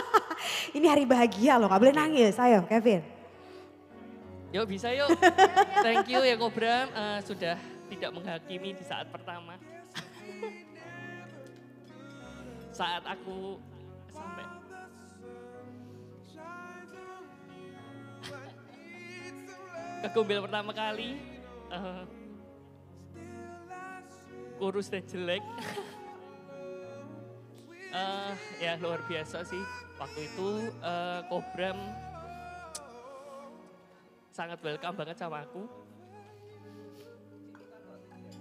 Speaker 5: (laughs)
Speaker 9: Ini hari bahagia loh, gak boleh nangis. Ayo Kevin.
Speaker 5: Yuk bisa yuk. (laughs) Thank you ya Kobram eh, sudah tidak menghakimi di saat pertama. Saat aku sampai. Ke pertama kali eh, kurus dan jelek. (laughs) Eh, ya luar biasa sih. Waktu itu eh, Kobram sangat welcome banget sama aku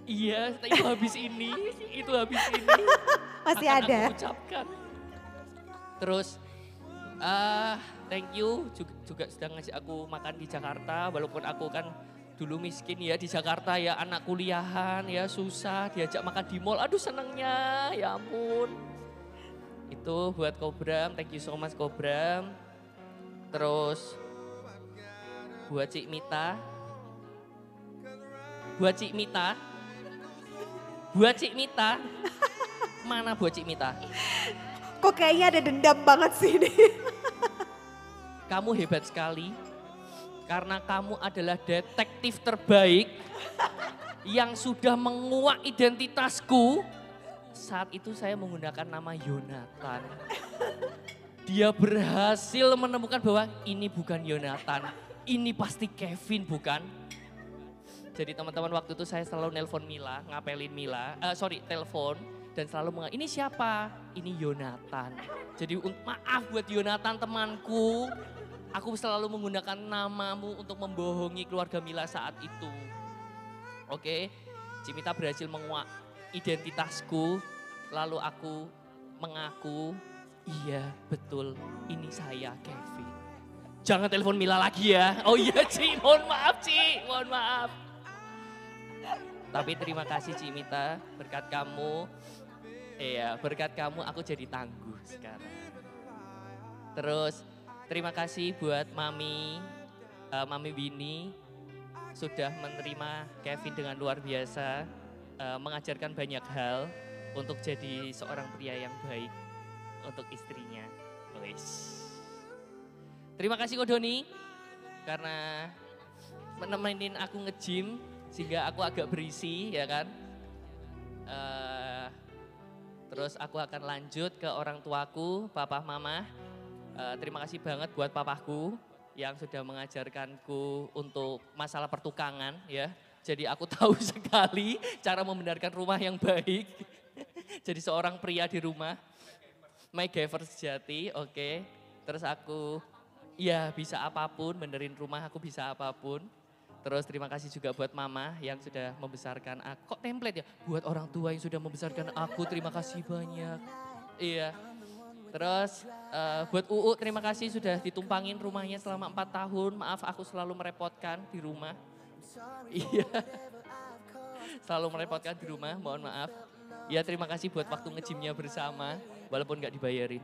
Speaker 5: iya itu habis ini. Itu habis ini. (laughs)
Speaker 9: Masih
Speaker 5: akan
Speaker 9: ada.
Speaker 5: aku ucapkan. Terus ah thank you juga, juga sudah ngajak aku makan di Jakarta. Walaupun aku kan dulu miskin ya di Jakarta ya anak kuliahan ya susah diajak makan di mall. Aduh senengnya. Ya ampun. Itu buat Kobram. Thank you so much Kobram. Terus buat Cik Mita. Buat Cik Mita buat Cik Mita mana buat Cik Mita
Speaker 9: Kok kayaknya ada dendam banget sih ini.
Speaker 5: kamu hebat sekali karena kamu adalah detektif terbaik yang sudah menguak identitasku. Saat itu saya menggunakan nama Yonatan. Dia berhasil menemukan bahwa ini bukan Yonatan, ini pasti Kevin bukan? Jadi teman-teman waktu itu saya selalu nelpon Mila, ngapelin Mila, eh, sorry telepon dan selalu meng ini siapa? Ini Yonatan. Jadi maaf buat Yonatan temanku, aku selalu menggunakan namamu untuk membohongi keluarga Mila saat itu. Oke, Cimita berhasil menguak identitasku, lalu aku mengaku, iya betul ini saya Kevin. Jangan telepon Mila lagi ya. Oh iya Ci, mohon maaf Ci, mohon maaf. Tapi terima kasih Cimita, berkat kamu, iya berkat kamu aku jadi tangguh sekarang. Terus terima kasih buat Mami, eh, Mami Winnie sudah menerima Kevin dengan luar biasa, eh, mengajarkan banyak hal untuk jadi seorang pria yang baik untuk istrinya. Terima kasih Kodoni karena menemenin aku nge-gym sehingga aku agak berisi ya kan. Eh, terus aku akan lanjut ke orang tuaku, papa mama. Eh, terima kasih banget buat papaku yang sudah mengajarkanku untuk masalah pertukangan ya. Jadi aku (laughs) tahu sekali cara membenarkan rumah yang baik. (laughs) Jadi seorang pria di rumah. My giver sejati, oke. Terus aku, ya bisa apa pun, benerin rumah aku bisa apa pun. Terus terima kasih juga buat mama yang sudah membesarkan aku. Kok template ya? Buat orang tua yang sudah membesarkan aku, terima kasih banyak. Iya. Terus eh, buat UU terima kasih sudah ditumpangin rumahnya selama empat tahun. Maaf aku selalu merepotkan di rumah. Iya. Selalu merepotkan di rumah, mohon maaf. Ya terima kasih buat waktu ngejimnya bersama, walaupun nggak dibayarin.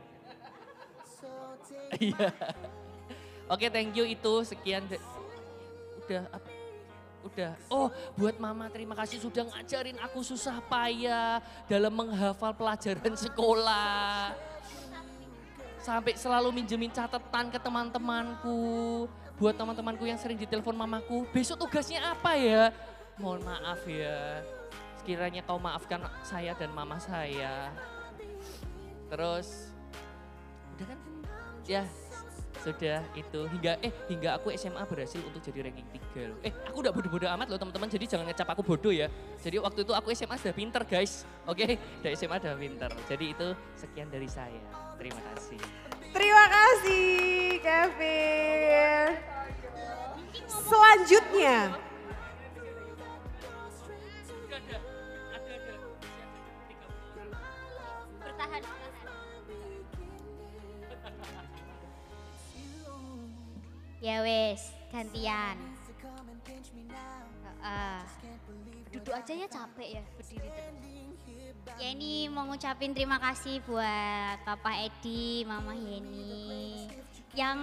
Speaker 5: Iya. Oke thank you itu sekian. Da- Udah apa? Udah. Oh buat mama terima kasih sudah ngajarin aku susah payah dalam menghafal pelajaran sekolah. Sampai selalu minjemin catatan ke teman-temanku. Buat teman-temanku yang sering ditelepon mamaku, besok tugasnya apa ya? Mohon maaf ya. Sekiranya kau maafkan saya dan mama saya. Terus, udah kan? Ya, sudah itu hingga eh hingga aku SMA berhasil untuk jadi ranking 3 loh. Eh, aku udah bodoh-bodoh amat loh teman-teman. Jadi jangan ngecap aku bodoh ya. Jadi waktu itu aku SMA sudah pinter guys. Oke, (laughs) dari SMA sudah pinter. Jadi itu sekian dari saya. Terima kasih.
Speaker 9: Terima kasih Kevin. Selanjutnya,
Speaker 6: Bertahan, Ya wes, gantian. Heeh. Duduk aja ya capek ya berdiri terus. Ya ini mau ngucapin terima kasih buat Papa Edi, Mama Yeni. Yang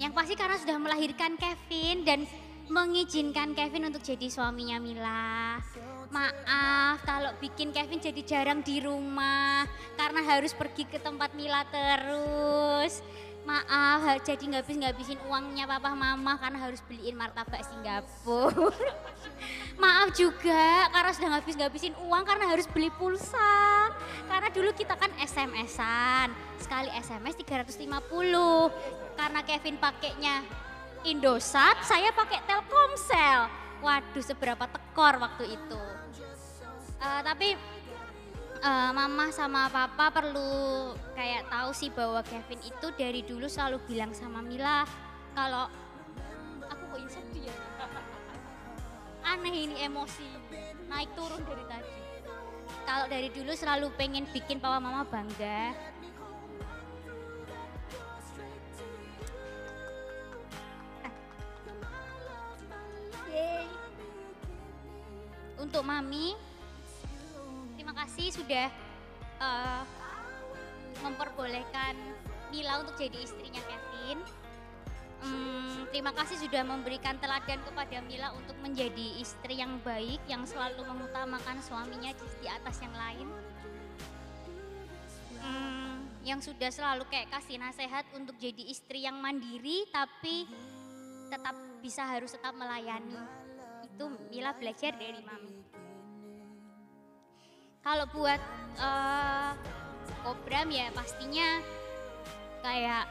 Speaker 6: yang pasti karena sudah melahirkan Kevin dan mengizinkan Kevin untuk jadi suaminya Mila. Maaf kalau bikin Kevin jadi jarang di rumah karena harus pergi ke tempat Mila terus. Maaf jadi nggak habis ngabisin uangnya papa mama karena harus beliin martabak Singapura. (laughs) Maaf juga karena sudah habis ngabisin uang karena harus beli pulsa. Karena dulu kita kan SMS-an. Sekali SMS 350. Karena Kevin pakainya Indosat, saya pakai Telkomsel. Waduh seberapa tekor waktu itu. Eh, tapi eh, mama sama papa perlu kayak tahu sih bahwa Kevin itu dari dulu selalu bilang sama Mila kalau aku kok sedih ya. (laughs) Aneh ini emosi naik turun dari tadi. Kalau dari dulu selalu pengen bikin papa mama bangga. Untuk mami, terima kasih sudah eh, memperbolehkan Mila untuk jadi istrinya Kevin. Hmm, terima kasih sudah memberikan teladan kepada Mila untuk menjadi istri yang baik, yang selalu mengutamakan suaminya di, di atas yang lain. Hmm, yang sudah selalu kayak kasih nasihat untuk jadi istri yang mandiri, tapi tetap bisa harus tetap melayani. Itu Mila belajar dari mami. Kalau buat eh, Kobram ya pastinya kayak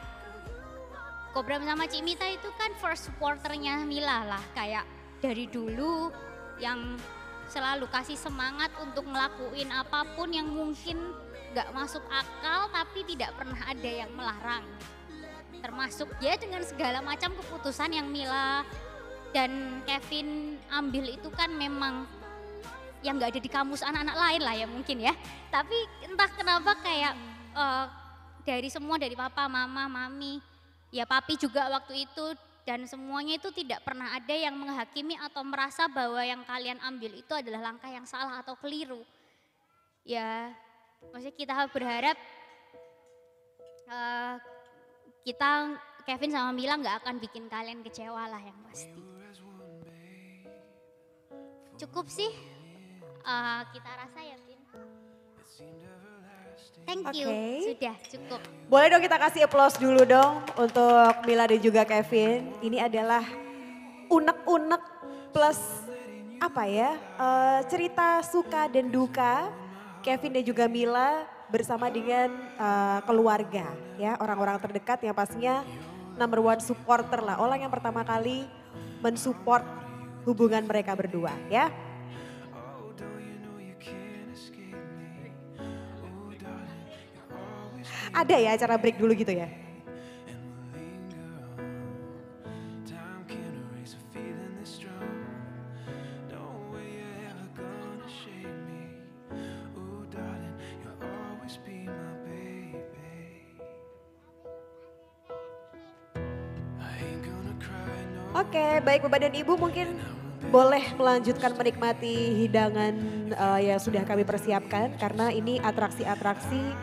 Speaker 6: Kobram sama Cik Mita itu kan first supporternya Mila lah. Kayak dari dulu yang selalu kasih semangat untuk ngelakuin apa pun yang mungkin gak masuk akal tapi tidak pernah ada yang melarang. Termasuk ya dengan segala macam keputusan yang Mila dan Kevin ambil itu kan memang yang nggak ada di kamus anak-anak lain lah ya mungkin ya. Tapi entah kenapa kayak eh, dari semua dari papa, mama, mami, ya papi juga waktu itu dan semuanya itu tidak pernah ada yang menghakimi atau merasa bahwa yang kalian ambil itu adalah langkah yang salah atau keliru. Ya, maksudnya kita berharap eh, kita Kevin sama Mila nggak akan bikin kalian kecewa lah yang pasti. Cukup sih eh, kita rasa ya Vin. Thank you,
Speaker 9: Oke.
Speaker 6: sudah cukup.
Speaker 9: boleh dong kita kasih applause dulu dong untuk Mila dan juga Kevin. Ini adalah unek-unek plus apa ya eh, cerita suka dan duka Kevin dan juga Mila bersama dengan eh, keluarga ya orang-orang terdekat yang pastinya number one supporter lah orang yang pertama kali mensupport hubungan mereka berdua ya. Ada ya acara break dulu gitu ya? Oke, baik Bapak dan Ibu mungkin boleh melanjutkan menikmati hidangan eh, yang sudah kami persiapkan karena ini atraksi-atraksi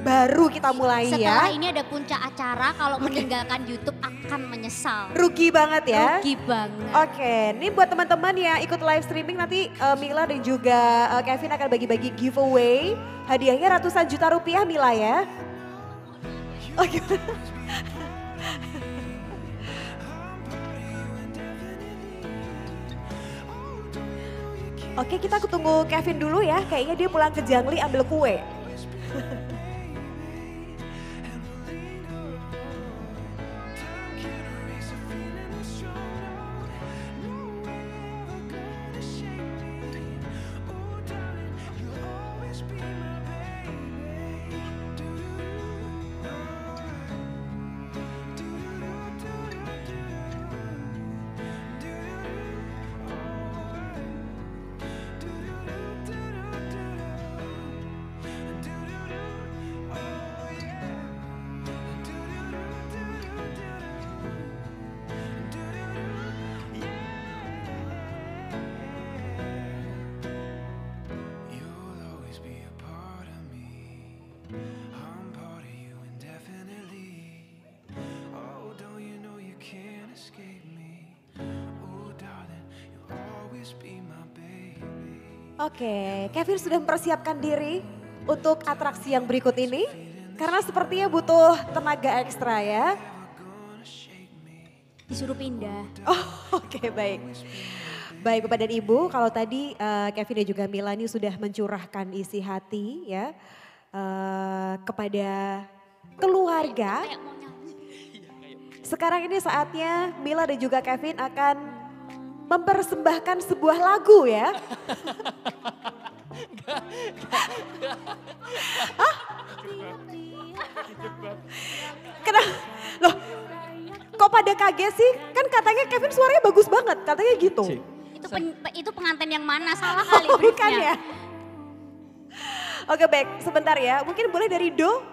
Speaker 9: baru kita mulai
Speaker 6: Setelah
Speaker 9: ya.
Speaker 6: ini ada puncak acara, kalau meninggalkan YouTube akan menyesal.
Speaker 9: Rugi banget ya.
Speaker 6: Rugi banget.
Speaker 9: Oke, ini buat teman-teman yang ikut live streaming nanti eh, Mila dan juga eh, Kevin akan bagi-bagi giveaway. Hadiahnya ratusan juta rupiah Mila ya. Oh (laughs) gimana? Oke kita tunggu Kevin dulu ya, kayaknya dia pulang ke Jangli ambil kue. Oke, Kevin sudah mempersiapkan diri untuk atraksi yang berikut ini. Karena sepertinya butuh tenaga ekstra ya.
Speaker 6: Disuruh pindah.
Speaker 9: Oh (laughs) oke baik. Baik Bapak dan Ibu, kalau tadi eh, Kevin dan juga Mila ini sudah mencurahkan isi hati ya eh, kepada keluarga. Sekarang ini saatnya Mila dan juga Kevin akan mempersembahkan sebuah lagu ya. Hah? Kenapa? Loh, kok pada kaget sih? Kan katanya Kevin suaranya bagus banget, katanya gitu.
Speaker 6: Itu pen- itu pengantin yang mana? Salah kali
Speaker 9: Oh, bukan ya? Oke baik, sebentar ya. Mungkin boleh dari Do?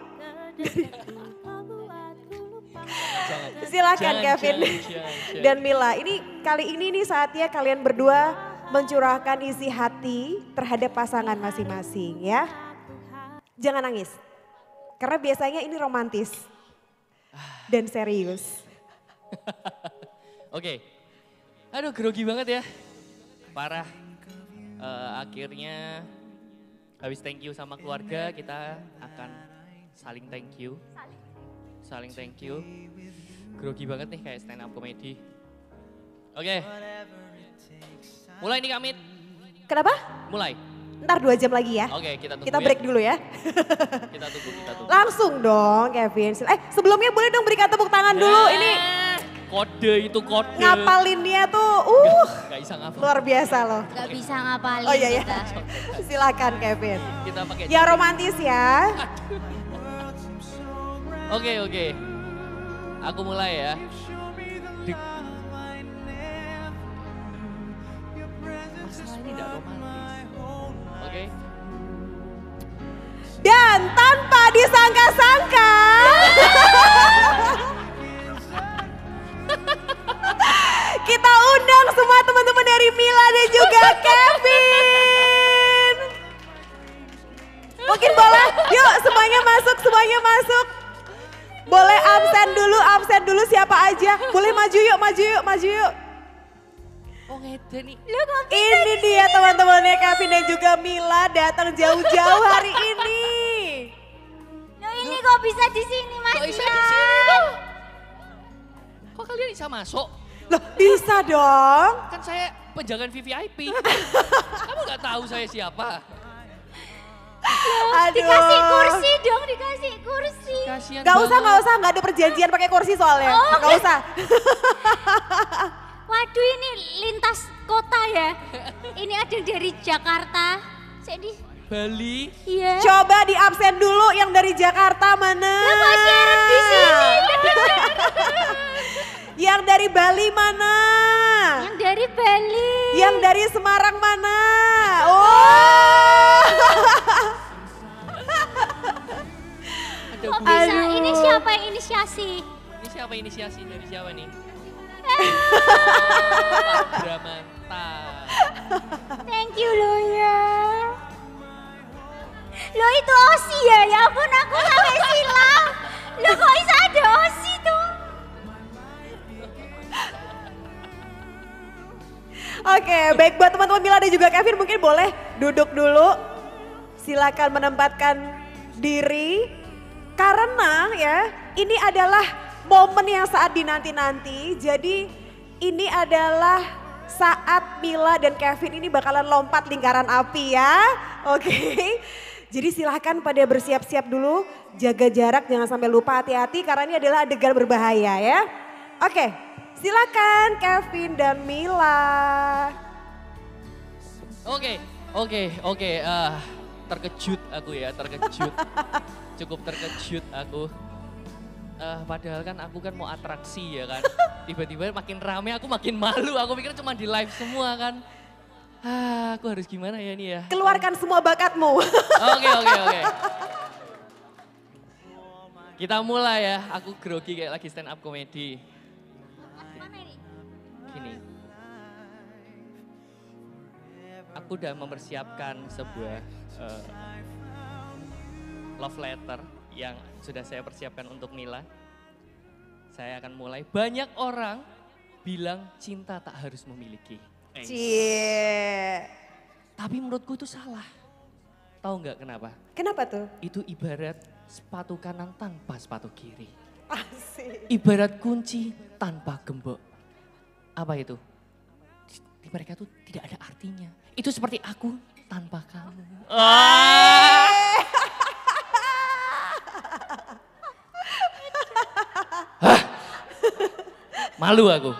Speaker 9: Silakan
Speaker 5: Jangan,
Speaker 9: Kevin
Speaker 5: jangan, (laughs) jangan,
Speaker 9: dan Mila. Ini kali ini nih saatnya kalian berdua mencurahkan isi hati terhadap pasangan masing-masing ya. Jangan nangis. Karena biasanya ini romantis (sighs) dan serius. (laughs)
Speaker 5: Oke. Aduh grogi banget ya. Parah. Eh, akhirnya habis thank you sama keluarga kita akan saling thank you. Saling thank you. Grogi banget nih kayak stand up comedy. Oke. Mulai nih Kamit.
Speaker 9: Kenapa?
Speaker 5: Mulai.
Speaker 9: Ntar dua jam lagi ya.
Speaker 5: Oke kita tunggu
Speaker 9: Kita
Speaker 5: ya.
Speaker 9: break dulu ya. (laughs)
Speaker 5: Kita tunggu, kita tunggu.
Speaker 9: Langsung dong Kevin. Eh sebelumnya boleh dong berikan tepuk tangan dulu.
Speaker 5: Nah,
Speaker 9: Ini
Speaker 5: Kode itu kode.
Speaker 9: ngapalinnya tuh uh
Speaker 5: Gak bisa ngapal.
Speaker 9: luar biasa loh.
Speaker 6: Gak bisa ngapalin
Speaker 9: Oh iya ya.
Speaker 6: kita.
Speaker 9: Silakan Kevin.
Speaker 5: Kita pakai.
Speaker 9: Ya romantis ya.
Speaker 5: Oke oke. Aku mulai ya. Di- tidak romantis. Oke.
Speaker 9: Dan tanpa disangka-sangka. (laughs) kita undang semua teman-teman dari Mila dan juga Kevin. Mungkin boleh, yuk semuanya masuk, semuanya masuk. Boleh absen dulu, absen dulu siapa aja. Boleh maju yuk, maju yuk, maju yuk.
Speaker 5: Oh ngede nih.
Speaker 9: Ini dia teman-temannya Kevin dan juga Mila datang jauh-jauh hari ini.
Speaker 6: Loh ini kok bisa di sini Mas
Speaker 5: Kok bisa di sini dong? Kok kalian bisa masuk?
Speaker 9: Loh bisa dong.
Speaker 5: Kan saya penjagaan VVIP. (laughs) Kamu nggak tahu saya siapa?
Speaker 9: Aduh.
Speaker 6: Dikasih kursi dong, dikasih kursi.
Speaker 5: Kasihan
Speaker 9: Gak usah,
Speaker 5: banget.
Speaker 9: gak usah, gak ada perjanjian pakai kursi soalnya.
Speaker 6: Oh,
Speaker 9: Gak usah. (laughs)
Speaker 6: Waduh ini lintas yang dari Jakarta. Saya di
Speaker 5: Bali.
Speaker 6: Iya.
Speaker 9: Coba di absen dulu yang dari Jakarta mana?
Speaker 6: Kok siaran di sini? (laughs)
Speaker 9: Yang dari Bali mana?
Speaker 6: Yang dari Bali.
Speaker 9: Yang dari Semarang mana? Oh.
Speaker 6: Kok bisa? Ini siapa yang inisiasi?
Speaker 5: Ini siapa inisiasi dari siapa nih? (laughs) Pak Bramanta.
Speaker 6: Thank you loh ya. Lo itu Osi ya? Ya ampun aku sampai silang. Lo kok bisa ada Osi tuh?
Speaker 9: Oke, baik buat teman-teman Mila dan juga Kevin mungkin boleh duduk dulu. Silakan menempatkan diri. Karena ya, ini adalah momen yang saat dinanti-nanti. Jadi ini adalah saat Mila dan Kevin ini bakalan lompat lingkaran api ya. Oke. Jadi silahkan pada bersiap-siap dulu, jaga jarak jangan sampai lupa hati-hati karena ini adalah adegan berbahaya ya. Oke, silakan Kevin dan Mila.
Speaker 5: Oke, oke, oke. ah, terkejut aku ya, terkejut. (laughs) Cukup terkejut aku. Ah, padahal kan aku kan mau atraksi ya kan. Tiba-tiba makin rame aku makin malu. Aku pikir cuma di live semua kan. Ah, aku harus gimana ya ini ya?
Speaker 9: Keluarkan semua bakatmu.
Speaker 5: Oke, oke, (laughs) oke. Kita mulai ya. Aku grogi kayak lagi stand up comedy. Gini. Aku udah mempersiapkan sebuah eh, love letter yang sudah saya persiapkan untuk Mila. Saya akan mulai. Banyak orang bilang cinta tak harus memiliki.
Speaker 9: Cie.
Speaker 5: Tapi menurutku itu salah. Tahu nggak kenapa?
Speaker 9: Kenapa tuh?
Speaker 5: Itu ibarat sepatu kanan tanpa sepatu kiri.
Speaker 9: Asik.
Speaker 5: Ibarat kunci tanpa gembok. Apa itu? Di, mereka tuh tidak ada artinya. Itu seperti aku tanpa kamu. Ah! Hah? Malu aku.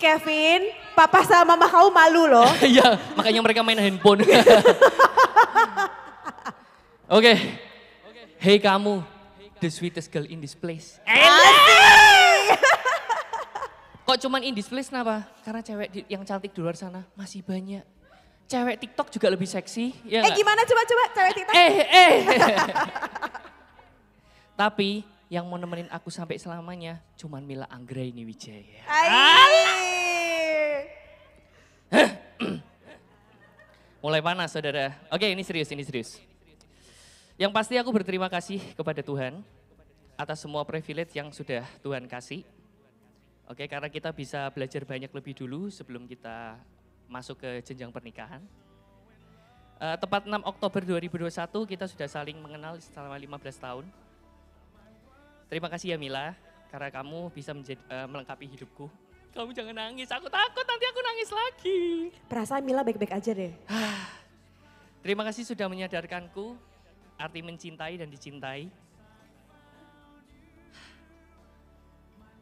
Speaker 9: Kevin, papa sama mama kau malu loh. (laughs)
Speaker 5: Iya, makanya mereka main handphone. (laughs) Oke. Hey kamu, the sweetest girl in this place. Kok cuman in this place kenapa? Karena cewek di- yang cantik di luar sana masih banyak. Cewek TikTok juga lebih seksi, ya
Speaker 9: eh
Speaker 5: nggak?
Speaker 9: gimana coba-coba cewek TikTok?
Speaker 5: Eh, eh. (laughs) Tapi yang mau nemenin aku sampai selamanya cuman Mila Anggraini Wijaya. (clears throat) Mulai panas saudara. Oke ini serius, ini serius. Yang pasti aku berterima kasih kepada Tuhan atas semua privilege yang sudah Tuhan kasih. Oke karena kita bisa belajar banyak lebih dulu sebelum kita masuk ke jenjang pernikahan. Eh, tepat 6 Oktober 2021 kita sudah saling mengenal selama 15 tahun. Terima kasih ya Mila, karena kamu bisa menjadi, eh, melengkapi hidupku. Kamu jangan nangis, aku takut nanti aku nangis lagi.
Speaker 9: Perasaan Mila baik-baik aja deh. (sighs)
Speaker 5: Terima kasih sudah menyadarkanku arti mencintai dan dicintai.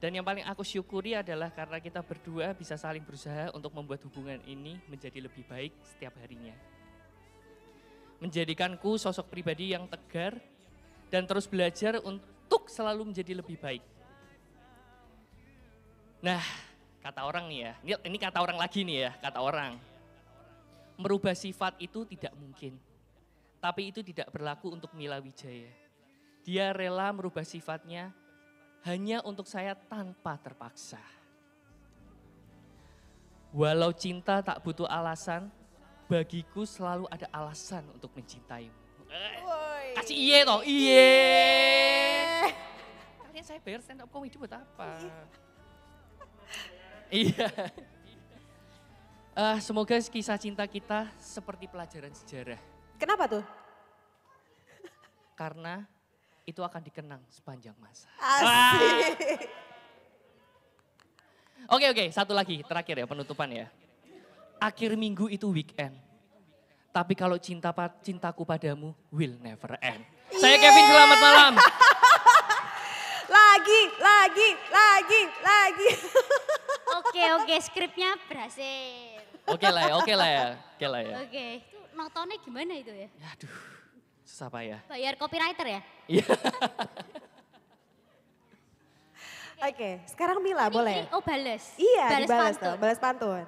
Speaker 5: Dan yang paling aku syukuri adalah karena kita berdua bisa saling berusaha untuk membuat hubungan ini menjadi lebih baik setiap harinya. Menjadikanku sosok pribadi yang tegar dan terus belajar untuk selalu menjadi lebih baik. Nah, kata orang nih ya, ini, kata orang lagi nih ya, kata orang. Merubah sifat itu tidak mungkin. Tapi itu tidak berlaku untuk Mila Wijaya. Dia rela merubah sifatnya hanya untuk saya tanpa terpaksa. Walau cinta tak butuh alasan, bagiku selalu ada alasan untuk mencintaimu. Eh, Kasih iye toh, iye. Kalian saya bayar stand up comedy buat apa? Iya. Eh, semoga kisah cinta kita seperti pelajaran sejarah.
Speaker 9: Kenapa tuh?
Speaker 5: Karena itu akan dikenang sepanjang masa.
Speaker 9: Asik.
Speaker 5: Oke oke, satu lagi terakhir ya penutupan ya. Akhir minggu itu weekend. Tapi kalau cinta cintaku padamu will never end. Saya Kevin, selamat malam. (laughs)
Speaker 9: Lagi, lagi, lagi, lagi. (laughs)
Speaker 6: Oke oke skripnya berhasil.
Speaker 5: Oke lah ya, oke lah ya, oke lah ya.
Speaker 6: Oke, itu nontonnya gimana itu ya?
Speaker 5: Aduh, susah pak ya.
Speaker 6: Bayar copywriter ya?
Speaker 5: Iya. (laughs)
Speaker 9: Oke, sekarang Mila boleh?
Speaker 6: Oh bales?
Speaker 9: Iya,
Speaker 6: Bales
Speaker 9: dibalas
Speaker 6: pantun.
Speaker 9: tuh, balas pantun.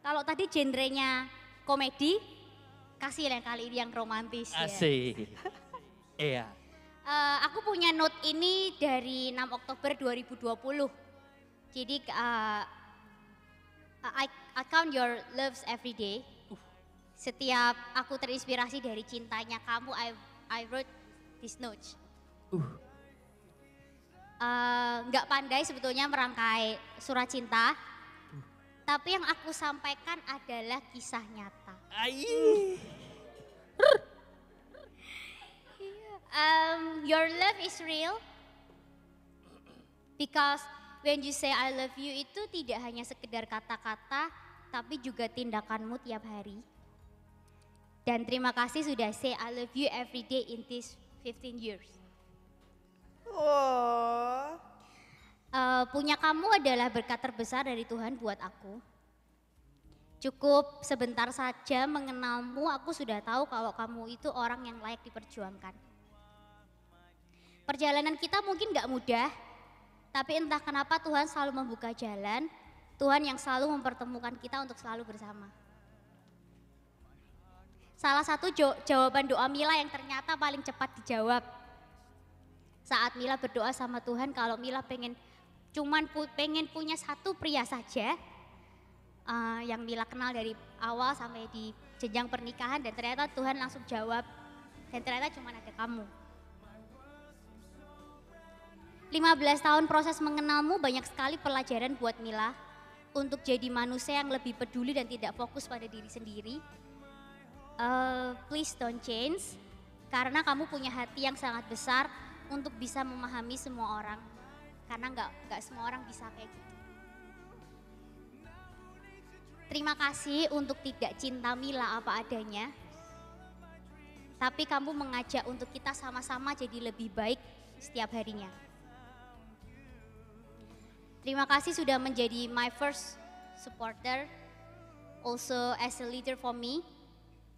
Speaker 6: Kalau tadi genrenya komedi, kasih yang kali ini yang romantis ya.
Speaker 5: Asik. (laughs) Iya.
Speaker 6: Eh, aku punya note ini dari 6 Oktober 2020. Jadi eh, I, I count your loves every day. Setiap aku terinspirasi dari cintanya kamu, I, I wrote this note. Eh, Nggak pandai sebetulnya merangkai surat cinta, tapi yang aku sampaikan adalah kisah nyata. Um, your love is real because when you say I love you itu tidak hanya sekedar kata-kata tapi juga tindakanmu tiap hari. Dan terima kasih sudah say I love you every day in this 15 years.
Speaker 9: Oh.
Speaker 6: Eh, punya kamu adalah berkat terbesar dari Tuhan buat aku. Cukup sebentar saja mengenalmu, aku sudah tahu kalau kamu itu orang yang layak diperjuangkan. Perjalanan kita mungkin gak mudah, tapi entah kenapa Tuhan selalu membuka jalan, Tuhan yang selalu mempertemukan kita untuk selalu bersama. Salah satu jawaban doa Mila yang ternyata paling cepat dijawab. Saat Mila berdoa sama Tuhan kalau Mila pengen cuman pu- pengen punya satu pria saja eh, yang Mila kenal dari awal sampai di jenjang pernikahan dan ternyata Tuhan langsung jawab dan ternyata cuman ada kamu. 15 tahun proses mengenalmu banyak sekali pelajaran buat Mila untuk jadi manusia yang lebih peduli dan tidak fokus pada diri sendiri. Eh, please don't change karena kamu punya hati yang sangat besar untuk bisa memahami semua orang karena nggak nggak semua orang bisa kayak gitu. Terima kasih untuk tidak cinta Mila apa adanya. Tapi kamu mengajak untuk kita sama-sama jadi lebih baik setiap harinya. Terima kasih sudah menjadi my first supporter, also as a leader for me.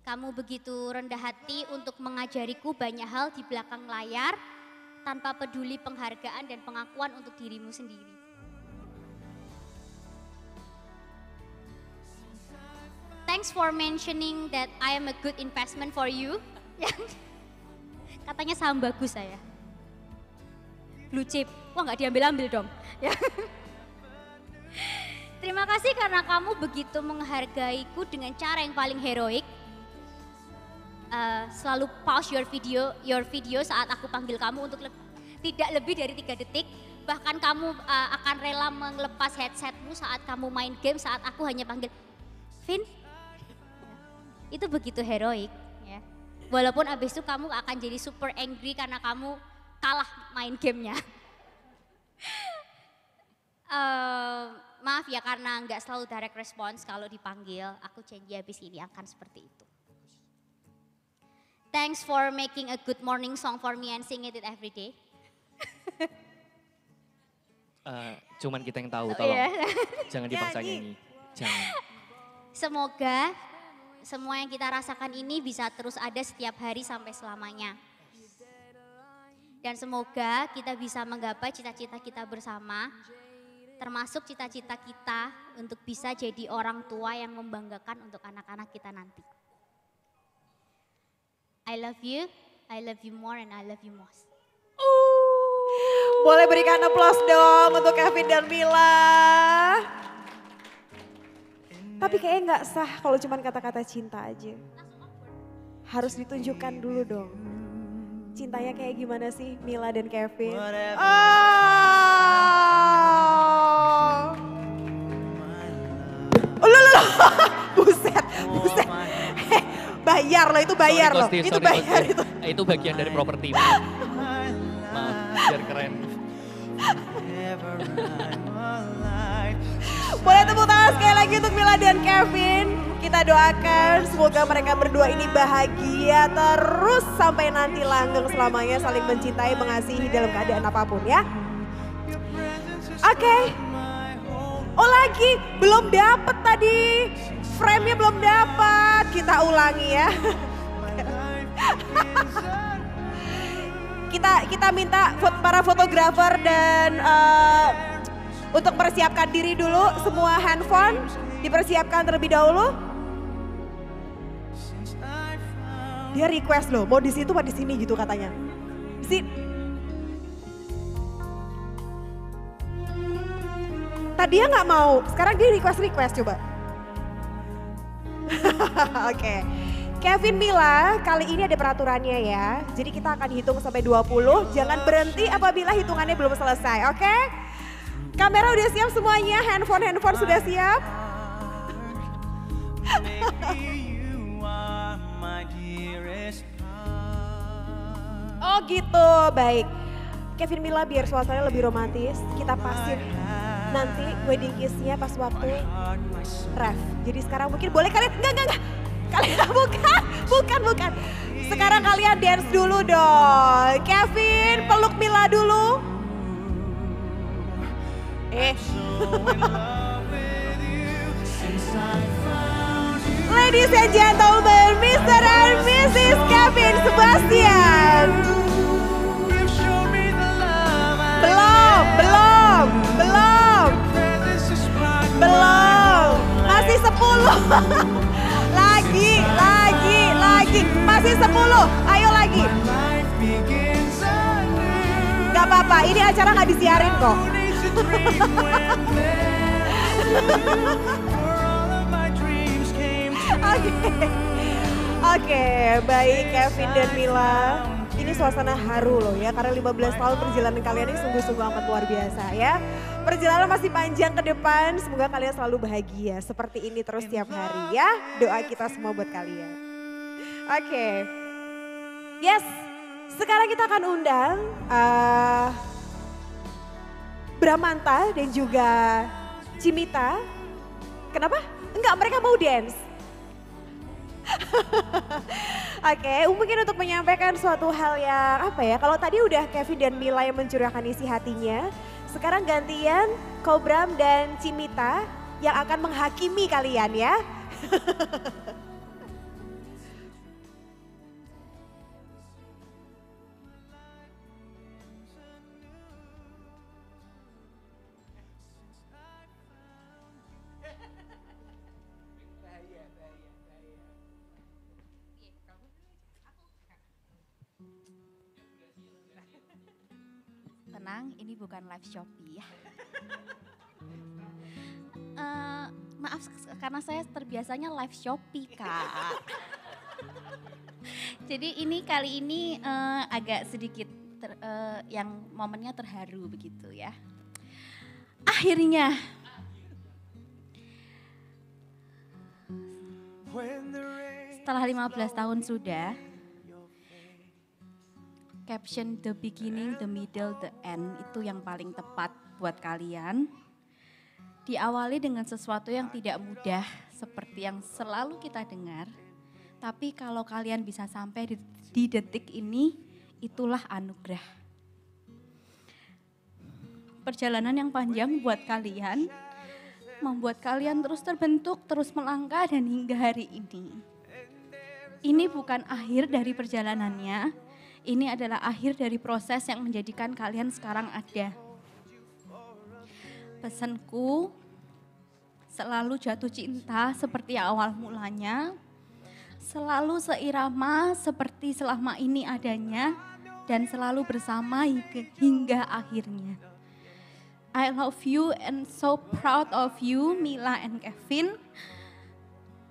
Speaker 6: Kamu begitu rendah hati untuk mengajariku banyak hal di belakang layar tanpa peduli penghargaan dan pengakuan untuk dirimu sendiri. Thanks for mentioning that I am a good investment for you. (laughs) Katanya saham bagus saya. Blue chip. Wah nggak diambil-ambil dong. (laughs) Ya. Terima kasih karena kamu begitu menghargaiku dengan cara yang paling heroik. Eh, selalu pause your video, your video saat aku panggil kamu untuk le- tidak lebih dari tiga detik. Bahkan kamu eh, akan rela melepas headsetmu saat kamu main game saat aku hanya panggil, Vin. Itu begitu heroik. Ya. Walaupun abis itu kamu akan jadi super angry karena kamu kalah main gamenya. (laughs) Eh, maaf ya karena nggak selalu direct response kalau dipanggil. Aku janji habis ini akan seperti itu. Thanks for making a good morning song for me and sing it every day. (laughs)
Speaker 5: Eh, cuman kita yang tahu,
Speaker 6: Oh,
Speaker 5: tolong.
Speaker 6: iya. (laughs)
Speaker 5: Jangan dipaksa nyanyi. Jangan.
Speaker 6: Semoga semua yang kita rasakan ini bisa terus ada setiap hari sampai selamanya. Dan semoga kita bisa menggapai cita-cita kita bersama, termasuk cita-cita kita untuk bisa jadi orang tua yang membanggakan untuk anak-anak kita nanti. I love you, I love you more, and I love you most.
Speaker 9: Boleh berikan aplaus dong untuk Kevin dan Mila. Tapi kayaknya nggak sah kalau cuma kata-kata cinta aja. Harus ditunjukkan dulu dong. Cintanya kayak gimana sih Mila dan Kevin? Oh. Oh, (laughs) loh, loh, loh. buset, buset. Bayar loh, itu bayar
Speaker 5: Sorry,
Speaker 9: loh.
Speaker 5: Kosti,
Speaker 9: Itu
Speaker 5: sorry,
Speaker 9: bayar
Speaker 5: Kosti.
Speaker 9: itu.
Speaker 5: Itu bagian dari properti. Maaf, biar keren.
Speaker 9: Boleh tepuk tangan sekali lagi untuk Mila dan Kevin. Kita doakan semoga mereka berdua ini bahagia terus sampai nanti langgeng selamanya saling mencintai, mengasihi dalam keadaan apa pun ya. Oke. Ola lagi, belum dapet tadi. Frame-nya belum dapat. Kita ulangi ya. kita kita minta para fotografer dan eh, untuk persiapkan diri dulu semua handphone dipersiapkan terlebih dahulu. Dia request loh, mau di situ apa di sini gitu katanya. Si Tadi dia nggak mau, sekarang dia request request coba. (laughs) Oke. Kevin Mila, kali ini ada peraturannya ya. Jadi kita akan hitung sampai 20, jangan berhenti apabila hitungannya belum selesai, oke? Kamera udah siap semuanya, handphone-handphone sudah siap. (laughs) Oh gitu, baik. Kevin Mila biar suasananya lebih romantis, kita pasin nanti wedding kiss-nya pas waktu ref. Jadi sekarang mungkin boleh kalian, enggak, enggak, enggak. Kalian (laughs) bukan, bukan, bukan. Sekarang kalian dance dulu dong. Kevin peluk Mila dulu. Eh. Ladies and gentlemen, Mr. and Mrs. Kevin Sebastian. Belum, belum, belum. 10. (laughs) lagi, lagi, lagi. Masih 10. Ayo lagi. Gak apa-apa, ini acara gak disiarin kok. (laughs) Oke. Oke, baik Kevin dan Mila. Ini suasana haru loh ya, karena 15 tahun perjalanan kalian ini sungguh-sungguh amat luar biasa ya. Perjalanan masih panjang ke depan, semoga kalian selalu bahagia. Seperti ini terus tiap hari ya. Doa kita semua buat kalian. Oke. Yes, sekarang kita akan undang eh, Bramanta dan juga Cimita. Kenapa? Enggak, mereka mau dance. (laughs) Oke, mungkin untuk menyampaikan suatu hal yang apa ya, kalau tadi udah Kevin dan Mila yang mencurahkan isi hatinya, sekarang gantian Kobram dan Cimita yang akan menghakimi kalian ya. (laughs)
Speaker 13: Tenang, ini bukan live Shopee ya. (laughs) Eh, maaf karena saya terbiasanya live Shopee kak. (laughs) Jadi ini kali ini eh, agak sedikit ter- eh, yang momennya terharu begitu ya. Akhirnya setelah 15 tahun sudah caption the beginning, the middle, the end itu yang paling tepat buat kalian. Diawali dengan sesuatu yang tidak mudah seperti yang selalu kita dengar. Tapi kalau kalian bisa sampai di, di detik ini, itulah anugerah. Perjalanan yang panjang buat kalian, membuat kalian terus terbentuk, terus melangkah dan hingga hari ini. Ini bukan akhir dari perjalanannya, ini adalah akhir dari proses yang menjadikan kalian sekarang ada. Pesanku, selalu jatuh cinta seperti awal mulanya, selalu seirama seperti selama ini adanya, dan selalu bersama hingga, akhirnya. I love you and so proud of you, Mila and Kevin.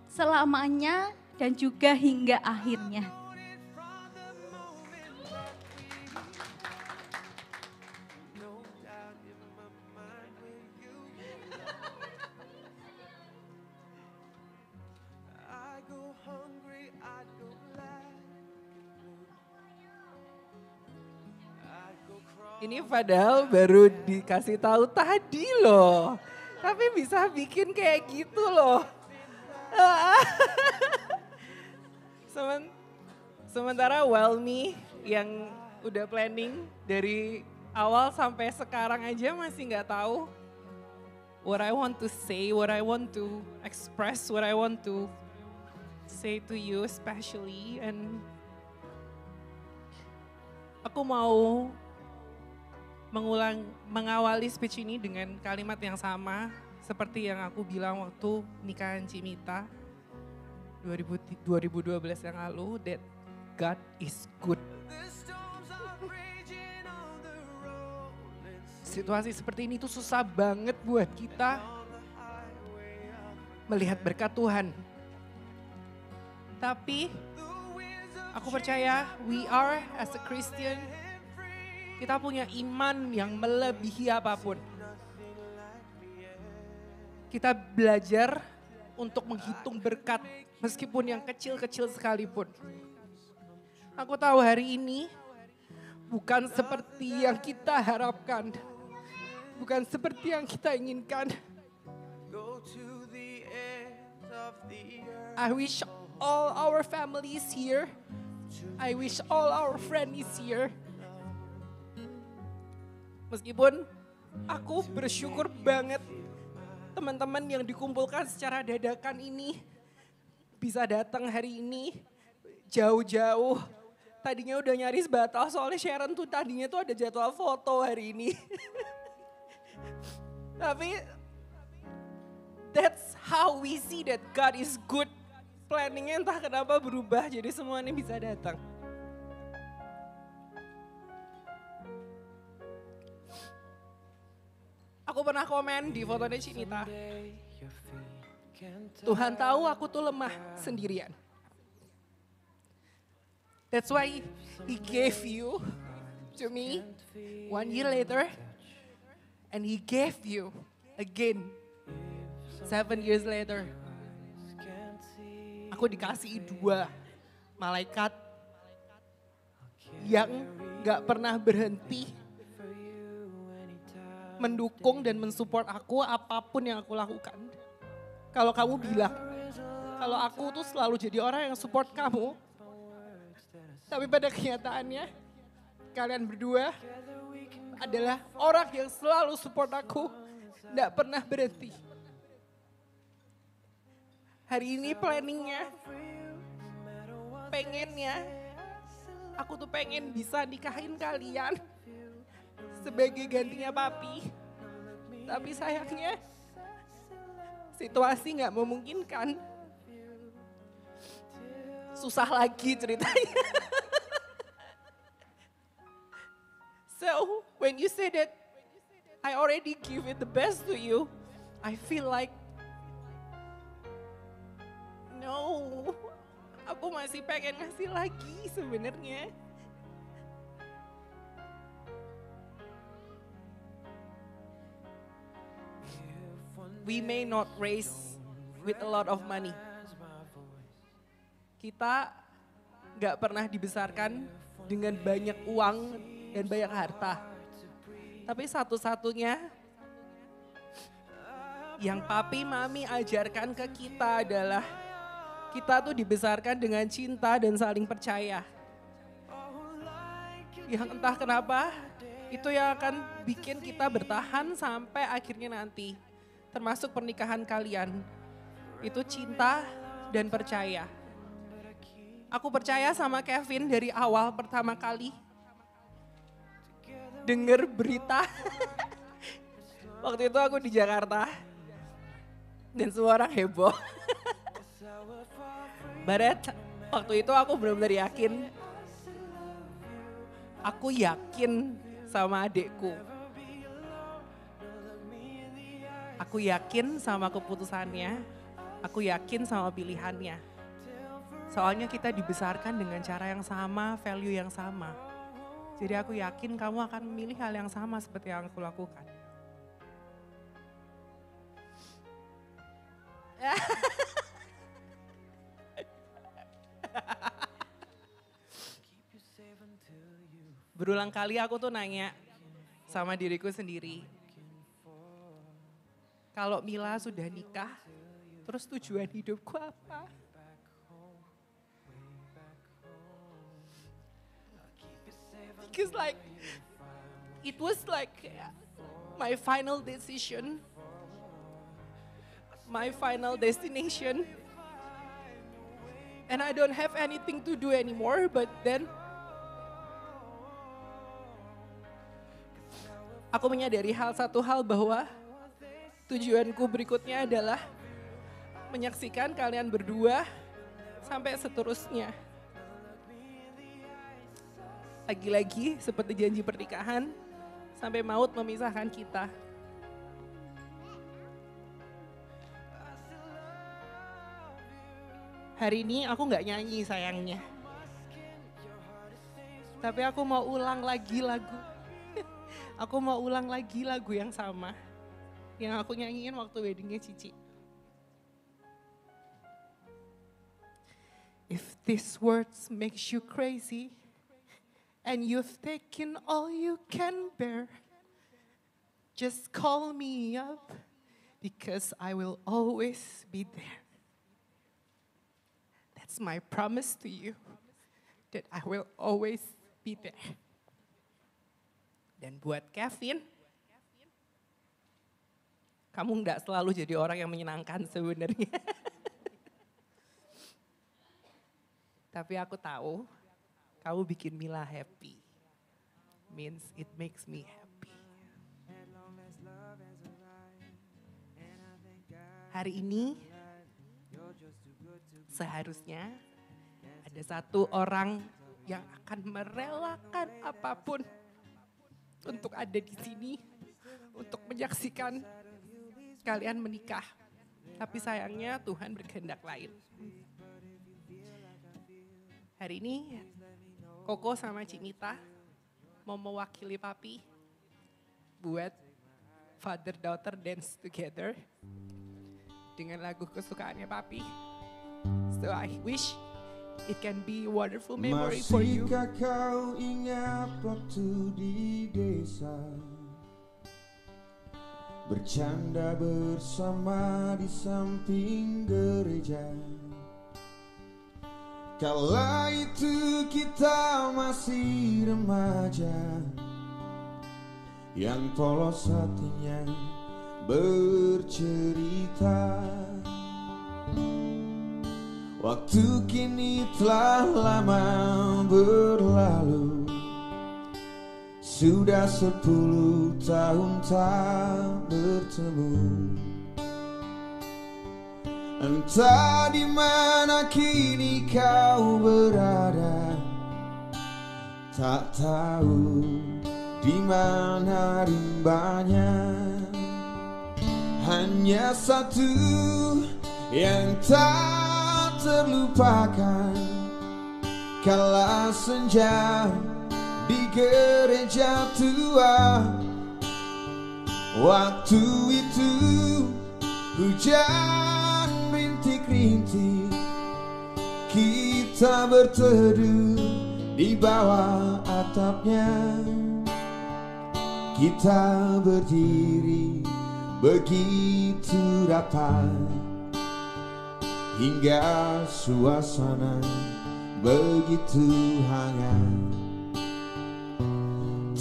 Speaker 13: Selamanya dan juga hingga akhirnya.
Speaker 14: Ini padahal baru dikasih tahu tadi loh. Tapi bisa bikin kayak gitu loh. (laughs) Semen- sementara Welmi yang udah planning dari awal sampai sekarang aja masih nggak tahu what I want to say, what I want to express, what I want to say to you especially and aku mau mengulang mengawali speech ini dengan kalimat yang sama seperti yang aku bilang waktu nikahan Cimita 2000 2012 yang lalu that God is good. Situasi seperti ini tuh susah banget buat kita melihat berkat Tuhan. Tapi aku percaya we are as a Christian kita punya iman yang melebihi apa pun. Kita belajar untuk menghitung berkat meskipun yang kecil-kecil sekalipun. Aku tahu hari ini bukan seperti yang kita harapkan. Bukan seperti yang kita inginkan. I wish all our families here. I wish all our friends here. Meskipun aku bersyukur banget teman-teman yang dikumpulkan secara dadakan ini bisa datang hari ini jauh-jauh. Tadinya udah nyaris batal soalnya Sharon tuh tadinya tuh ada jadwal foto hari ini. (laughs) Tapi that's how we see that God is good. Planningnya entah kenapa berubah jadi semuanya bisa datang. Aku pernah komen di fotonya Cinita. Tuhan tahu aku tuh lemah sendirian. That's why he gave you to me one year later. And he gave you again seven years later. Aku dikasih dua malaikat yang gak pernah berhenti mendukung dan mensupport aku apa pun yang aku lakukan. Kalau kamu bilang, kalau aku tuh selalu jadi orang yang support kamu, tapi pada kenyataannya kalian berdua adalah orang yang selalu support aku, tidak pernah berhenti. Hari ini planningnya, pengennya, aku tuh pengen bisa nikahin kalian sebagai gantinya papi. Tapi sayangnya situasi nggak memungkinkan. Susah lagi ceritanya. (laughs) so when you say that I already give it the best to you, I feel like no, aku masih pengen ngasih lagi sebenarnya. We may not raise with a lot of money. Kita nggak pernah dibesarkan dengan banyak uang dan banyak harta. Tapi satu-satunya yang papi mami ajarkan ke kita adalah kita tuh dibesarkan dengan cinta dan saling percaya. Yang entah kenapa itu yang akan bikin kita bertahan sampai akhirnya nanti termasuk pernikahan kalian, itu cinta dan percaya. Aku percaya sama Kevin dari awal pertama kali dengar berita. (laughs) Waktu itu aku di Jakarta dan semua orang heboh. (laughs) Barat, waktu itu aku benar-benar yakin. Aku yakin sama adekku Aku yakin sama keputusannya, aku yakin sama pilihannya. Soalnya kita dibesarkan dengan cara yang sama, value yang sama. Jadi aku yakin kamu akan memilih hal yang sama seperti yang aku lakukan. Berulang kali aku tuh nanya sama diriku sendiri, kalau Mila sudah nikah, terus tujuan hidupku apa? Because like, it was like my final decision, my final destination. And I don't have anything to do anymore, but then aku menyadari hal satu hal bahwa Tujuanku berikutnya adalah menyaksikan kalian berdua sampai seterusnya. Lagi-lagi seperti janji pernikahan, sampai maut memisahkan kita. Hari ini aku nggak nyanyi sayangnya. Tapi aku mau ulang lagi lagu. (laughs) aku mau ulang lagi lagu yang sama. yang aku nyanyiin waktu weddingnya Cici. If these words makes you crazy and you've taken all you can bear, just call me up because I will always be there. That's my promise to you that I will always be there. Dan buat Kevin, Kamu nggak selalu jadi orang yang menyenangkan sebenarnya. Tapi aku tahu kamu bikin Mila happy. Means it makes me happy. Hari ini seharusnya ada satu orang yang akan merelakan apa pun untuk ada di sini, untuk menyaksikan kalian menikah. Tapi sayangnya Tuhan berkehendak lain. Hari ini Koko sama Cimita mau mewakili papi buat father daughter dance together dengan lagu kesukaannya papi. So I wish it can be a wonderful memory Masihkah for you.
Speaker 15: Kau ingat waktu di desa? Bercanda bersama di samping gereja. Kala itu kita masih remaja. Yang polos hatinya bercerita. Waktu kini telah lama berlalu. Sudah sepuluh tahun tak bertemu. Entah di mana kini kau berada. Tak tahu di mana rimbanya. Hanya satu yang tak terlupakan. Kala senja di gereja tua Waktu itu hujan rintik-rintik Kita berteduh di bawah atapnya. Kita berdiri begitu rapat Hingga suasana begitu hangat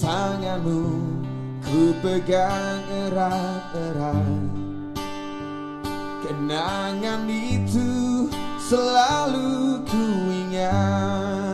Speaker 15: tanganmu ku pegang erat-erat. Kenangan itu selalu ku ingat.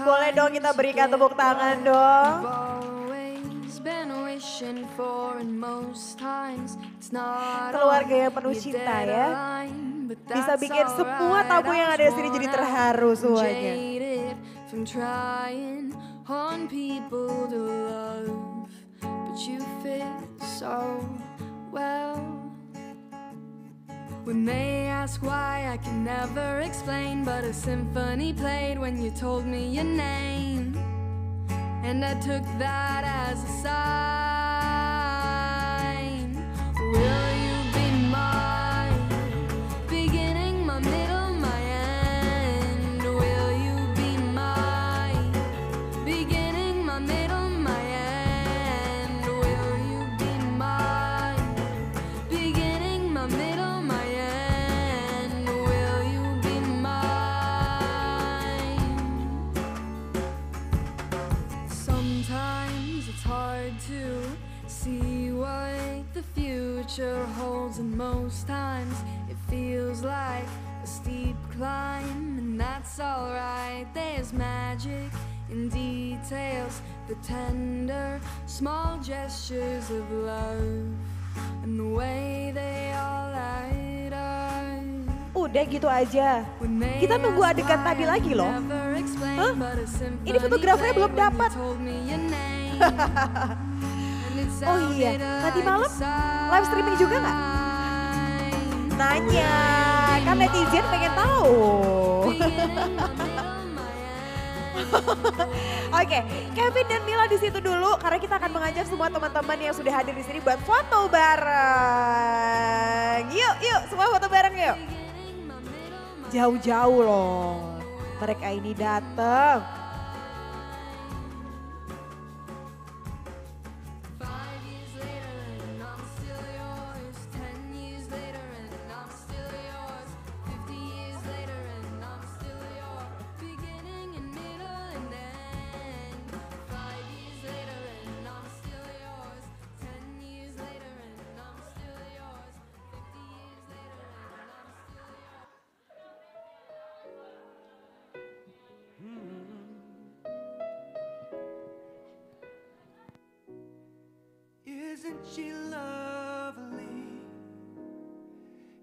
Speaker 9: Boleh dong kita berikan tepuk tangan dong. Keluarga yang penuh cinta ya. Bisa bikin semua tabu yang ada di sini jadi terharu semuanya.
Speaker 3: When they ask why, I can never explain. But a symphony played when you told me your name. And I took that as a sign.
Speaker 16: Will future holds, and most times it feels like a steep climb, and that's alright. There's magic in details, the tender, small gestures of love, and the way they all light up.
Speaker 9: Udah gitu aja. Kita nunggu adegan tadi lagi loh. Hah? Ini fotografernya belum dapat. (laughs) oh iya, nanti malam live streaming juga nggak? Nanya, kan netizen pengen tahu. (laughs) Oke, Kevin dan Mila di situ dulu karena kita akan mengajak semua teman-teman yang sudah hadir di sini buat foto bareng. Yuk, yuk, semua foto bareng yuk. Jauh-jauh loh. Mereka ini datang.
Speaker 11: Isn't she lovely?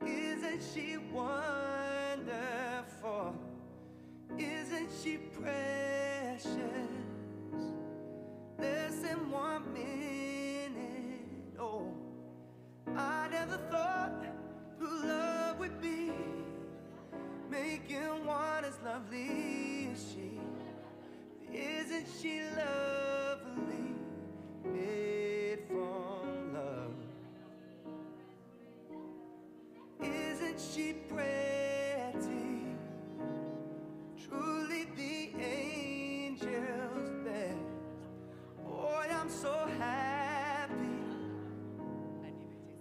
Speaker 11: Isn't she wonderful? Isn't she precious? Less than one minute. Oh, I never thought true love would be making one as lovely as she. Isn't she lovely? She pretty? Truly the angel's best. Boy, I'm so happy.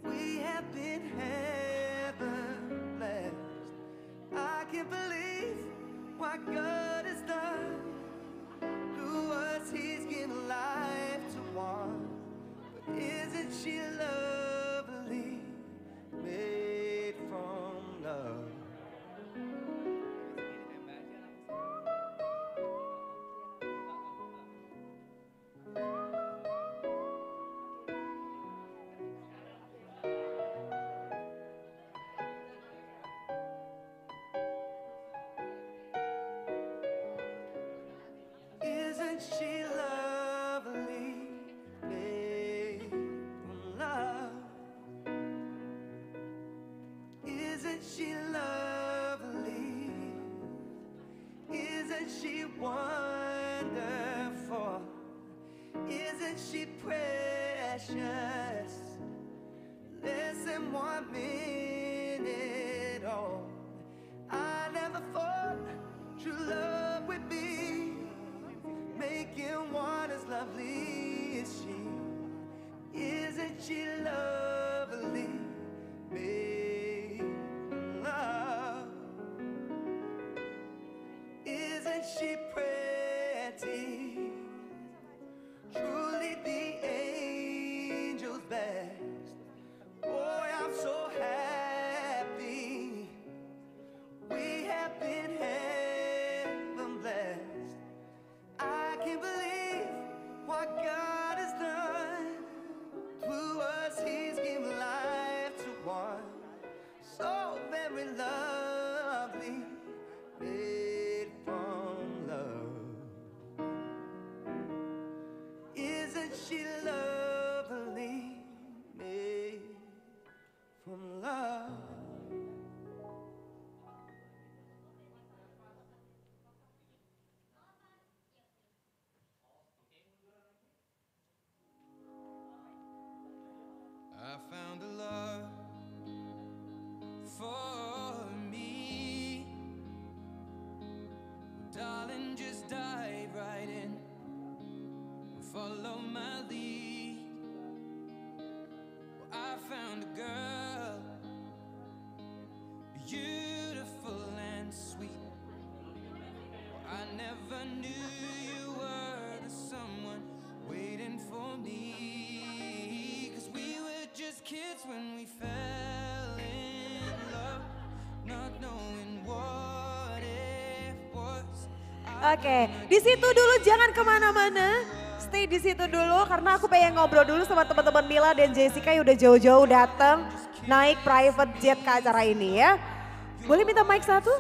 Speaker 11: We have been heaven blessed. I can't believe what God has done to us. He's given life to one. Isn't she Isn't she lovely? Isn't she wonderful? Isn't she precious? Less than one
Speaker 9: Oke, di situ dulu jangan ke mana-mana. Stay di situ dulu karena aku pengen ngobrol dulu sama teman-teman Mila dan Jessica yang udah jauh-jauh datang naik private jet ke acara ini ya. Boleh minta mic satu?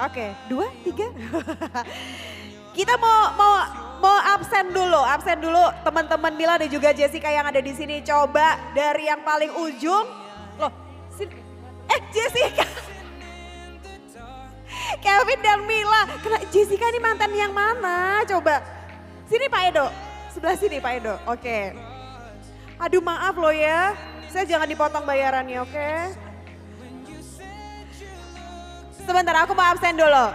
Speaker 9: Oke, dua, tiga. (laughs) Kita mau mau mau absen dulu, absen dulu teman-teman Mila dan juga Jessica yang ada di sini. Coba dari yang paling ujung. Dan Mila. Kena Jessica ini mantan yang mana? Coba. Sini Pak Edo. Sebelah sini Pak Edo. Oke. Aduh maaf loh ya. Saya jangan dipotong bayarannya, oke? Sebentar aku mau absen dulu.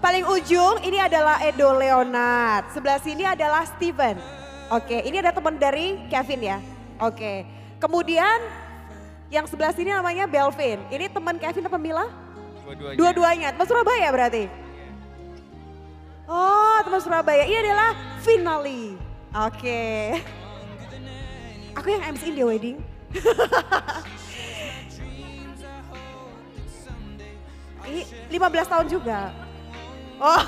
Speaker 9: Paling ujung ini adalah Edo Leonard. Sebelah sini adalah Steven. Oke, ini ada teman dari Kevin ya. Oke. Kemudian yang sebelah sini namanya Belvin. Ini teman Kevin apa Mila?
Speaker 5: Dua-duanya.
Speaker 9: Dua-duanya, teman Surabaya berarti? Oh, teman Surabaya. Ini adalah finale. Oke. Aku yang MC in the wedding. (laughs) Ini 15 tahun juga. Oh,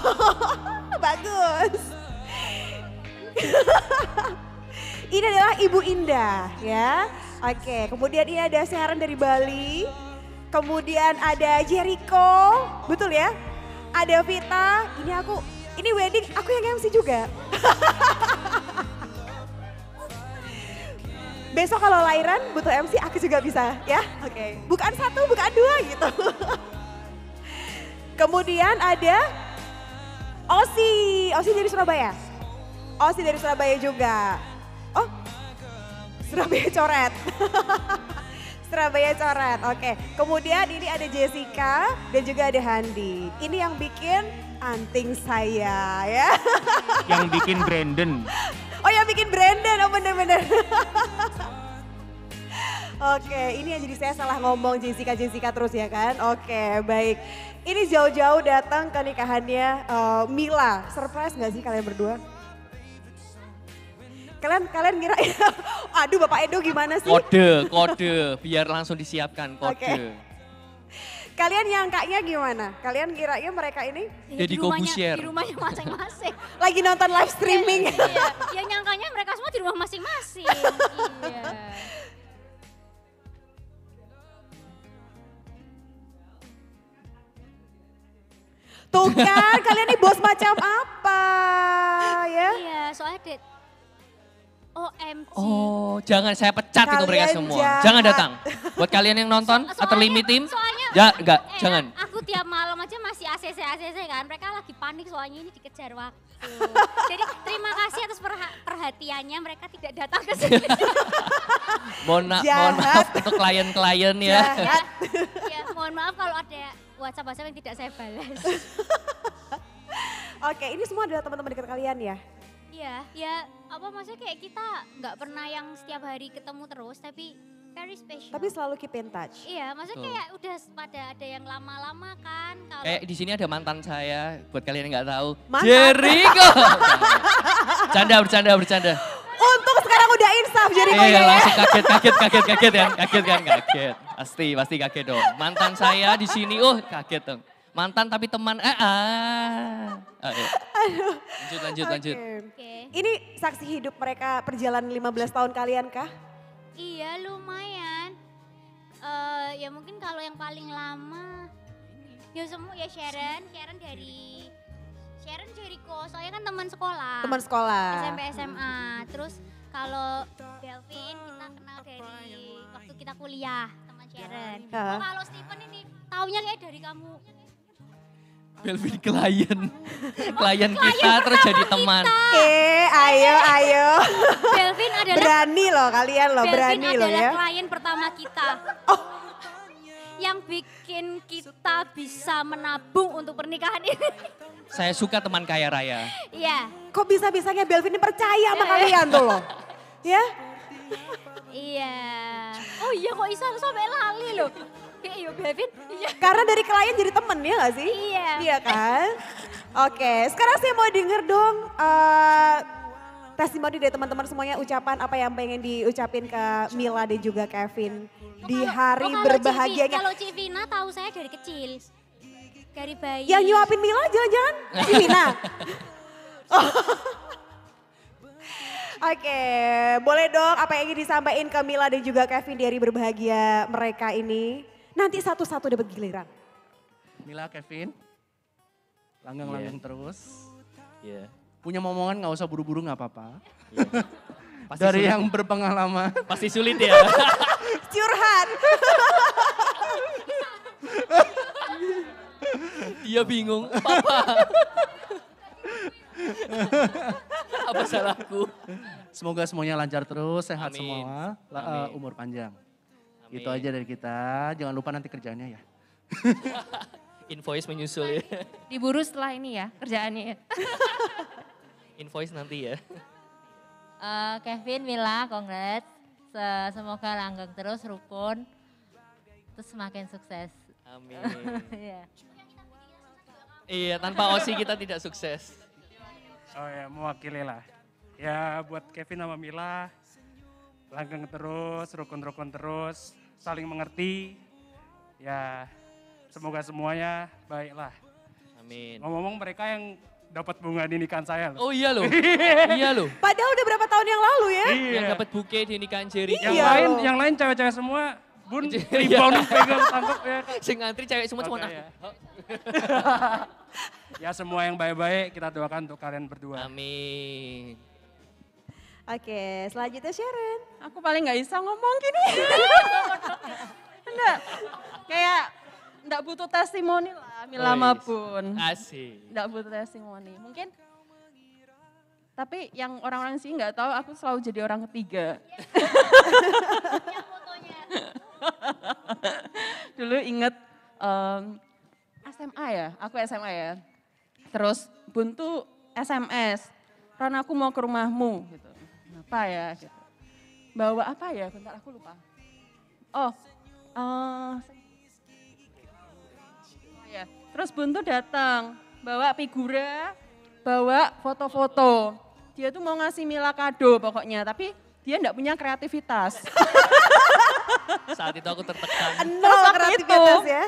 Speaker 9: (laughs) bagus. (laughs) ini adalah Ibu Indah ya. Oke, kemudian ini ada Sharon dari Bali. Kemudian ada Jericho, betul ya? Ada Vita, ini aku, ini wedding aku yang MC juga. (laughs) Besok kalau lahiran butuh MC aku juga bisa ya. Oke, bukan satu, bukan dua gitu. (laughs) Kemudian ada Osi, Osi dari Surabaya. Osi dari Surabaya juga. Oh, Surabaya coret. (laughs) Surabaya coret, oke. Kemudian ini ada Jessica dan juga ada Handi. Ini yang bikin anting saya ya. (laughs)
Speaker 4: Yang bikin Brandon.
Speaker 9: Oh yang bikin Brandon, oh bener-bener. (laughs) Oke, ini yang jadi saya salah ngomong Jessica Jessica terus ya kan. Oke, baik. Ini jauh-jauh datang ke nikahannya eh, Mila. Surprise nggak sih kalian berdua? Kalian kalian ngira (laughs) aduh Bapak Edo gimana sih?
Speaker 5: Kode, kode, biar langsung disiapkan kode.
Speaker 9: Oke. Kalian nyangkanya gimana? Kalian kiranya mereka ini
Speaker 5: Ya,
Speaker 6: di rumahnya,
Speaker 5: Kobusier.
Speaker 6: di rumahnya masing-masing. (laughs)
Speaker 9: lagi nonton live streaming.
Speaker 6: iya, ya nyangkanya mereka semua di rumah masing-masing. (laughs) iya.
Speaker 9: Tuh kan, kalian nih bos macam apa ya?
Speaker 6: Iya, soalnya OMG.
Speaker 5: Oh, jangan saya pecat itu mereka
Speaker 9: Kalian
Speaker 5: semua.
Speaker 9: jahat.
Speaker 5: Jangan datang. Buat kalian yang nonton atau limit tim,
Speaker 6: soalnya-
Speaker 5: ya enggak,
Speaker 6: Eh,
Speaker 5: jangan.
Speaker 6: Aku tiap malam aja masih ACC ACC kan. Mereka lagi panik soalnya ini dikejar waktu. (laughs) Jadi terima kasih atas perha- perhatiannya. Mereka tidak datang ke sini. (laughs)
Speaker 5: Mohon, ma- mohon maaf untuk klien-klien ya. (laughs)
Speaker 6: Ya, mohon maaf kalau ada WhatsApp WhatsApp yang tidak saya balas.
Speaker 9: Oke, ini semua adalah teman-teman dekat kalian ya?
Speaker 6: Iya, ya apa maksudnya kayak kita nggak pernah yang setiap hari ketemu terus, tapi very special.
Speaker 9: Tapi selalu keep in touch.
Speaker 6: Iya, maksudnya
Speaker 5: Betul.
Speaker 6: kayak udah pada ada yang lama-lama kan. Kalau
Speaker 5: Kayak di sini ada mantan saya, buat kalian yang nggak tahu.
Speaker 9: Mantan?
Speaker 5: Jericho. (laughs) Bercanda, bercanda, bercanda.
Speaker 9: Untung sekarang udah insaf jadi
Speaker 5: Iya,
Speaker 9: ya.
Speaker 5: langsung kaget, kaget, kaget, kaget ya, kaget kan, kaget. Pasti, pasti kaget dong. Mantan saya di sini, oh kaget dong. Mantan tapi teman, eh ah. Ayo. Lanjut, lanjut, lanjut.
Speaker 9: Oke. Ini saksi hidup mereka perjalanan 15 tahun kalian kah?
Speaker 6: Iya lumayan. Eh ya mungkin kalau yang paling lama ya semua ya Sharon, Sharon dari Sharon Jericho, soalnya kan teman sekolah.
Speaker 9: Teman sekolah.
Speaker 6: SMP SMA. Terus kalau Belvin kita kenal dari waktu kita kuliah, teman Sharon. Oh, kalau Stephen ini taunya kayak dari kamu.
Speaker 5: Belvin klien. klien kita terus jadi teman.
Speaker 9: Eh, ayo, ayo.
Speaker 6: Belvin adalah
Speaker 9: Berani loh kalian loh,
Speaker 6: Belvin
Speaker 9: berani loh
Speaker 6: adalah
Speaker 9: ya.
Speaker 6: klien pertama kita.
Speaker 9: Oh.
Speaker 6: Yang bikin kita bisa menabung untuk pernikahan ini.
Speaker 5: Saya suka teman kaya raya.
Speaker 6: Iya.
Speaker 9: Kok bisa-bisanya Belvin ini percaya sama kalian tuh loh. Ya,
Speaker 6: Iya. Oh iya kok bisa sampai lali loh. Iya, iya Belvin. Iya.
Speaker 9: karena dari klien jadi temen ya gak sih?
Speaker 6: Iya.
Speaker 9: Iya kan? Oke, sekarang saya mau denger dong eh, testimoni dari teman-teman semuanya ucapan apa yang pengen diucapin ke Mila dan juga Kevin di hari
Speaker 6: Oh, kalau
Speaker 9: berbahagianya.
Speaker 6: Kalau Civina tahu saya dari kecil.
Speaker 17: Dari bayi.
Speaker 9: Yang nyuapin Mila jangan-jangan. Oh. (laughs) (laughs) Oke, boleh dong apa yang ingin disampaikan ke Mila dan juga Kevin dari berbahagia mereka ini. Nanti satu-satu dapat giliran.
Speaker 18: Mila, Kevin, langgang-langgang terus.
Speaker 5: Iya.
Speaker 18: Punya momongan nggak usah buru-buru nggak apa-apa.
Speaker 5: Pasti
Speaker 18: Dari
Speaker 5: sulit.
Speaker 18: yang berpengalaman.
Speaker 5: Pasti sulit ya. (laughs)
Speaker 9: Curhat.
Speaker 5: Dia bingung, papa. Apa salahku?
Speaker 18: Semoga semuanya lancar terus, sehat
Speaker 5: Amin.
Speaker 18: semua,
Speaker 5: Amin.
Speaker 18: eh, umur panjang.
Speaker 5: Amin.
Speaker 18: Itu aja dari kita. Jangan lupa nanti kerjaannya ya. (laughs)
Speaker 5: Invoice menyusul ya. (laughs)
Speaker 19: Diburu setelah ini ya kerjaannya ya. (laughs)
Speaker 5: Invoice nanti ya.
Speaker 17: Eh, Kevin, Mila, congrats. Se- Semoga langgeng terus, rukun. Terus semakin sukses.
Speaker 5: Amin.
Speaker 17: Iya.
Speaker 5: Iya, tanpa Osi kita tidak sukses.
Speaker 20: Oh ya, mewakili lah. Ya buat Kevin sama Mila, langgeng terus, rukun-rukun terus, saling mengerti. Ya, semoga semuanya baiklah.
Speaker 5: Amin.
Speaker 20: Ngomong-ngomong mereka yang dapat bunga di nikahan saya loh.
Speaker 5: Oh iya loh. (laughs) iya loh.
Speaker 9: Padahal udah berapa tahun yang lalu ya.
Speaker 20: Iya.
Speaker 5: Yang dapat buke di nikahan Jerry.
Speaker 20: Yang lain, yang lain cewek-cewek semua, bun (laughs)
Speaker 5: Iya.
Speaker 20: rebound pegang tangkap ya.
Speaker 5: Sing ngantri cewek semua cuma aku. (laughs)
Speaker 20: Ya semua yang baik-baik kita doakan untuk kalian berdua.
Speaker 5: Amin.
Speaker 9: Oke, selanjutnya Sharon.
Speaker 19: Aku paling nggak bisa ngomong gini. (laughs) Enggak, kayak enggak butuh testimoni lah, Mila
Speaker 5: Wis.
Speaker 19: maupun.
Speaker 5: Asik.
Speaker 19: Enggak butuh testimoni. Mungkin tapi yang orang-orang sih nggak tahu aku selalu jadi orang ketiga. (laughs) Dulu inget em, SMA ya, aku SMA ya. Terus buntu SMS, Ron aku mau ke rumahmu gitu. Apa ya gitu. Bawa apa ya, bentar aku lupa. Oh, eh, oh ya. Terus buntu datang, bawa figura, bawa foto-foto. Dia tuh mau ngasih Mila kado pokoknya, tapi dia enggak punya kreativitas. (laughs)
Speaker 5: Saat itu aku tertekan.
Speaker 9: Nol
Speaker 19: Terus waktu
Speaker 9: kreativitas
Speaker 19: itu,
Speaker 9: ya.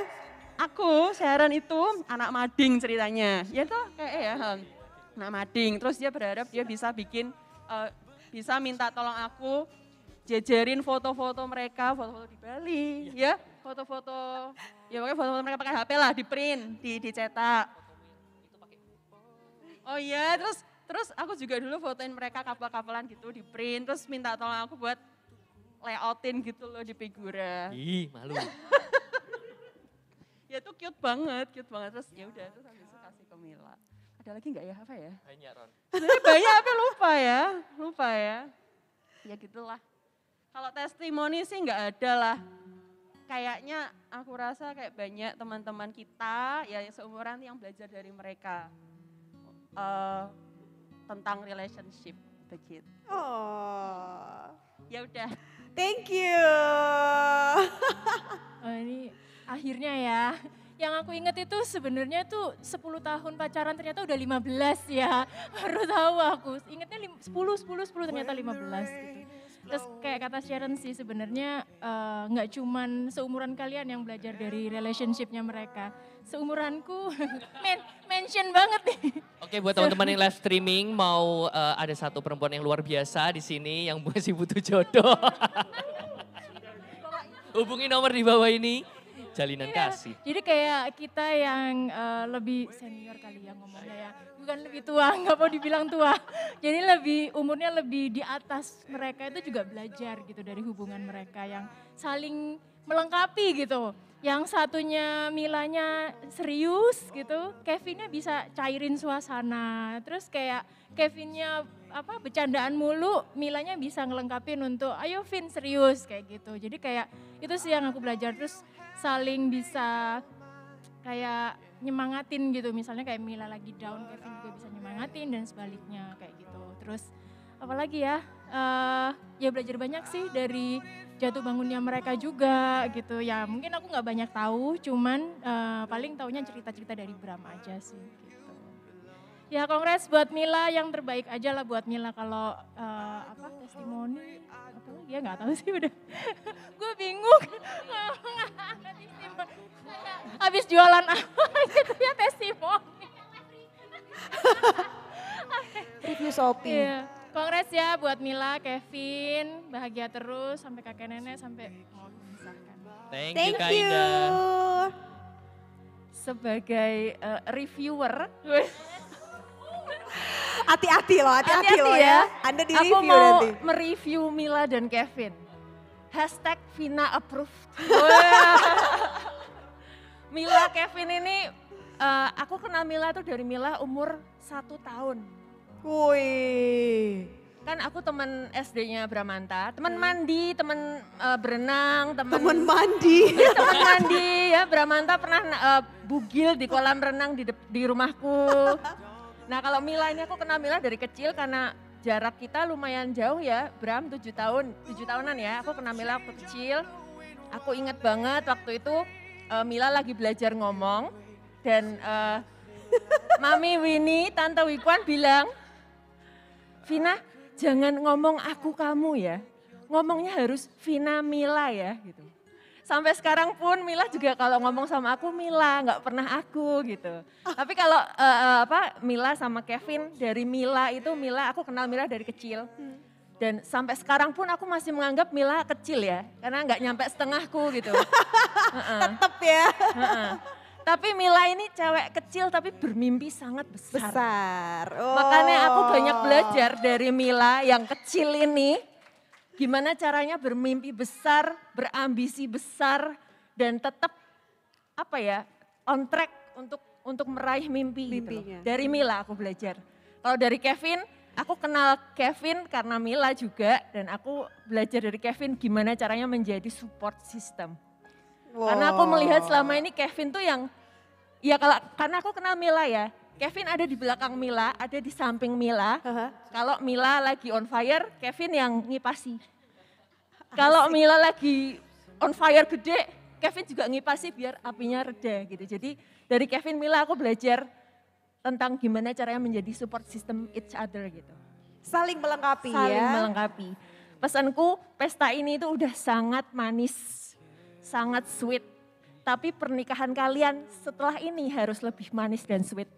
Speaker 19: Aku, Sharon itu anak mading ceritanya. Ya tuh kayak ya, hmm, anak mading. Terus dia berharap dia bisa bikin, eh, bisa minta tolong aku jejerin foto-foto mereka, foto-foto di Bali, ya, foto-foto, ya pokoknya foto-foto mereka pakai HP lah, di print, di dicetak. Oh iya, terus terus aku juga dulu fotoin mereka kapal-kapalan gitu di print, terus minta tolong aku buat layoutin gitu loh di figura.
Speaker 5: Ih, malu. (laughs)
Speaker 19: ya itu cute banget, cute banget. Terus ya udah terus habis itu kasih ke Mila. Ada lagi nggak ya apa ya?
Speaker 5: Banyak Ron.
Speaker 19: Sebenarnya banyak tapi lupa ya, lupa ya. Ya gitulah. Kalau testimoni sih nggak ada lah. Kayaknya aku rasa kayak banyak teman-teman kita ya yang seumuran yang belajar dari mereka Eh, tentang relationship begitu.
Speaker 9: Oh.
Speaker 19: Ya udah.
Speaker 9: Thank you.
Speaker 21: Oh, ini akhirnya ya. Yang aku inget itu sebenarnya tuh 10 tahun pacaran ternyata udah 15 ya. (laughs) Baru tahu aku. Ingetnya lim- 10, 10, 10 ternyata 15 gitu. Terus kayak kata Sharon sih sebenarnya eh, nggak cuman seumuran kalian yang belajar dari relationshipnya mereka. Seumuranku (laughs) men mention banget nih.
Speaker 5: Oke, buat teman-teman yang live streaming mau eh, ada satu perempuan yang luar biasa di sini yang masih butuh jodoh. (laughs) Hubungi nomor di bawah ini. Jalinan
Speaker 21: Iya,
Speaker 5: kasih.
Speaker 21: Jadi kayak kita yang eh, lebih senior kali ya ngomongnya ya. Bukan lebih tua, (laughs) nggak mau dibilang tua. Jadi lebih umurnya lebih di atas mereka itu juga belajar gitu dari hubungan mereka yang saling melengkapi gitu. Yang satunya Milanya serius gitu, Kevinnya bisa cairin suasana. Terus kayak Kevinnya apa bercandaan mulu, Milanya bisa ngelengkapin untuk ayo Vin serius kayak gitu. Jadi kayak itu sih yang aku belajar terus saling bisa kayak nyemangatin gitu. Misalnya kayak Mila lagi down, Kevin juga bisa nyemangatin dan sebaliknya kayak gitu. Terus apalagi ya, eh ya belajar banyak sih dari jatuh bangunnya mereka juga gitu. Ya mungkin aku nggak banyak tahu, cuman eh, paling taunya cerita-cerita dari Bram aja sih. Gitu. Ya kongres buat Mila yang terbaik aja lah buat Mila kalau eh, apa testimoni apa lagi ya nggak tahu sih udah (laughs) gue bingung (laughs) habis jualan apa gitu ya (laughs)
Speaker 9: Review Shopee.
Speaker 21: Iya. Kongres ya buat Mila, Kevin, bahagia terus sampai kakek nenek sampai mau memisahkan.
Speaker 5: Thank,
Speaker 9: Thank
Speaker 5: you Kak
Speaker 9: you.
Speaker 5: Indah.
Speaker 22: Sebagai eh, reviewer,
Speaker 9: Hati-hati loh, hati-hati loh ya. Anda di
Speaker 22: Aku
Speaker 9: review
Speaker 22: mau
Speaker 9: nanti.
Speaker 22: mereview Mila dan Kevin. Hashtag Vina approved. (laughs) Mila Kevin ini, eh, aku kenal Mila tuh dari Mila umur satu tahun.
Speaker 9: Wih.
Speaker 22: Kan aku teman SD-nya Bramanta, teman mandi, teman eh, berenang, teman
Speaker 9: Temen mandi. (laughs)
Speaker 22: Iya, teman mandi ya. Bramanta pernah eh, bugil di kolam renang di di rumahku. (laughs) Nah kalau Mila ini aku kenal Mila dari kecil karena jarak kita lumayan jauh ya. Bram 7 tahun, 7 tahunan ya. Aku kenal Mila waktu kecil. Aku ingat banget waktu itu eh, Mila lagi belajar ngomong dan eh, Mami Winnie, Tante Wikwan bilang, Vina jangan ngomong aku kamu ya. Ngomongnya harus Vina Mila ya gitu. Sampai sekarang pun Mila juga kalau ngomong sama aku Mila, nggak pernah aku gitu. Tapi kalau eh, apa Mila sama Kevin dari Mila itu Mila aku kenal Mila dari kecil. Dan sampai sekarang pun aku masih menganggap Mila kecil ya, karena nggak nyampe setengahku gitu. (laughs) Tetep
Speaker 9: ya.
Speaker 22: Tapi Mila ini cewek kecil tapi bermimpi sangat besar.
Speaker 9: Besar. Oh.
Speaker 22: Makanya aku banyak belajar dari Mila yang kecil ini. Gimana caranya bermimpi besar, berambisi besar, dan tetap apa ya on track untuk untuk meraih mimpi gitu loh. Dari Mila aku belajar. Kalau dari Kevin, aku kenal Kevin karena Mila juga dan aku belajar dari Kevin gimana caranya menjadi support system. Karena aku melihat selama ini Kevin tuh yang ya kalau karena aku kenal Mila ya. Kevin ada di belakang Mila, ada di samping Mila. Kalau Mila lagi on fire, Kevin yang ngipasi. Kalau Mila lagi on fire gede, Kevin juga ngipasi biar apinya reda gitu. Jadi dari Kevin Mila aku belajar tentang gimana caranya menjadi support system each other gitu.
Speaker 9: Saling melengkapi
Speaker 22: Saling
Speaker 9: ya.
Speaker 22: melengkapi. Pesanku pesta ini itu udah sangat manis, sangat sweet. Tapi pernikahan kalian setelah ini harus lebih manis dan sweet.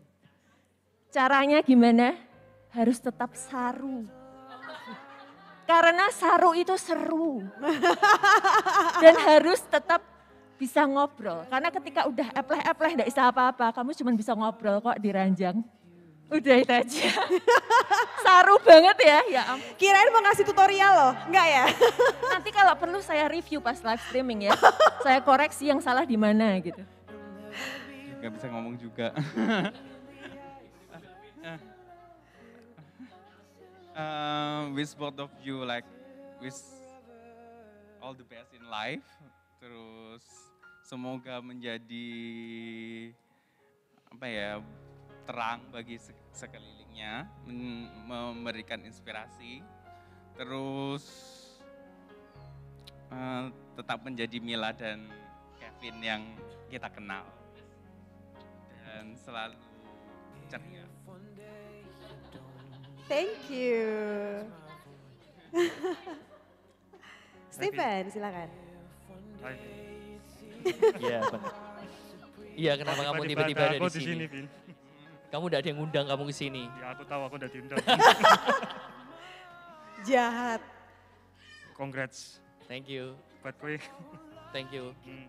Speaker 22: Caranya gimana? Harus tetap saru. Karena saru itu seru. (laughs) Dan harus tetap bisa ngobrol. Karena ketika udah epleh-epleh gak bisa apa-apa, kamu cuma bisa ngobrol kok di ranjang. Udah itu aja. (laughs) Saru banget ya, ya ampun.
Speaker 9: Kirain mau ngasih tutorial loh, enggak ya? (laughs)
Speaker 22: Nanti kalau perlu saya review pas live streaming ya. saya koreksi yang salah di mana gitu.
Speaker 23: Gak bisa ngomong juga. Um, wish both of you like wish all the best in life. Terus semoga menjadi apa ya terang bagi se- sekelilingnya, memberikan inspirasi. Terus eh, tetap menjadi Mila dan Kevin yang kita kenal dan selalu ceria.
Speaker 9: Thank you. Steven, silakan.
Speaker 5: Iya (laughs) benar. Iya kenapa kamu
Speaker 20: Tiba-tiba ada
Speaker 5: di sini?
Speaker 20: sini, Vin.
Speaker 5: Kamu udah ada yang ngundang kamu ke sini.
Speaker 20: Ya aku tahu aku udah diundang. (laughs)
Speaker 9: Jahat.
Speaker 20: Congrats.
Speaker 5: Thank you.
Speaker 20: Buat kue.
Speaker 5: Thank you.
Speaker 20: Hmm.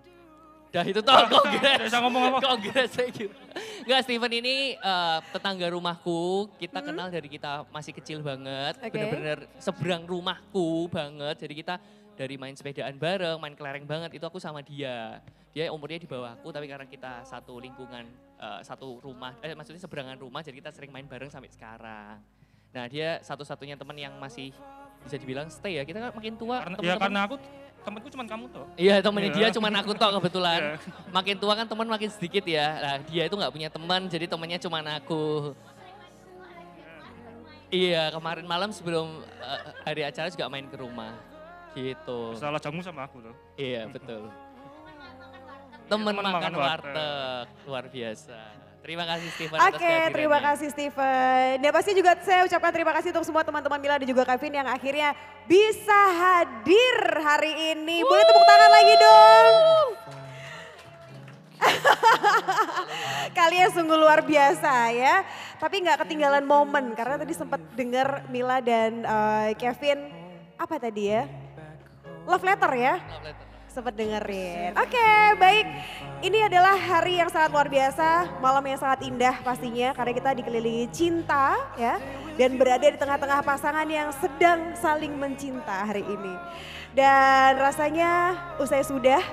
Speaker 5: Dah itu toh, congrats.
Speaker 20: Bisa ngomong apa?
Speaker 5: Thank you. Enggak, Steven ini eh, tetangga rumahku. Kita
Speaker 9: Hmm.
Speaker 5: kenal dari kita masih kecil banget.
Speaker 9: Oke.
Speaker 5: Bener-bener seberang rumahku banget. Jadi kita dari main sepedaan bareng, main kelereng banget. Itu aku sama dia. Dia umurnya di bawahku, tapi karena kita satu lingkungan, eh, satu rumah, eh maksudnya seberangan rumah, jadi kita sering main bareng sampai sekarang. Nah dia satu-satunya teman yang masih bisa dibilang stay ya. Kita kan makin tua.
Speaker 20: Karena, ya
Speaker 5: teman-teman-
Speaker 20: karena aku temanku cuma kamu tuh.
Speaker 5: Iya temennya
Speaker 20: Iya.
Speaker 5: dia cuman aku tok kebetulan.
Speaker 20: Iya.
Speaker 5: Makin tua kan teman makin sedikit ya. Nah dia itu nggak punya teman jadi temannya cuman aku. Iya kemarin malam sebelum eh, hari acara juga main ke rumah. Gitu.
Speaker 20: Salah jamu sama aku tuh.
Speaker 5: Iya betul. Temen
Speaker 20: temen
Speaker 5: makan,
Speaker 20: makan
Speaker 5: warteg.
Speaker 20: warteg.
Speaker 5: Luar biasa. Terima kasih Steven
Speaker 9: Oke, terima kasih Steven. Dan pasti juga saya ucapkan terima kasih untuk semua teman-teman Mila dan juga Kevin yang akhirnya bisa hadir hari ini. Boleh tepuk tangan lagi dong. (laughs) Kalian sungguh luar biasa ya. Tapi nggak ketinggalan momen karena tadi sempat dengar Mila dan eh, Kevin apa tadi ya? Love letter ya? Sempat dengerin. Oke baik. Ini adalah hari yang sangat luar biasa. Malam yang sangat indah pastinya. Karena kita dikelilingi cinta ya. Dan berada di tengah-tengah pasangan yang sedang saling mencinta hari ini. Dan rasanya usai sudah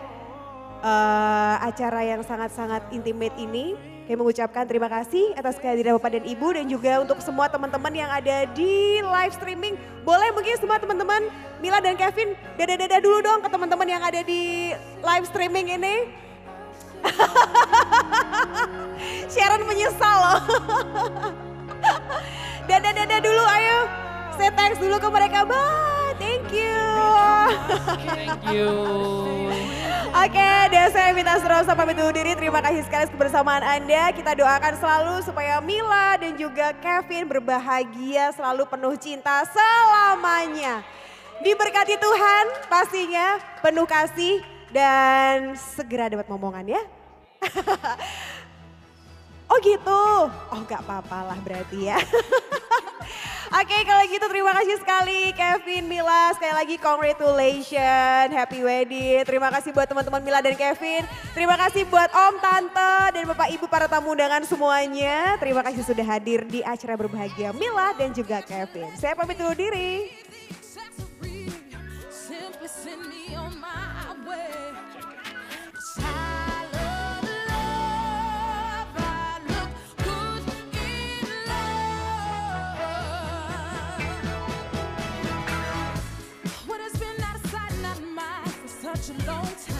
Speaker 9: eh, acara yang sangat-sangat intimate ini. Kami mengucapkan terima kasih atas kehadiran Bapak dan Ibu dan juga untuk semua teman-teman yang ada di live streaming. Boleh mungkin semua teman-teman Mila dan Kevin dada-dada dulu dong ke teman-teman yang ada di live streaming ini. (laughs) Sharon menyesal loh. (laughs) Dada-dada dulu ayo. Say thanks dulu ke mereka. Bye. Thank you.
Speaker 5: Thank you.
Speaker 9: Oke, dan saya minta Rosa pamit undur diri. Terima kasih sekali kebersamaan Anda. Kita doakan selalu supaya Mila dan juga Kevin berbahagia, selalu penuh cinta selamanya. Diberkati Tuhan pastinya, penuh kasih dan segera dapat momongan ya. (laughs) oh gitu, oh gak apa-apa lah berarti ya. (laughs) Oke kalau gitu terima kasih sekali Kevin, Mila. Sekali lagi congratulations, happy wedding. Terima kasih buat teman-teman Mila dan Kevin. Terima kasih buat Om, Tante, dan Bapak Ibu para tamu undangan semuanya. Terima kasih sudah hadir di acara berbahagia Mila dan juga Kevin. Saya pamit dulu diri.
Speaker 3: Such a long time?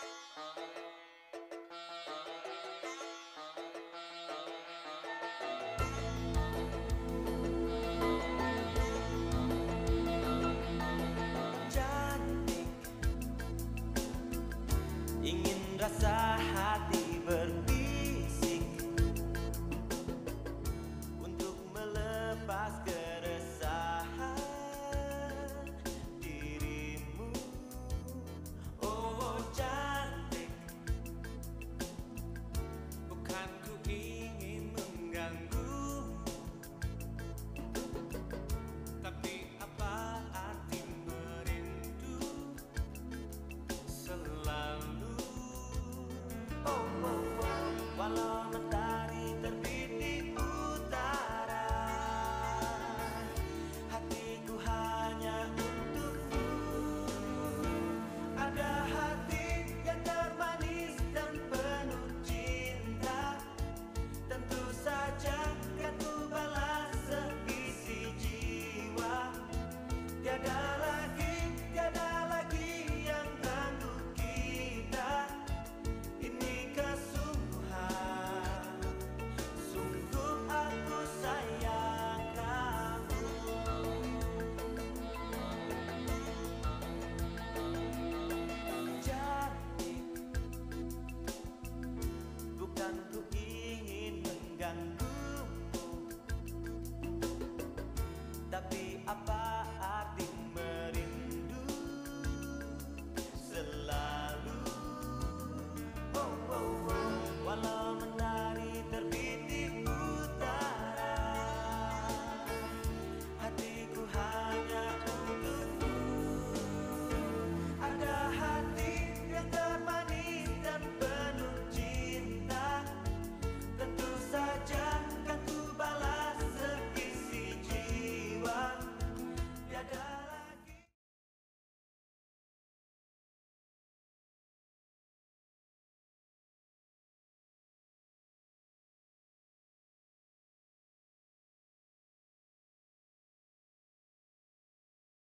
Speaker 11: Cantik